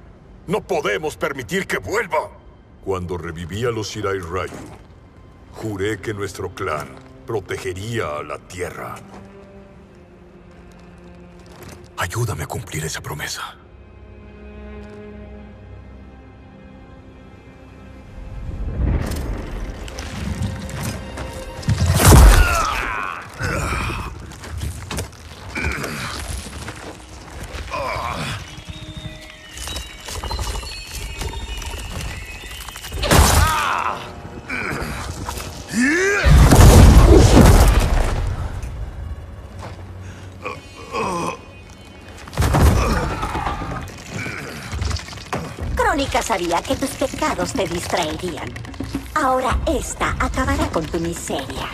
No podemos permitir que vuelva. Cuando reviví a los Shirai Ryu, juré que nuestro clan protegería a la Tierra. Ayúdame a cumplir esa promesa. Crónica sabía que tus pecados te distraerían. Ahora esta acabará con tu miseria.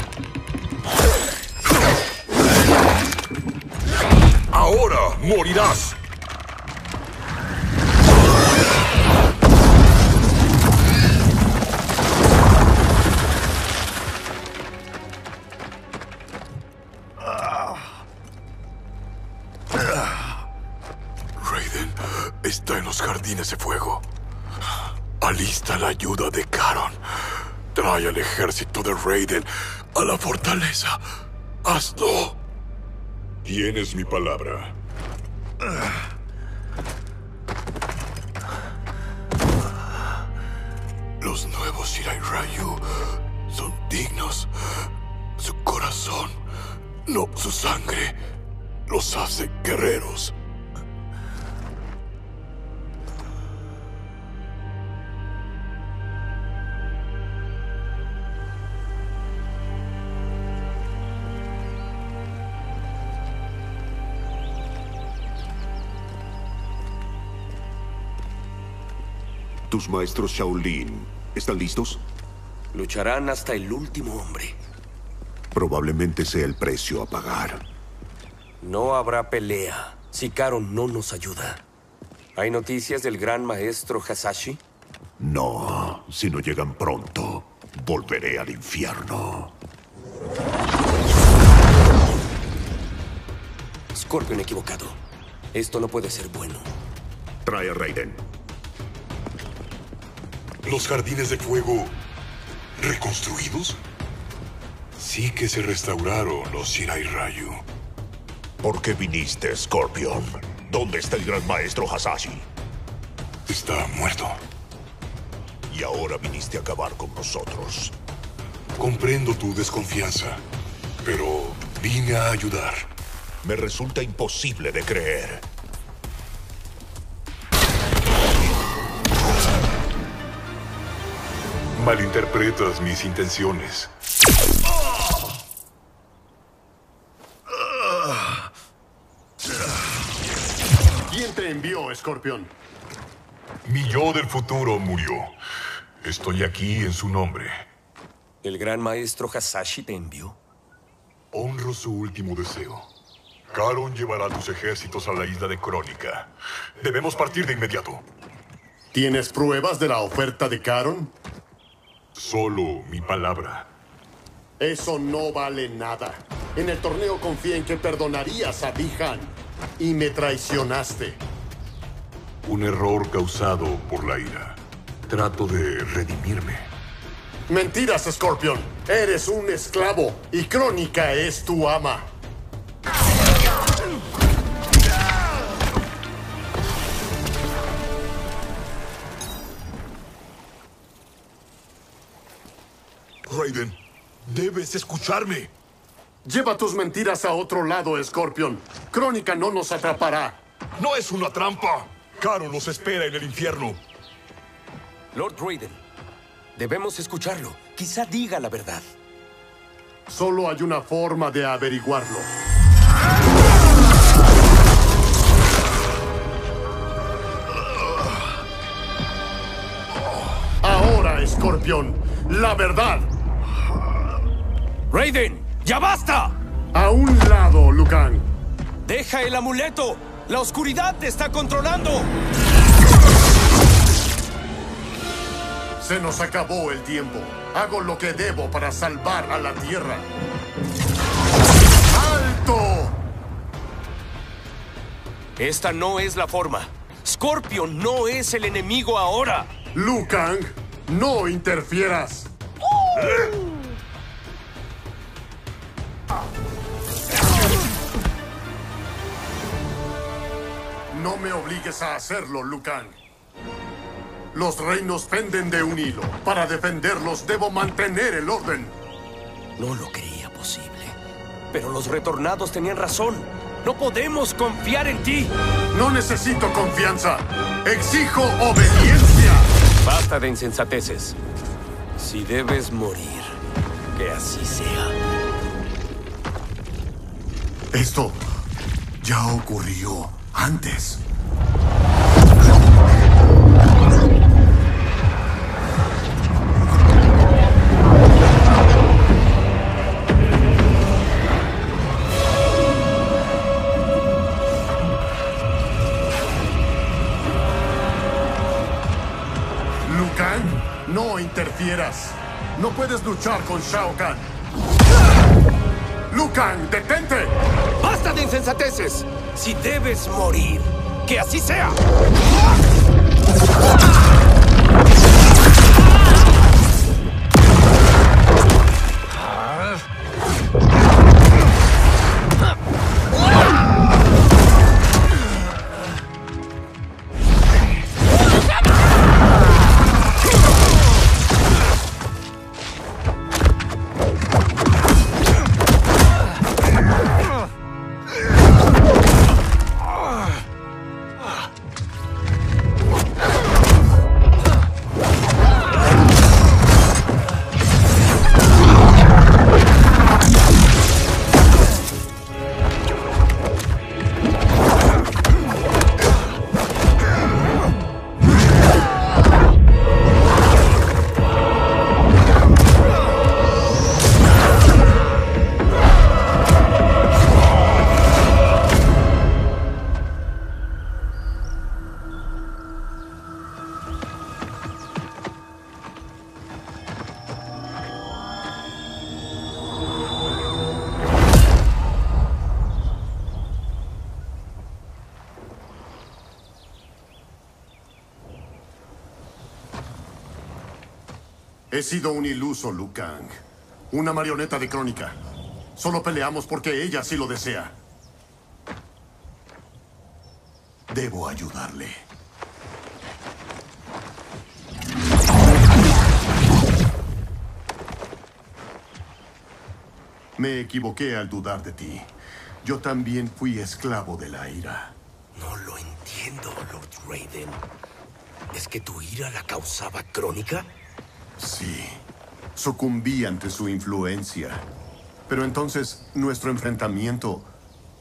Ahora morirás. De fuego. Alista la ayuda de Karon. Trae al ejército de Raiden a la fortaleza. Hazlo. Tienes mi palabra. Los nuevos Shirai Ryu son dignos. Su corazón, no su sangre, los hace guerreros. ¿Tus maestros Shaolin están listos? Lucharán hasta el último hombre. Probablemente sea el precio a pagar. No habrá pelea si Karon no nos ayuda. ¿Hay noticias del gran maestro Hasashi? No, si no llegan pronto, volveré al infierno. Scorpion equivocado. Esto no puede ser bueno. Trae a Raiden. ¿Los jardines de fuego reconstruidos? Sí que se restauraron los Shirai Ryu. ¿Por qué viniste, Scorpion? ¿Dónde está el gran maestro Hasashi? Está muerto. Y ahora viniste a acabar con nosotros. Comprendo tu desconfianza, pero vine a ayudar. Me resulta imposible de creer. Malinterpretas mis intenciones. ¿Quién te envió, Escorpión? Mi yo del futuro murió. Estoy aquí en su nombre. ¿El gran maestro Hasashi te envió? Honro su último deseo. Karon llevará tus ejércitos a la isla de Crónica. Debemos partir de inmediato. ¿Tienes pruebas de la oferta de Caron? Solo mi palabra. Eso no vale nada. En el torneo confié en que perdonarías a Bihan. Y me traicionaste. Un error causado por la ira. Trato de redimirme. Mentiras, Scorpion. Eres un esclavo y Crónica es tu ama. Raiden. Debes escucharme. Lleva tus mentiras a otro lado, Scorpion. Crónica no nos atrapará. No es una trampa. Caro nos espera en el infierno. Lord Raiden, debemos escucharlo. Quizá diga la verdad. Solo hay una forma de averiguarlo. Ahora, Escorpión, la verdad. Raiden, ya basta. A un lado, Lucan. Deja el amuleto. La oscuridad te está controlando. Se nos acabó el tiempo. Hago lo que debo para salvar a la Tierra. ¡Alto! Esta no es la forma. Scorpion no es el enemigo ahora. Liu Kang, no interfieras. No me obligues a hacerlo, Liu Kang. Los reinos penden de un hilo. Para defenderlos debo mantener el orden. No lo creía posible. Pero los retornados tenían razón. No podemos confiar en ti. No necesito confianza. Exijo obediencia. Basta de insensateces. Si debes morir, que así sea. Esto ya ocurrió antes. Liu Kang, no interfieras. No puedes luchar con Shao Kahn. Liu Kang, detente. ¡Basta de insensateces! Si debes morir, que así sea. He sido un iluso, Liu Kang. Una marioneta de crónica. Solo peleamos porque ella sí lo desea. Debo ayudarle. Me equivoqué al dudar de ti. Yo también fui esclavo de la ira. No lo entiendo, Lord Raiden. ¿Es que tu ira la causaba crónica? Sí. Sucumbí ante su influencia. Pero entonces nuestro enfrentamiento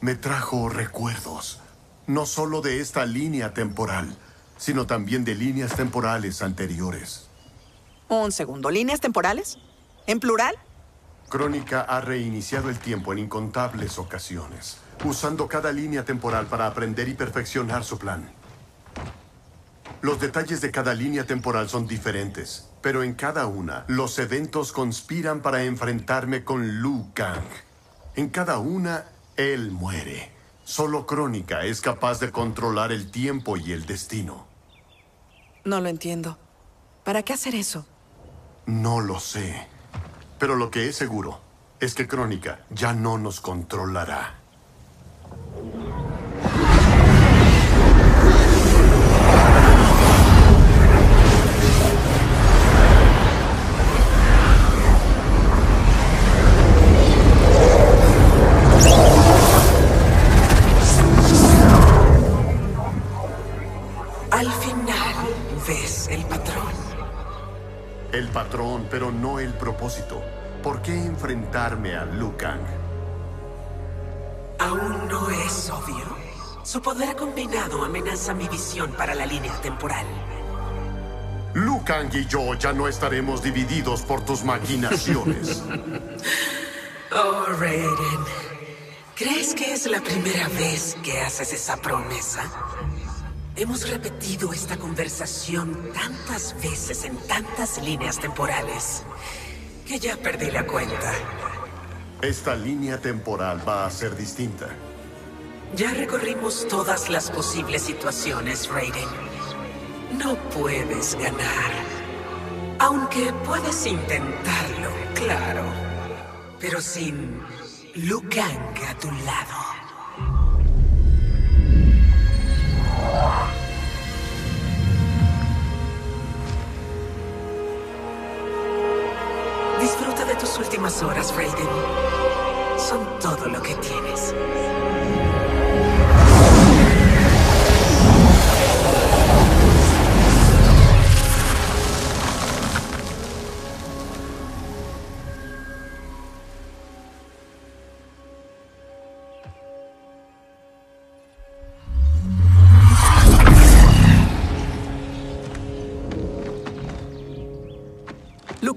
me trajo recuerdos. No solo de esta línea temporal, sino también de líneas temporales anteriores. Un segundo, ¿líneas temporales? ¿En plural? Crónica ha reiniciado el tiempo en incontables ocasiones, usando cada línea temporal para aprender y perfeccionar su plan. Los detalles de cada línea temporal son diferentes, pero en cada una, los eventos conspiran para enfrentarme con Liu Kang. En cada una, él muere. Solo Crónica es capaz de controlar el tiempo y el destino. No lo entiendo. ¿Para qué hacer eso? No lo sé. Pero lo que es seguro es que Crónica ya no nos controlará. Pero no el propósito. ¿Por qué enfrentarme a Liu Kang? Aún no es obvio. Su poder combinado amenaza mi visión para la línea temporal. Liu Kang y yo ya no estaremos divididos por tus maquinaciones. Oh, Raiden. ¿Crees que es la primera vez que haces esa promesa? Hemos repetido esta conversación tantas veces en tantas líneas temporales que ya perdí la cuenta. Esta línea temporal va a ser distinta. Ya recorrimos todas las posibles situaciones, Raiden. No puedes ganar. Aunque puedes intentarlo, claro. Pero sin Liu Kang a tu lado. Tus últimas horas, Raiden. Son todo lo que tienes.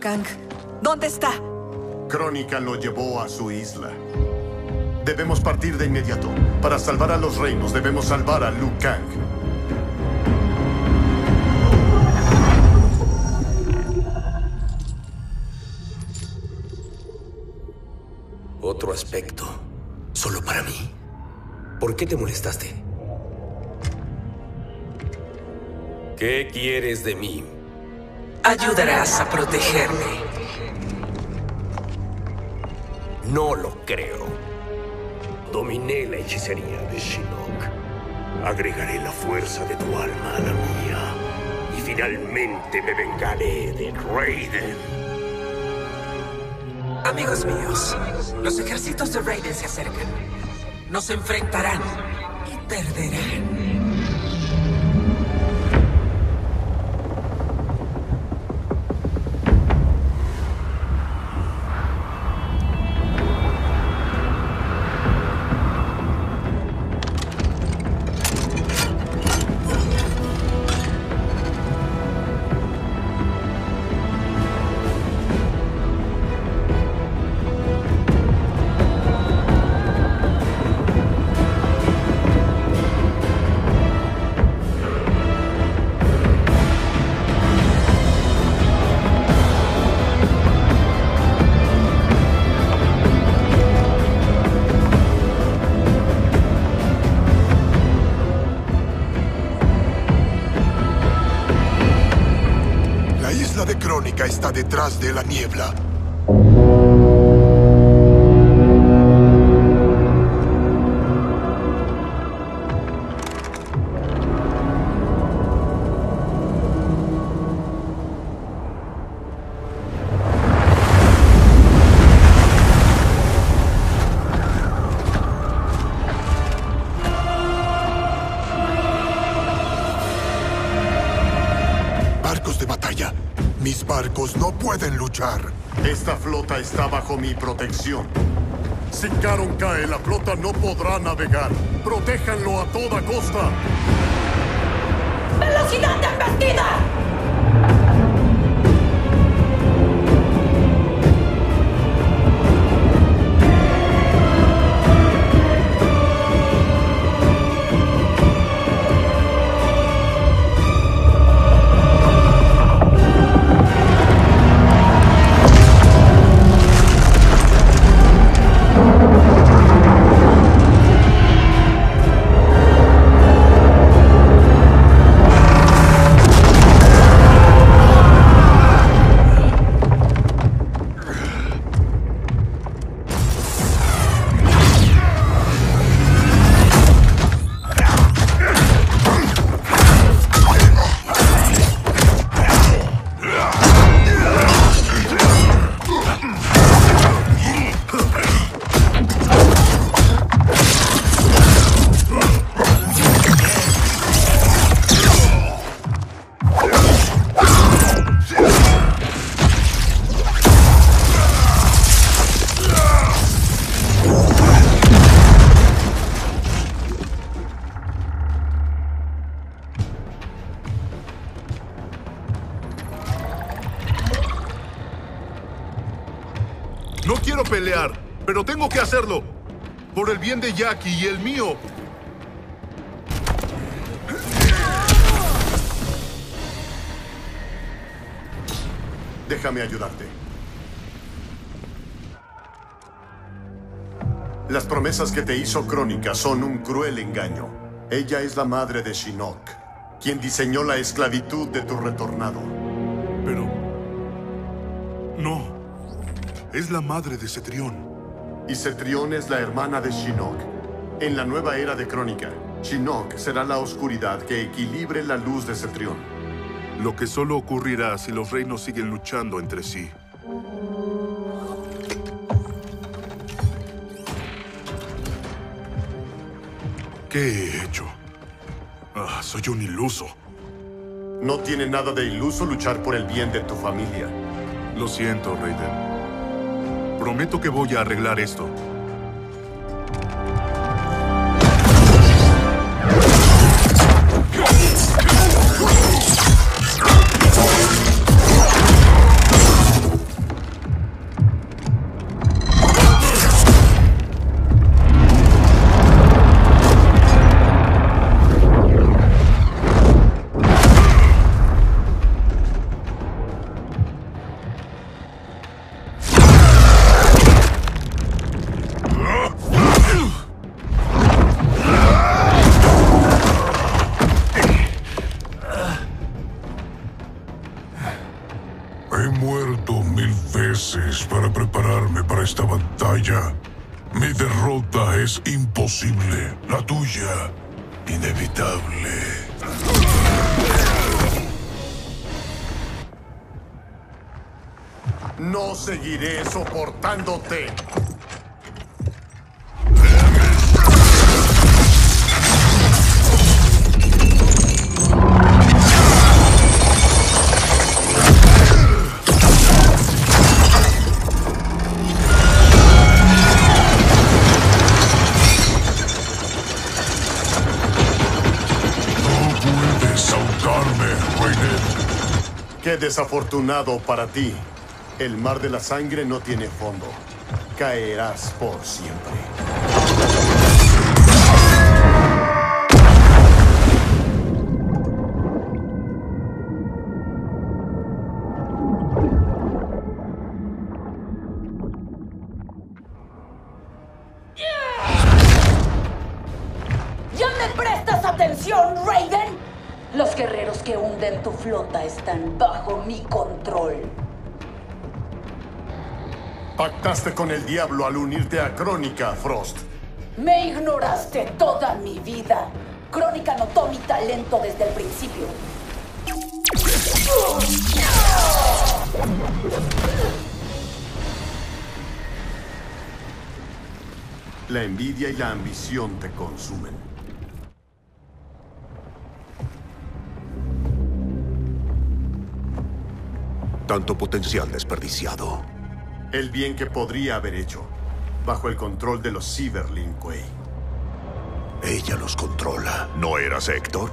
Kang, ¿dónde está? Crónica lo llevó a su isla. Debemos partir de inmediato. Para salvar a los reinos, debemos salvar a Liu Kang. Otro aspecto. Solo para mí. ¿Por qué te molestaste? ¿Qué quieres de mí? Ayudarás a protegerme. No lo creo. Dominé la hechicería de Shinnok. Agregaré la fuerza de tu alma a la mía. Y finalmente me vengaré de Raiden. Amigos míos, los ejércitos de Raiden se acercan. Nos enfrentarán y perderán. Detrás de la niebla. Mi protección. Si Caron cae, la flota no podrá navegar. Protéjanlo a toda costa. ¡Velocidad embestida! Jackie y el mío. Déjame ayudarte. Las promesas que te hizo Crónica son un cruel engaño. Ella es la madre de Shinnok, quien diseñó la esclavitud de tu retornado. Pero... No. Es la madre de Cetrión. Y Cetrión es la hermana de Shinnok. En la nueva era de Crónica, Shinnok será la oscuridad que equilibre la luz de Cetrión. Lo que solo ocurrirá si los reinos siguen luchando entre sí. ¿Qué he hecho? Ah, soy un iluso. No tiene nada de iluso luchar por el bien de tu familia. Lo siento, Raiden. Prometo que voy a arreglar esto. Desafortunado para ti. El mar de la sangre no tiene fondo. Caerás por siempre. ¿Ya me prestas atención, Raiden? Los guerreros que hunden tu flota están bajo mi control. Pactaste con el diablo al unirte a Crónica, Frost. Me ignoraste toda mi vida. Crónica notó mi talento desde el principio. La envidia y la ambición te consumen. Tanto potencial desperdiciado. El bien que podría haber hecho, bajo el control de los Cyberlin Kuei. Ella los controla. ¿No eras Héctor?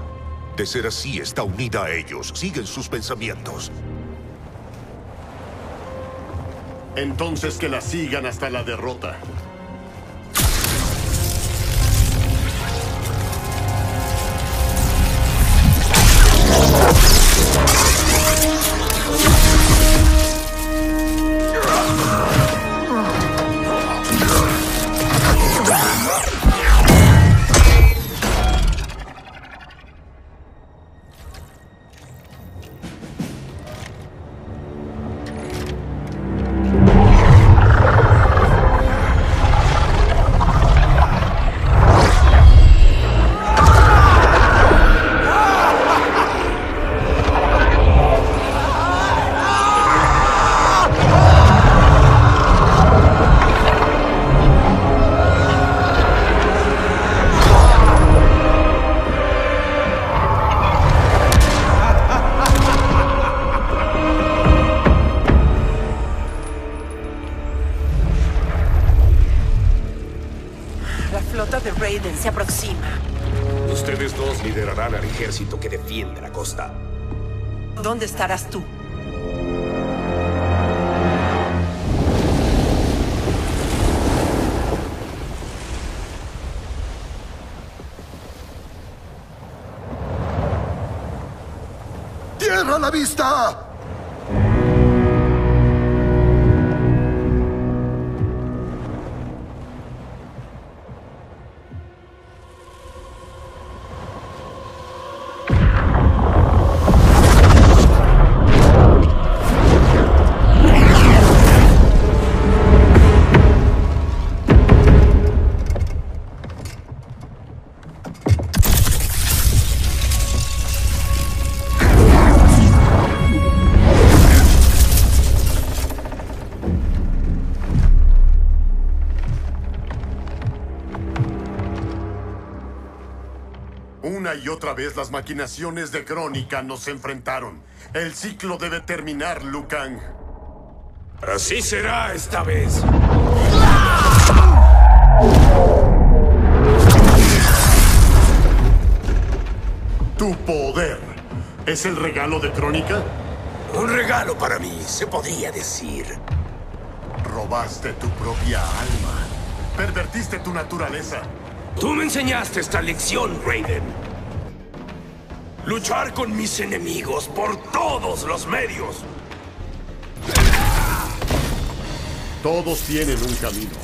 De ser así, está unida a ellos. Siguen sus pensamientos. Entonces que la sigan hasta la derrota. Y otra vez las maquinaciones de Crónica nos enfrentaron. El ciclo debe terminar, Lucan. Así será esta vez. Tu poder es el regalo de Crónica. Un regalo para mí, se podría decir. Robaste tu propia alma. Pervertiste tu naturaleza. Tú me enseñaste esta lección, Raiden. Luchar con mis enemigos por todos los medios. Todos tienen un camino.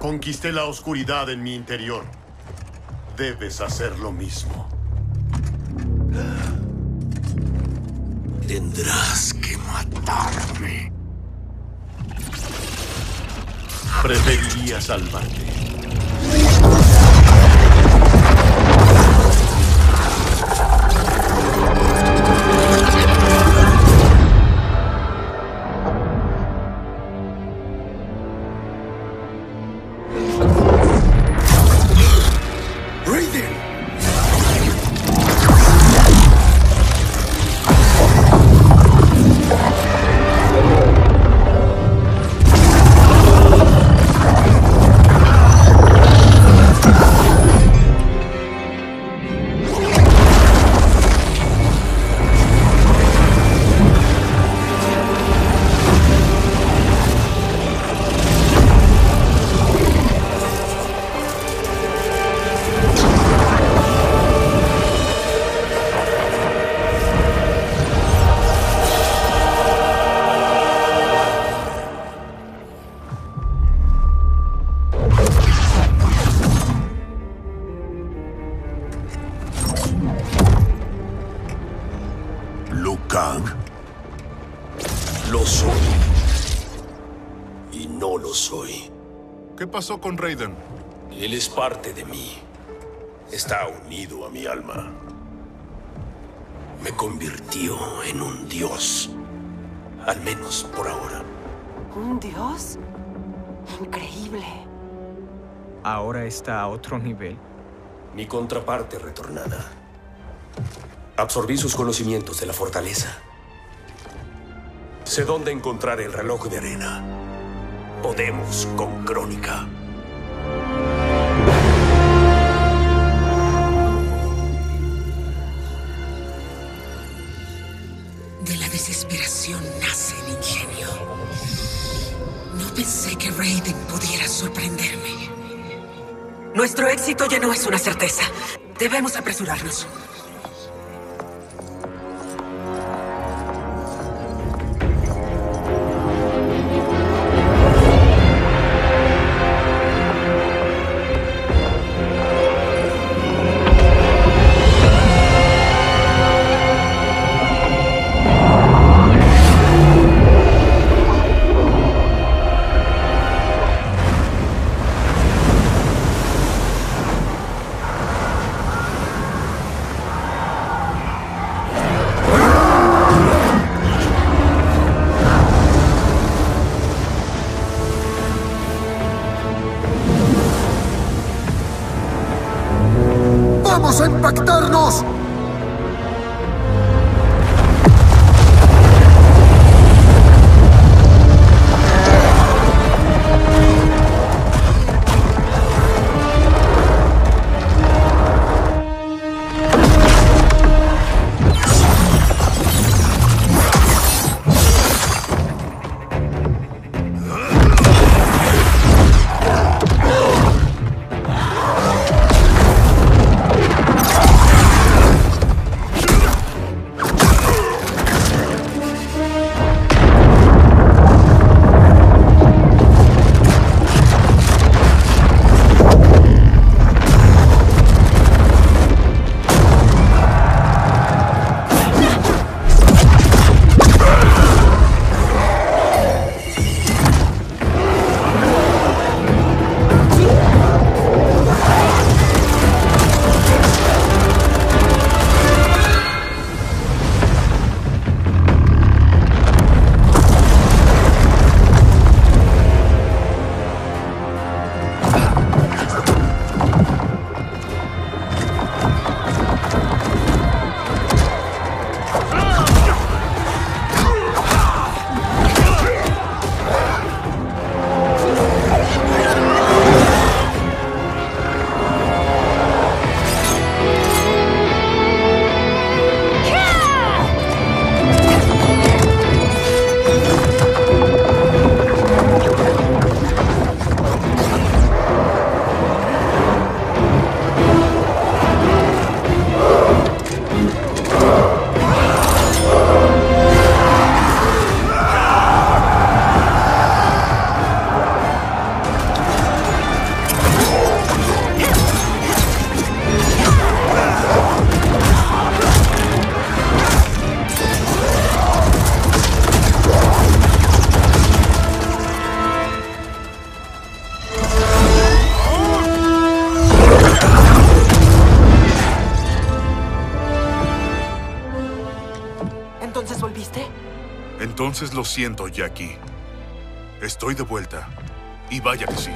Conquisté la oscuridad en mi interior. Debes hacer lo mismo. Tendrás que matarme. Preferiría salvarte. Pasó con Raiden? Él es parte de mí. Está unido a mi alma. Me convirtió en un dios. Al menos por ahora. ¿Un dios? Increíble. Ahora está a otro nivel. Mi contraparte retornada. Absorbí sus conocimientos de la fortaleza. Sé dónde encontrar el reloj de arena. Podemos con Crónica. Nace el ingenio. No pensé que Raiden pudiera sorprenderme. Nuestro éxito ya no es una certeza. Debemos apresurarnos. Entonces lo siento, Jackie. Estoy de vuelta. Y vaya que sí.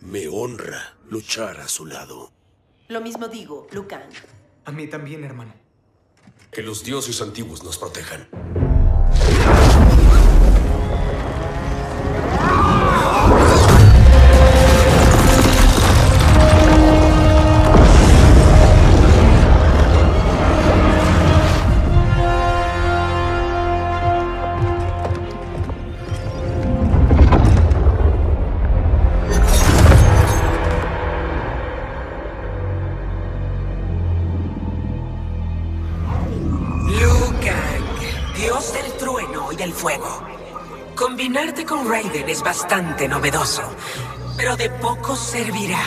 Me honra luchar a su lado. Lo mismo digo, Lucan. A mí también, hermano. Que los dioses antiguos nos protejan. Bastante novedoso, pero de poco servirá.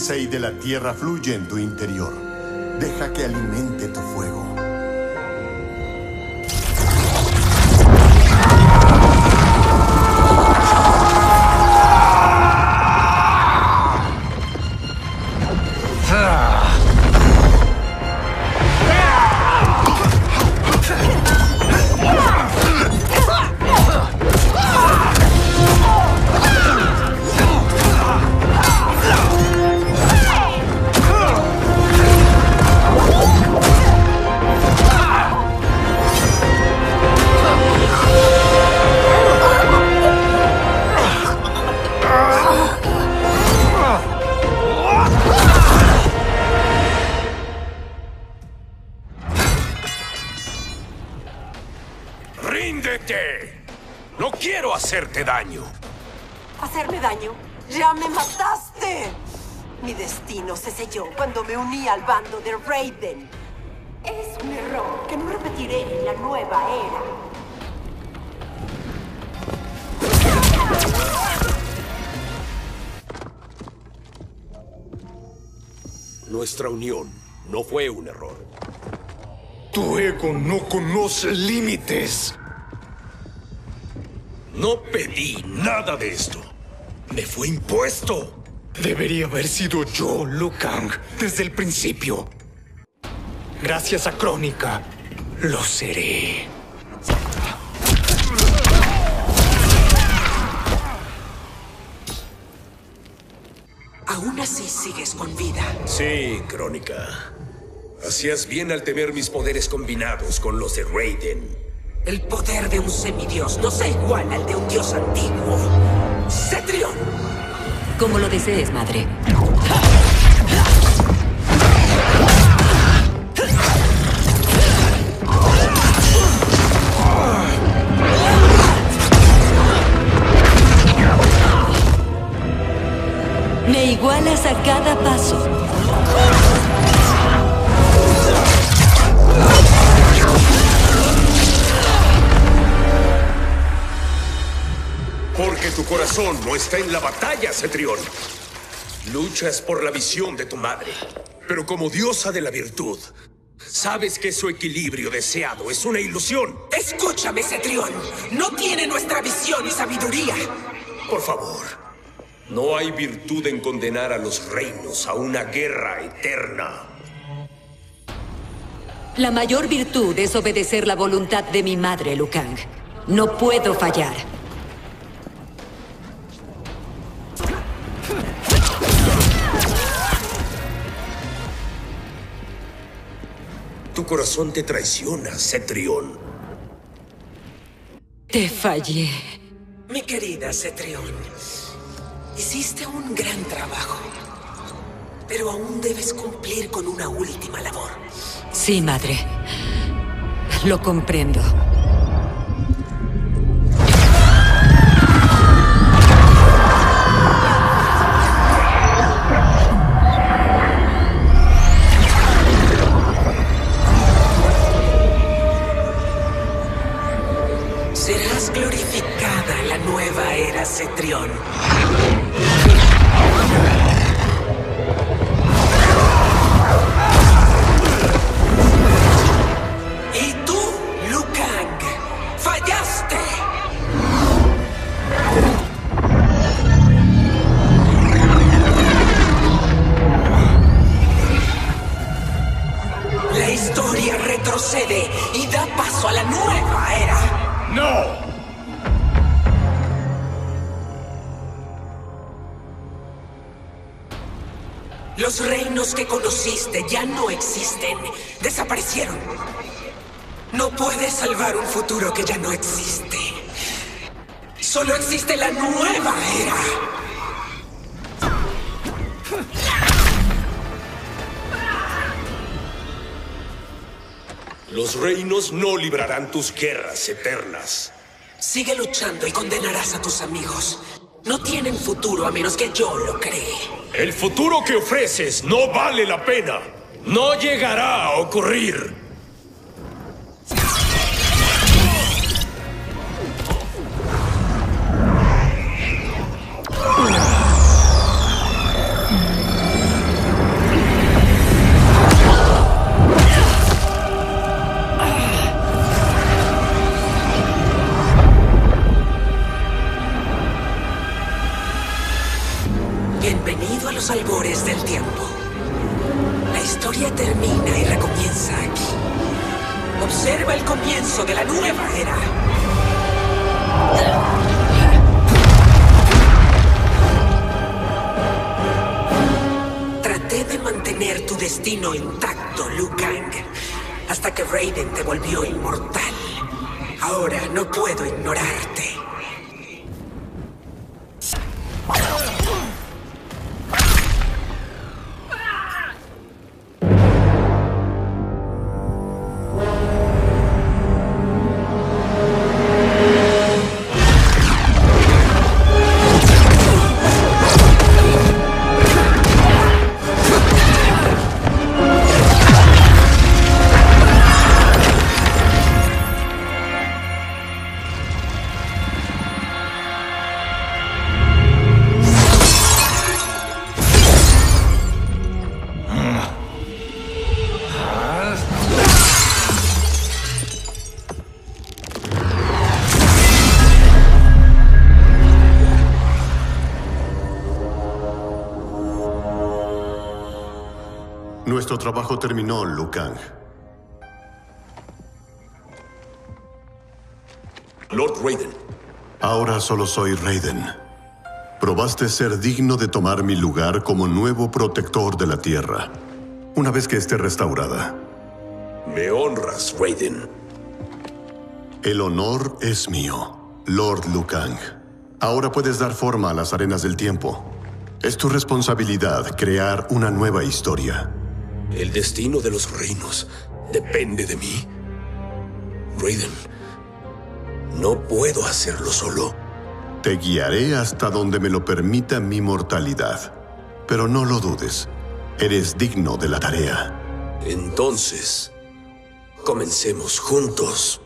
Jinsei de la tierra fluye en tu interior. Deja que alimente me uní al bando de Raiden. Es un error que no repetiré en la nueva era. Nuestra unión no fue un error. Tu ego no conoce límites. No pedí nada de esto. Me fue impuesto. Debería haber sido yo, Liu Kang, desde el principio. Gracias a Crónica, lo seré. Aún así sigues con vida. Sí, Crónica. Hacías bien al temer mis poderes combinados con los de Raiden. El poder de un semidios no se iguala al de un dios antiguo. ¡Cetrion! Como lo desees, madre. Me igualas a cada paso. Corazón no está en la batalla, Cetrión. Luchas por la visión de tu madre. Pero como diosa de la virtud, sabes que su equilibrio deseado es una ilusión. Escúchame, Cetrión. No tiene nuestra visión y sabiduría. Por favor, no hay virtud en condenar a los reinos a una guerra eterna. La mayor virtud es obedecer la voluntad de mi madre, Lukang. No puedo fallar. Tu corazón te traiciona, Cetrión. Te fallé. Mi querida Cetrión, hiciste un gran trabajo. Pero aún debes cumplir con una última labor. Sí, madre. Lo comprendo. futuro que ya no existe. Solo existe la nueva era. Los reinos no librarán tus guerras eternas. Sigue luchando y condenarás a tus amigos. No tienen futuro a menos que yo lo cree. El futuro que ofreces no vale la pena. No llegará a ocurrir. Trabajo terminó, Liu Kang. Lord Raiden. Ahora solo soy Raiden. Probaste ser digno de tomar mi lugar como nuevo protector de la Tierra, una vez que esté restaurada. Me honras, Raiden. El honor es mío, Lord Liu Kang. Ahora puedes dar forma a las arenas del tiempo. Es tu responsabilidad crear una nueva historia. El destino de los reinos depende de mí. Raiden, no puedo hacerlo solo. Te guiaré hasta donde me lo permita mi mortalidad. Pero no lo dudes. Eres digno de la tarea. Entonces, comencemos juntos.